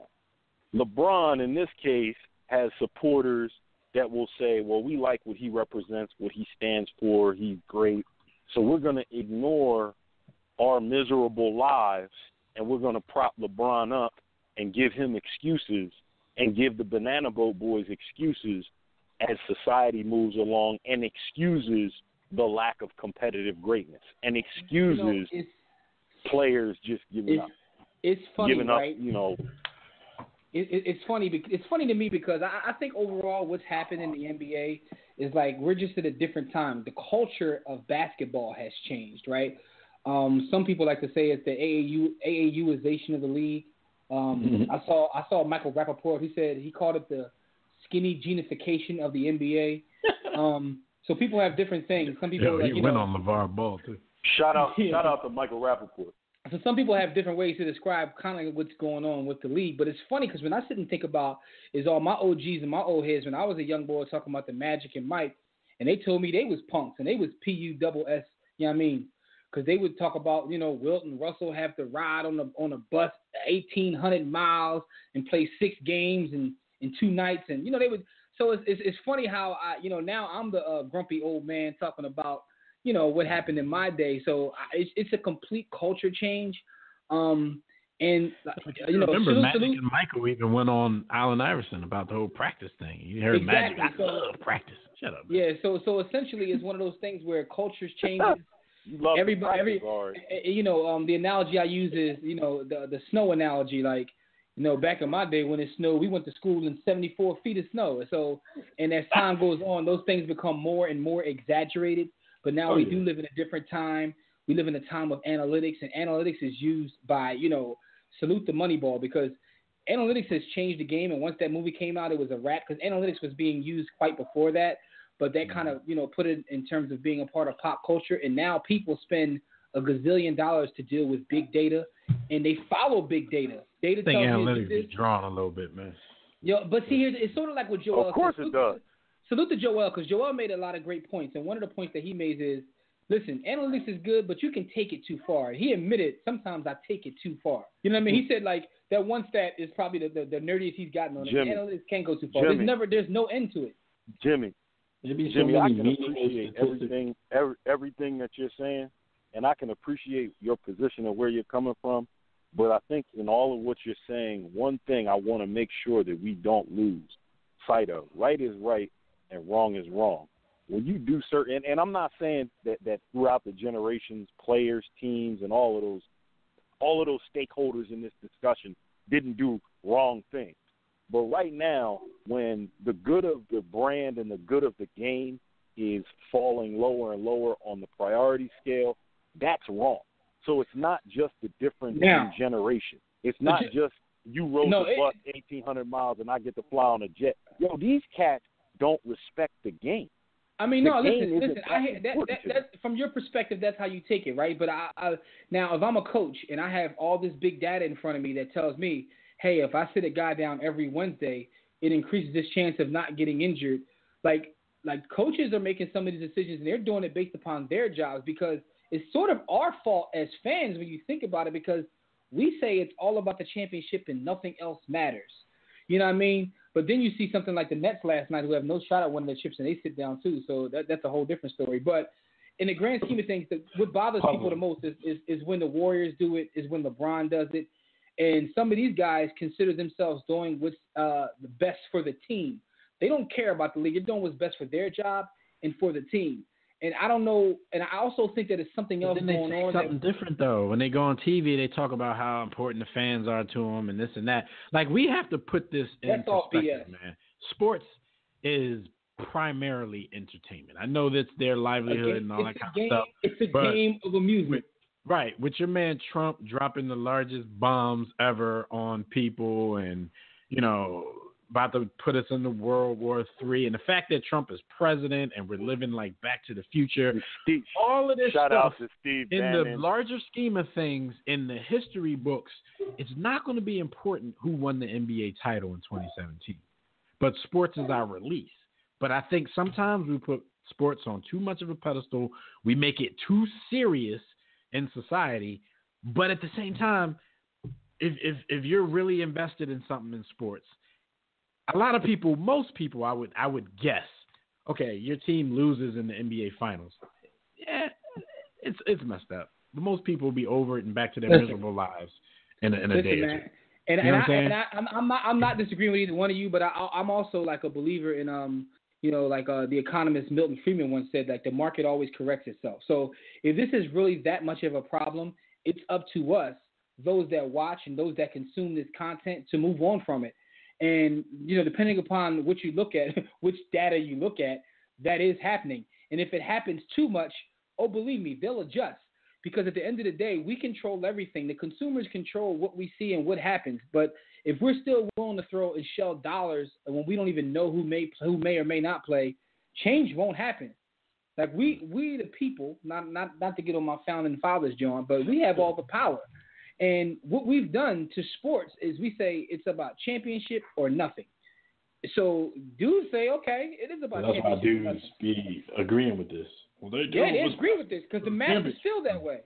LeBron, in this case, has supporters that will say, well, we like what he represents, what he stands for, he's great. So we're going to ignore our miserable lives and we're going to prop LeBron up and give him excuses and give the Banana Boat Boys excuses as society moves along and excuses the lack of competitive greatness and excuses you know, players just giving it's, up. It's funny, giving right? up, you know. It, it, it's funny. It's funny to me because I, I think overall, what's happened in the NBA is like we're just at a different time. The culture of basketball has changed, right? Um, some people like to say it's the AAU AAUization of the league. Um, Mm-hmm. I saw I saw Michael Rappaport. He said he called it the skinny genification of the NBA. um, so people have different things. Some people, Yo, like, he you went know, on LeVar Ball too. Shout out, Yeah. shout out to Michael Rappaport. so some people have different ways to describe kind of what's going on with the league. But it's funny because when I sit and think about is all my OGs and my old heads when I was a young boy talking about the Magic and Mike, and they told me they was punks and they was P U double S. You know what I mean? Because they would talk about you know Wilton Russell have to ride on the on a bus eighteen hundred miles and play six games in in two nights, and you know they would. So it's it's, it's funny how I you know now I'm the uh, grumpy old man talking about you know what happened in my day. So I, it's it's a complete culture change. Um, and you know, remember Magic salute- and Michael even went on Allen Iverson about the whole practice thing. You heard Exactly, Magic, I so- love practice. Shut up. Yeah, so so essentially, it's one of those things where cultures changes. You love Everybody, every eh, eh, you know, um, the analogy I use is you know the the snow analogy. Like, you know, back in my day when it snowed, we went to school in 74 feet of snow. So, and as time goes on, those things become more and more exaggerated. But now Oh, we yeah. do live in a different time. We live in a time of analytics, and analytics is used by you know salute the money ball because analytics has changed the game. And once that movie came out, it was a wrap because analytics was being used quite before that. But that mm-hmm. kind of you know put it in terms of being a part of pop culture. And now people spend a gazillion dollars to deal with big data, and they follow big data. Data I think tells analytics is drawn a little bit, man. Yo, but see, here's, it's sort of like what Joel. Of course said. it does. Salute to Joel because Joel made a lot of great points, and one of the points that he made is, listen, analytics is good, but you can take it too far. He admitted sometimes I take it too far. You know what I mean? He said like that one stat is probably the, the, the nerdiest he's gotten on it. Jimmy. Analytics can't go too far. Jimmy. There's never, there's no end to it. Jimmy, Maybe so Jimmy, I can appreciate everything, every, everything that you're saying, and I can appreciate your position and where you're coming from. But I think in all of what you're saying, one thing I want to make sure that we don't lose sight of: right is right and wrong is wrong. When you do certain, and, and I'm not saying that that throughout the generations, players, teams, and all of those, all of those stakeholders in this discussion didn't do wrong things. But right now, when the good of the brand and the good of the game is falling lower and lower on the priority scale, that's wrong. So it's not just the difference Now- in generation. It's not you- just you rode No, the it- bus 1,800 miles and I get to fly on a jet. Yo, these cats don't respect the game. I mean, The no, listen, listen. I that that, that, that from your perspective, that's how you take it, right? But I, I now, if I'm a coach and I have all this big data in front of me that tells me, hey, if I sit a guy down every Wednesday, it increases his chance of not getting injured. Like, like coaches are making some of these decisions and they're doing it based upon their jobs because it's sort of our fault as fans when you think about it because we say it's all about the championship and nothing else matters. You know what I mean? But then you see something like the Nets last night who have no shot at winning the chips and they sit down too. So that, that's a whole different story. But in the grand scheme of things, the, what bothers people the most is, is, is when the Warriors do it, is when LeBron does it. And some of these guys consider themselves doing what's uh, the best for the team. They don't care about the league. They're doing what's best for their job and for the team. And I don't know. And I also think that it's something else going on. something that, different though. When they go on TV, they talk about how important the fans are to them and this and that. Like we have to put this in That's perspective, man. Sports is primarily entertainment. I know that's their livelihood Again, and all that kind game, of stuff. It's a game of amusement. Right, with your man Trump dropping the largest bombs ever on people, and you know about to put us into World War Three, and the fact that Trump is president and we're living like Back to the Future, Steve, all of this shout stuff out to Steve in Bannon. the larger scheme of things, in the history books, it's not going to be important who won the NBA title in 2017. But sports is our release. But I think sometimes we put sports on too much of a pedestal. We make it too serious in society. But at the same time, if if if you're really invested in something in sports, a lot of people, most people, I would I would guess, okay, your team loses in the NBA Finals. Yeah, it's it's messed up. But most people will be over it and back to their Listen. miserable lives in a, in a Listen, day or two. And, You know and, I, I'm and I, I'm, I'm not I'm not disagreeing with either one of you, but I, I'm also like a believer in um you know like uh, the economist Milton Friedman once said like the market always corrects itself. So if this is really that much of a problem, it's up to us, those that watch and those that consume this content, to move on from it. And you know depending upon what you look at, which data you look at, that is happening. And if it happens too much, oh believe me, they'll adjust because at the end of the day, we control everything. The consumers control what we see and what happens. But if we're still willing to throw and shell dollars when we don't even know who may who may or may not play, change won't happen. Like we we the people, not not not to get on my founding fathers, John, but we have all the power. And what we've done to sports is we say it's about championship or nothing. So dudes say, okay, it is about That's why championship. dudes be agreeing with this. Well, they Yeah, do. they agree with this because the math is still that way.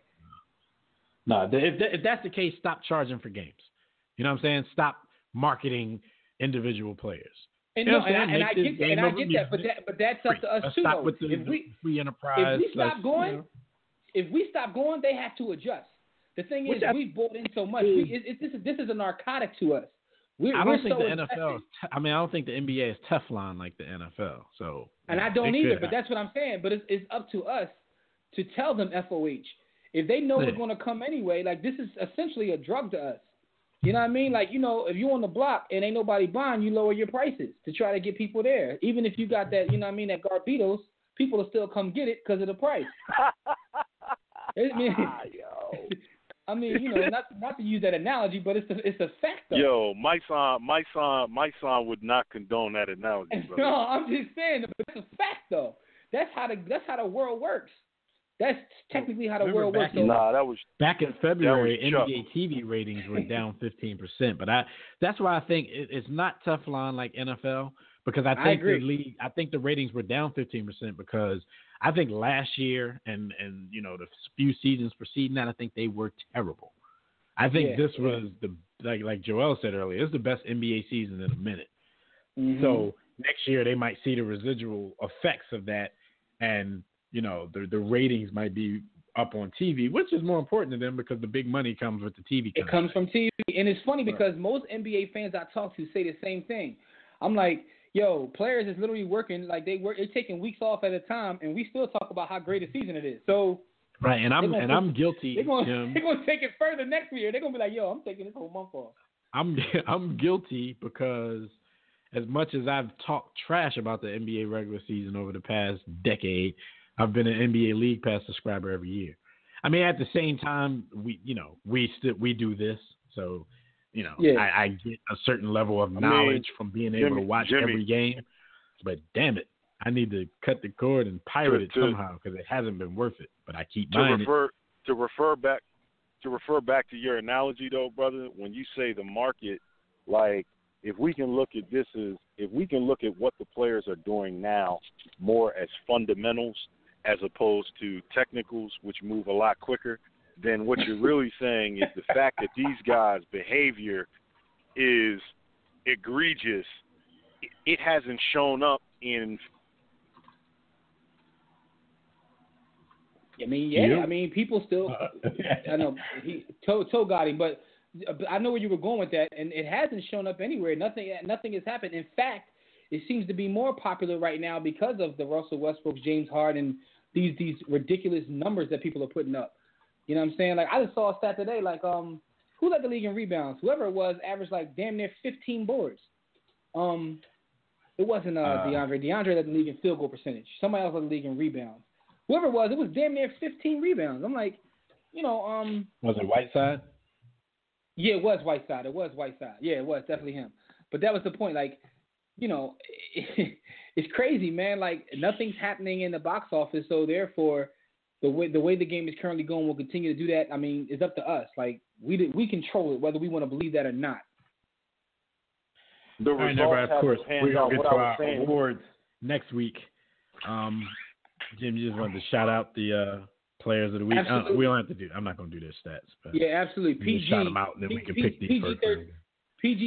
Nah, if, if that's the case, stop charging for games. You know what I'm saying? Stop marketing individual players. And You know no, and I, and? I get that, and I get that, but that, but that's up to us Let's too. stop though. with the, if we the free enterprise. if we stop going, you know. if we stop going, they have to adjust. The thing is, we've bought in so much. We, it, it, this is this is a narcotic to us. We're, I don't think so the invested. NFL. Te- I mean, I don't think the NBA is Teflon like the NFL. So, And I don't either, but that's what I'm saying. But it's, it's up to us to tell them FOH. If they know Yeah. we're going to come anyway, like this is essentially a drug to us. You know what I mean? Like, you know, if you're on the block and ain't nobody buying, you lower your prices to try to get people there. Even if you got that, you know what I mean, that Garbitos, people will still come get it because of the price. I mean, ah, I mean, you know, not not to use that analogy, but it's a, it's a fact though. Yo, my son, my son, my son would not condone that analogy. No, I'm just saying, but that's a fact though. That's how the that's how the world works. That's technically how the Remember world works. in- Nah, that was Back in February, NBA TV ratings were down 15%, but I that's why I think it, it's not Teflon like NFL because I I think agree. the league I think the ratings were down 15% because I think last year and and you know the few seasons preceding that I think they were terrible. I think Yeah, this yeah. was the like like Joel said earlier, it's the best NBA season in a minute. Mhm. So next year they might see the residual effects of that, and you know the the ratings might be up on TV, which is more important to them because the big money comes with the TV. It comes from TV, and it's funny because most NBA fans I talk to say the same thing. I'm like, yo, players is literally working like they work. They're taking weeks off at a time, and we still talk about how great a season it is. So right, and I'm and I'm guilty. they're gonna they're gonna take it further next year. They're gonna be like, yo, I'm taking this whole month off. I'm I'm guilty because as much as I've talked trash about the NBA regular season over the past decade, I've been an NBA League Pass subscriber every year. I mean, at the same time, we you know we still we do this, so you know Yeah. I, I get a certain level of mean, knowledge from being able Jimmy- to watch Jimmy. every game. But damn it, I need to cut the cord and pirate To- it somehow because it hasn't been worth it. But I keep to buying it. refer to refer back to refer back to your analogy though, brother. When you say the market, like if we can look at this as if we can look at what the players are doing now more as fundamentals as opposed to technicals, which move a lot quicker, then what you're really saying is the fact that these guys' behavior is egregious. It hasn't shown up in I mean, yeah, Yeah. I mean, people still. Uh, I know he toe toe got him, but but I know where you were going with that, and it hasn't shown up anywhere. Nothing nothing has happened. In fact, it seems to be more popular right now because of the Russell Westbrook, James Harden, these these ridiculous numbers that people are putting up. You know what I'm saying? Like I just saw a stat today, like um, who led the league in rebounds? Whoever it was averaged like damn near 15 boards. Um, it wasn't uh, Uh, DeAndre. DeAndre led the league in field goal percentage. Somebody else led the league in rebounds. Whoever it was, it was damn near 15 rebounds. I'm like, you know, um, Was it Whiteside? yeah, it was Whiteside. It was Whiteside. Yeah, it was definitely him. But that was the point. Like, you know, it's crazy, man. Like nothing's happening in the box office, so therefore, the way the way the game is currently going will continue to do that. I mean, it's up to us. Like we we control it, whether we want to believe that or not. the All right, results everybody, of course, we're gonna get to our saying. awards next week. Um, Jim, you just wanted to shout out the uh, players of the week. Uh, Absolutely. we don't have to do. I'm not going to do their stats, but Yeah, absolutely. we PG shout them out, and then we can P- pick these PG first.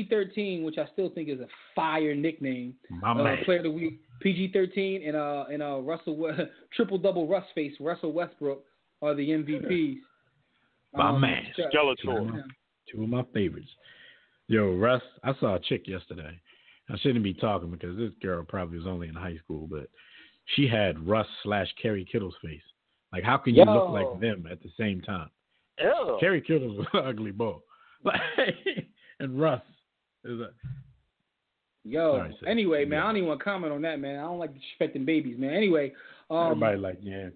Thir- PG-13, which I still think is a fire nickname. My uh, man. Player of the week, PG-13, and uh, and uh, Russell triple double Russ face, Russell Westbrook are the MVPs. My Um, man. so- Two of, my, two of my favorites. Yo, Russ, I saw a chick yesterday. I shouldn't be talking because this girl probably was only in high school, but she had Russ slash Kerry Kittles' face. Like, how can you look like them at the same time? Ew. Kerry Kittles was an ugly boy. Like, and Russ is a. Yo, Sorry, anyway, man, I don't even want to comment on that, man. I don't like disrespecting babies, man. Anyway, um, Everybody like yams.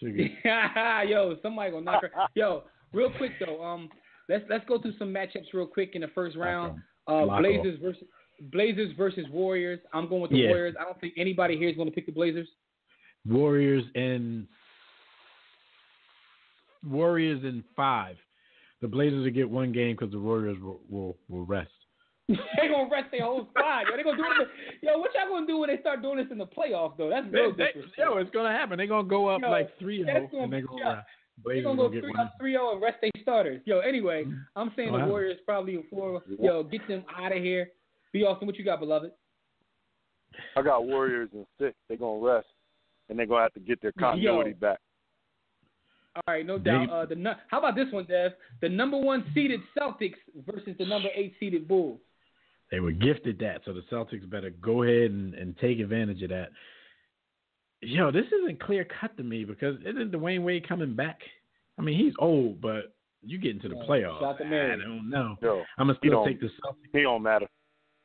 Sugar. yo, somebody gonna knock her. Yo, real quick though, um, let's let's go through some matchups real quick in the first round. Uh, Blazers versus Blazers versus Warriors. I'm going with the Yeah. Warriors. I don't think anybody here is going to pick the Blazers. Warriors and Warriors in five. The Blazers will get one game because the Warriors will, will will rest. they gonna rest their whole squad. Yo, they gonna do it. the- Yo, what y'all gonna do when they start doing this in the playoffs though? That's real They- they- yo, it's gonna happen. They're gonna go up Yo, like 3 that's 0 gonna and they're gonna yeah. rest. They're Blazers gonna gonna go get three one. up, three zero, and rest their starters. Yo, anyway, mm-hmm. I'm saying Wow. the Warriors probably in four. Yo, get them out of here. B. Austin, what you got, beloved? I got Warriors in six. They're gonna rest, and they're gonna have to get their continuity Yo. back. All right, no They- doubt. Uh, the nu- how about this one, Dev? The number one seeded Celtics versus the number eight seeded Bulls. They were gifted that, so the Celtics better go ahead and, and take advantage of that. Yo, this isn't clear cut to me because isn't Dwyane Wade coming back? I mean, he's old, but you get into the Yeah, playoffs. shout to I don't know. Yo, I'm gonna still take the Celtics. He don't matter.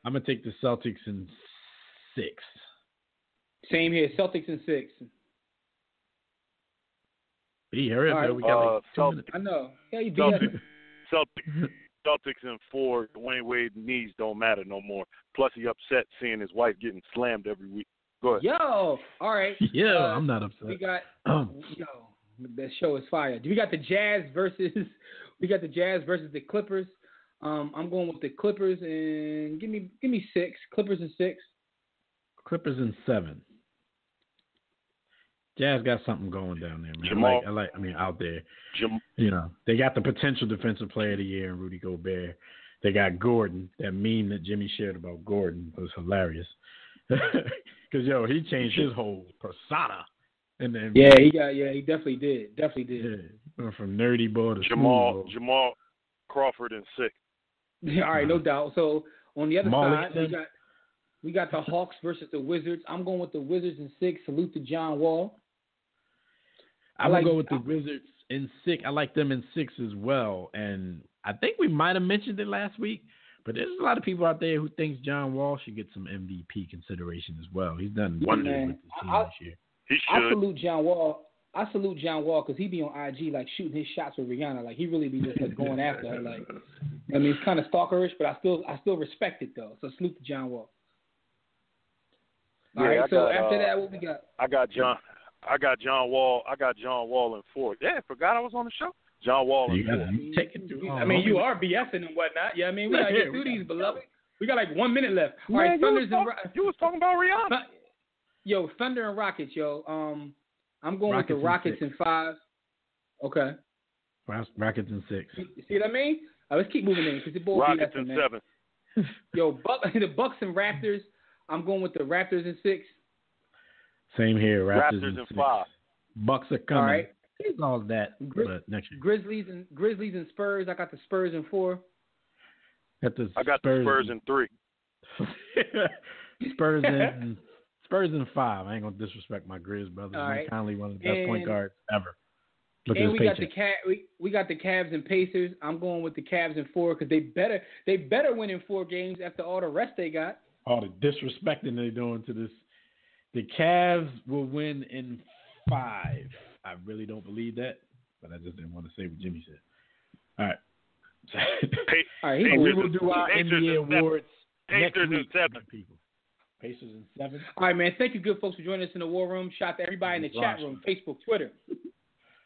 I'm gonna take the Celtics in six. Same here, Celtics in six. B, hurry up, right. We got Uh, like two Celtics. minutes. I know. Yeah, you Celtics, BS. Celtics, Celtics in four. Dwyane Wade knees don't matter no more. Plus, he upset seeing his wife getting slammed every week. Go ahead. Yo, all right. Yeah, Uh, I'm not upset. We got yo. That show is fire. We got the Jazz versus we got the Jazz versus the Clippers. Um, I'm going with the Clippers and give me give me six. Clippers and six. Clippers and seven. Jazz got something going down there, man. I like, I like. I mean, out there. Jam- you know, they got the potential defensive player of the year in Rudy Gobert. They got Gordon. That meme that Jimmy shared about Gordon was hilarious. Because yo, he changed his whole persona. And then Yeah, he got yeah, he definitely did. Definitely did. yeah, from nerdy boy to Jamal smooth boy. Jamal Crawford in six. all right, no doubt. So on the other Molly side, we got we got the Hawks versus the Wizards. I'm going with the Wizards and six. Salute to John Wall. I'm I like- gonna go with the Wizards in six. I like them in six as well. And I think we might have mentioned it last week, but there's a lot of people out there who thinks John Wall should get some MVP consideration as well. He's done Yeah, wonders man. with the team I- this year. He should. I salute John Wall. I salute John Wall because he be on IG like shooting his shots with Rihanna. Like he really be just like going after her. Like I mean, it's kind of stalkerish, but I still I still respect it though. So salute to John Wall. All Yeah, right. I so got, after uh, that, what we got? I got John. I got John Wall. I got John Wall in four. Yeah, forgot I was on the show. John Wall in You four. gotta take it too long. I mean, you are BSing and whatnot. Yeah, I mean, we gotta get through these, beloved. We got like one minute left. All right, Man, you, was Thunders and talk- Ro- you was talking about Rihanna. Yo, Thunder and Rockets, yo. Um, I'm going with the Rockets six. in five. Okay. Rockets in six. You see what I mean? All right, let's keep moving in because the boy Rockets BSing, in man. seven. Yo, Buck, the Bucks and Raptors. I'm going with the Raptors in six. Same here. Raptors, Raptors in in six. five. Bucks are coming. All right. It's all that, Gri- but next year. Grizzlies and Grizzlies and Spurs. I got the Spurs in four. Got the I got the Spurs in three. Spurs in Spurs in five. I ain't gonna disrespect my Grizz brothers. All Mike right. Conley, one of the best point And- guards ever. Look and at we his got the cat. We, we got the Cavs and Pacers. I'm going with the Cavs in four because they better they better win in four games after all the rest they got. All the disrespecting they're doing to this. The Cavs will win in five. I really don't believe that, but I just didn't want to say what Jimmy said. All right. All right, he we will do our Pacers NBA awards next Pacers in week. seven. People. Pacers in seven. All right, man. Thank you, good folks, for joining us in the war room. Shout out to everybody in the chat room, Facebook, Twitter.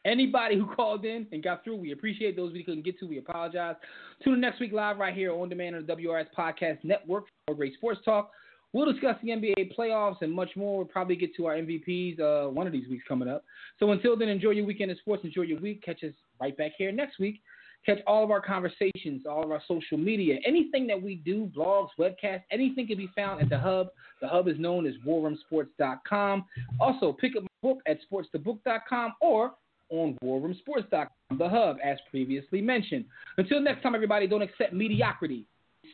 Anybody who called in and got through, we appreciate those we couldn't get to. We apologize. Tune in next week live right here on demand on the WRS Podcast Network for great sports talk. We'll discuss the NBA playoffs and much more. We'll probably get to our MVPs uh, one of these weeks coming up. So until then, enjoy your weekend in sports. Enjoy your week. Catch us right back here next week. Catch all of our conversations, all of our social media, anything that we do, blogs, webcasts, anything can be found at the Hub. The Hub is known as warroomsports.com. Also, pick up my book at sportsthebook.com or on warroomsports.com, the Hub, as previously mentioned. Until next time, everybody, don't accept mediocrity.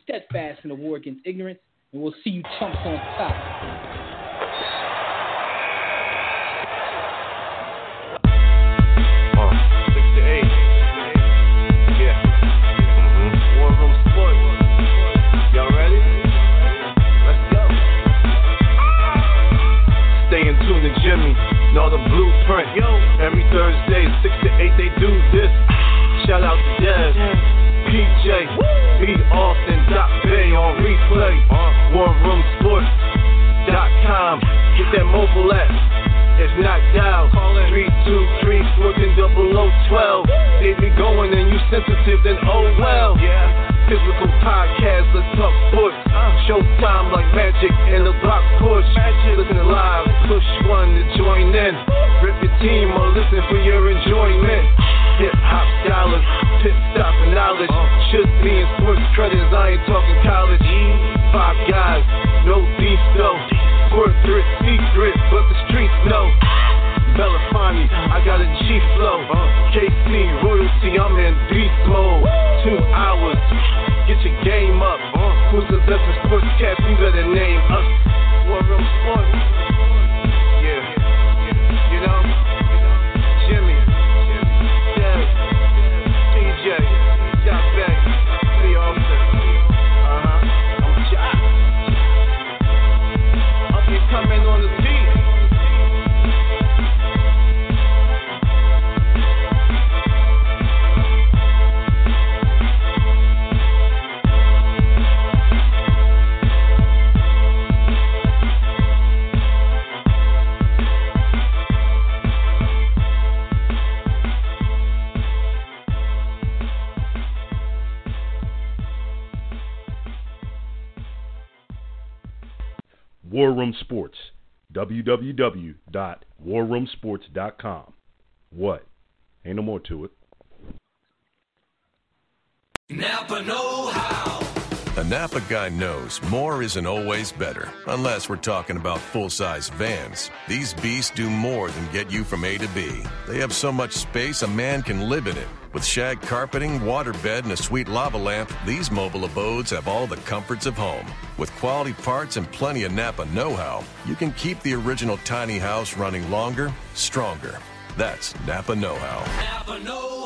Steadfast in the war against ignorance, and we'll see you chumps on top. Jimmy, know the blueprint. Yo, every Thursday, 6 to 8, they do this. Shout out to Dez, PJ, B. Austin, Bay on replay. Uh, WarRoomSports.com. Get that mobile app. It's knocked out. 323 14 0012. They be going and you sensitive, then oh well. Yeah. Physical podcast, let's talk sports. Showtime like magic in the block push. Listen live, push one to join in. Rip your team or listen for your enjoyment. Hip hop scholars, pit stop and knowledge. Should be in sports credits, I ain't talking college. Five guys, no beef though. Corporate secret, but the streets know. Belafonte, I got a G flow. KC royalty, I'm in beast mode. Two hours, get your game up. Who's the best in sportscast? You better name us. War Room Sports. War Room Sports. www.warroomsports.com. What? Ain't no more to it. Napa Know How. A Napa guy knows more isn't always better, unless we're talking about full size vans. These beasts do more than get you from A to B. They have so much space a man can live in it. With shag carpeting, waterbed, and a sweet lava lamp, these mobile abodes have all the comforts of home. With quality parts and plenty of Napa know how, you can keep the original tiny house running longer, stronger. That's Napa know how. Napa Know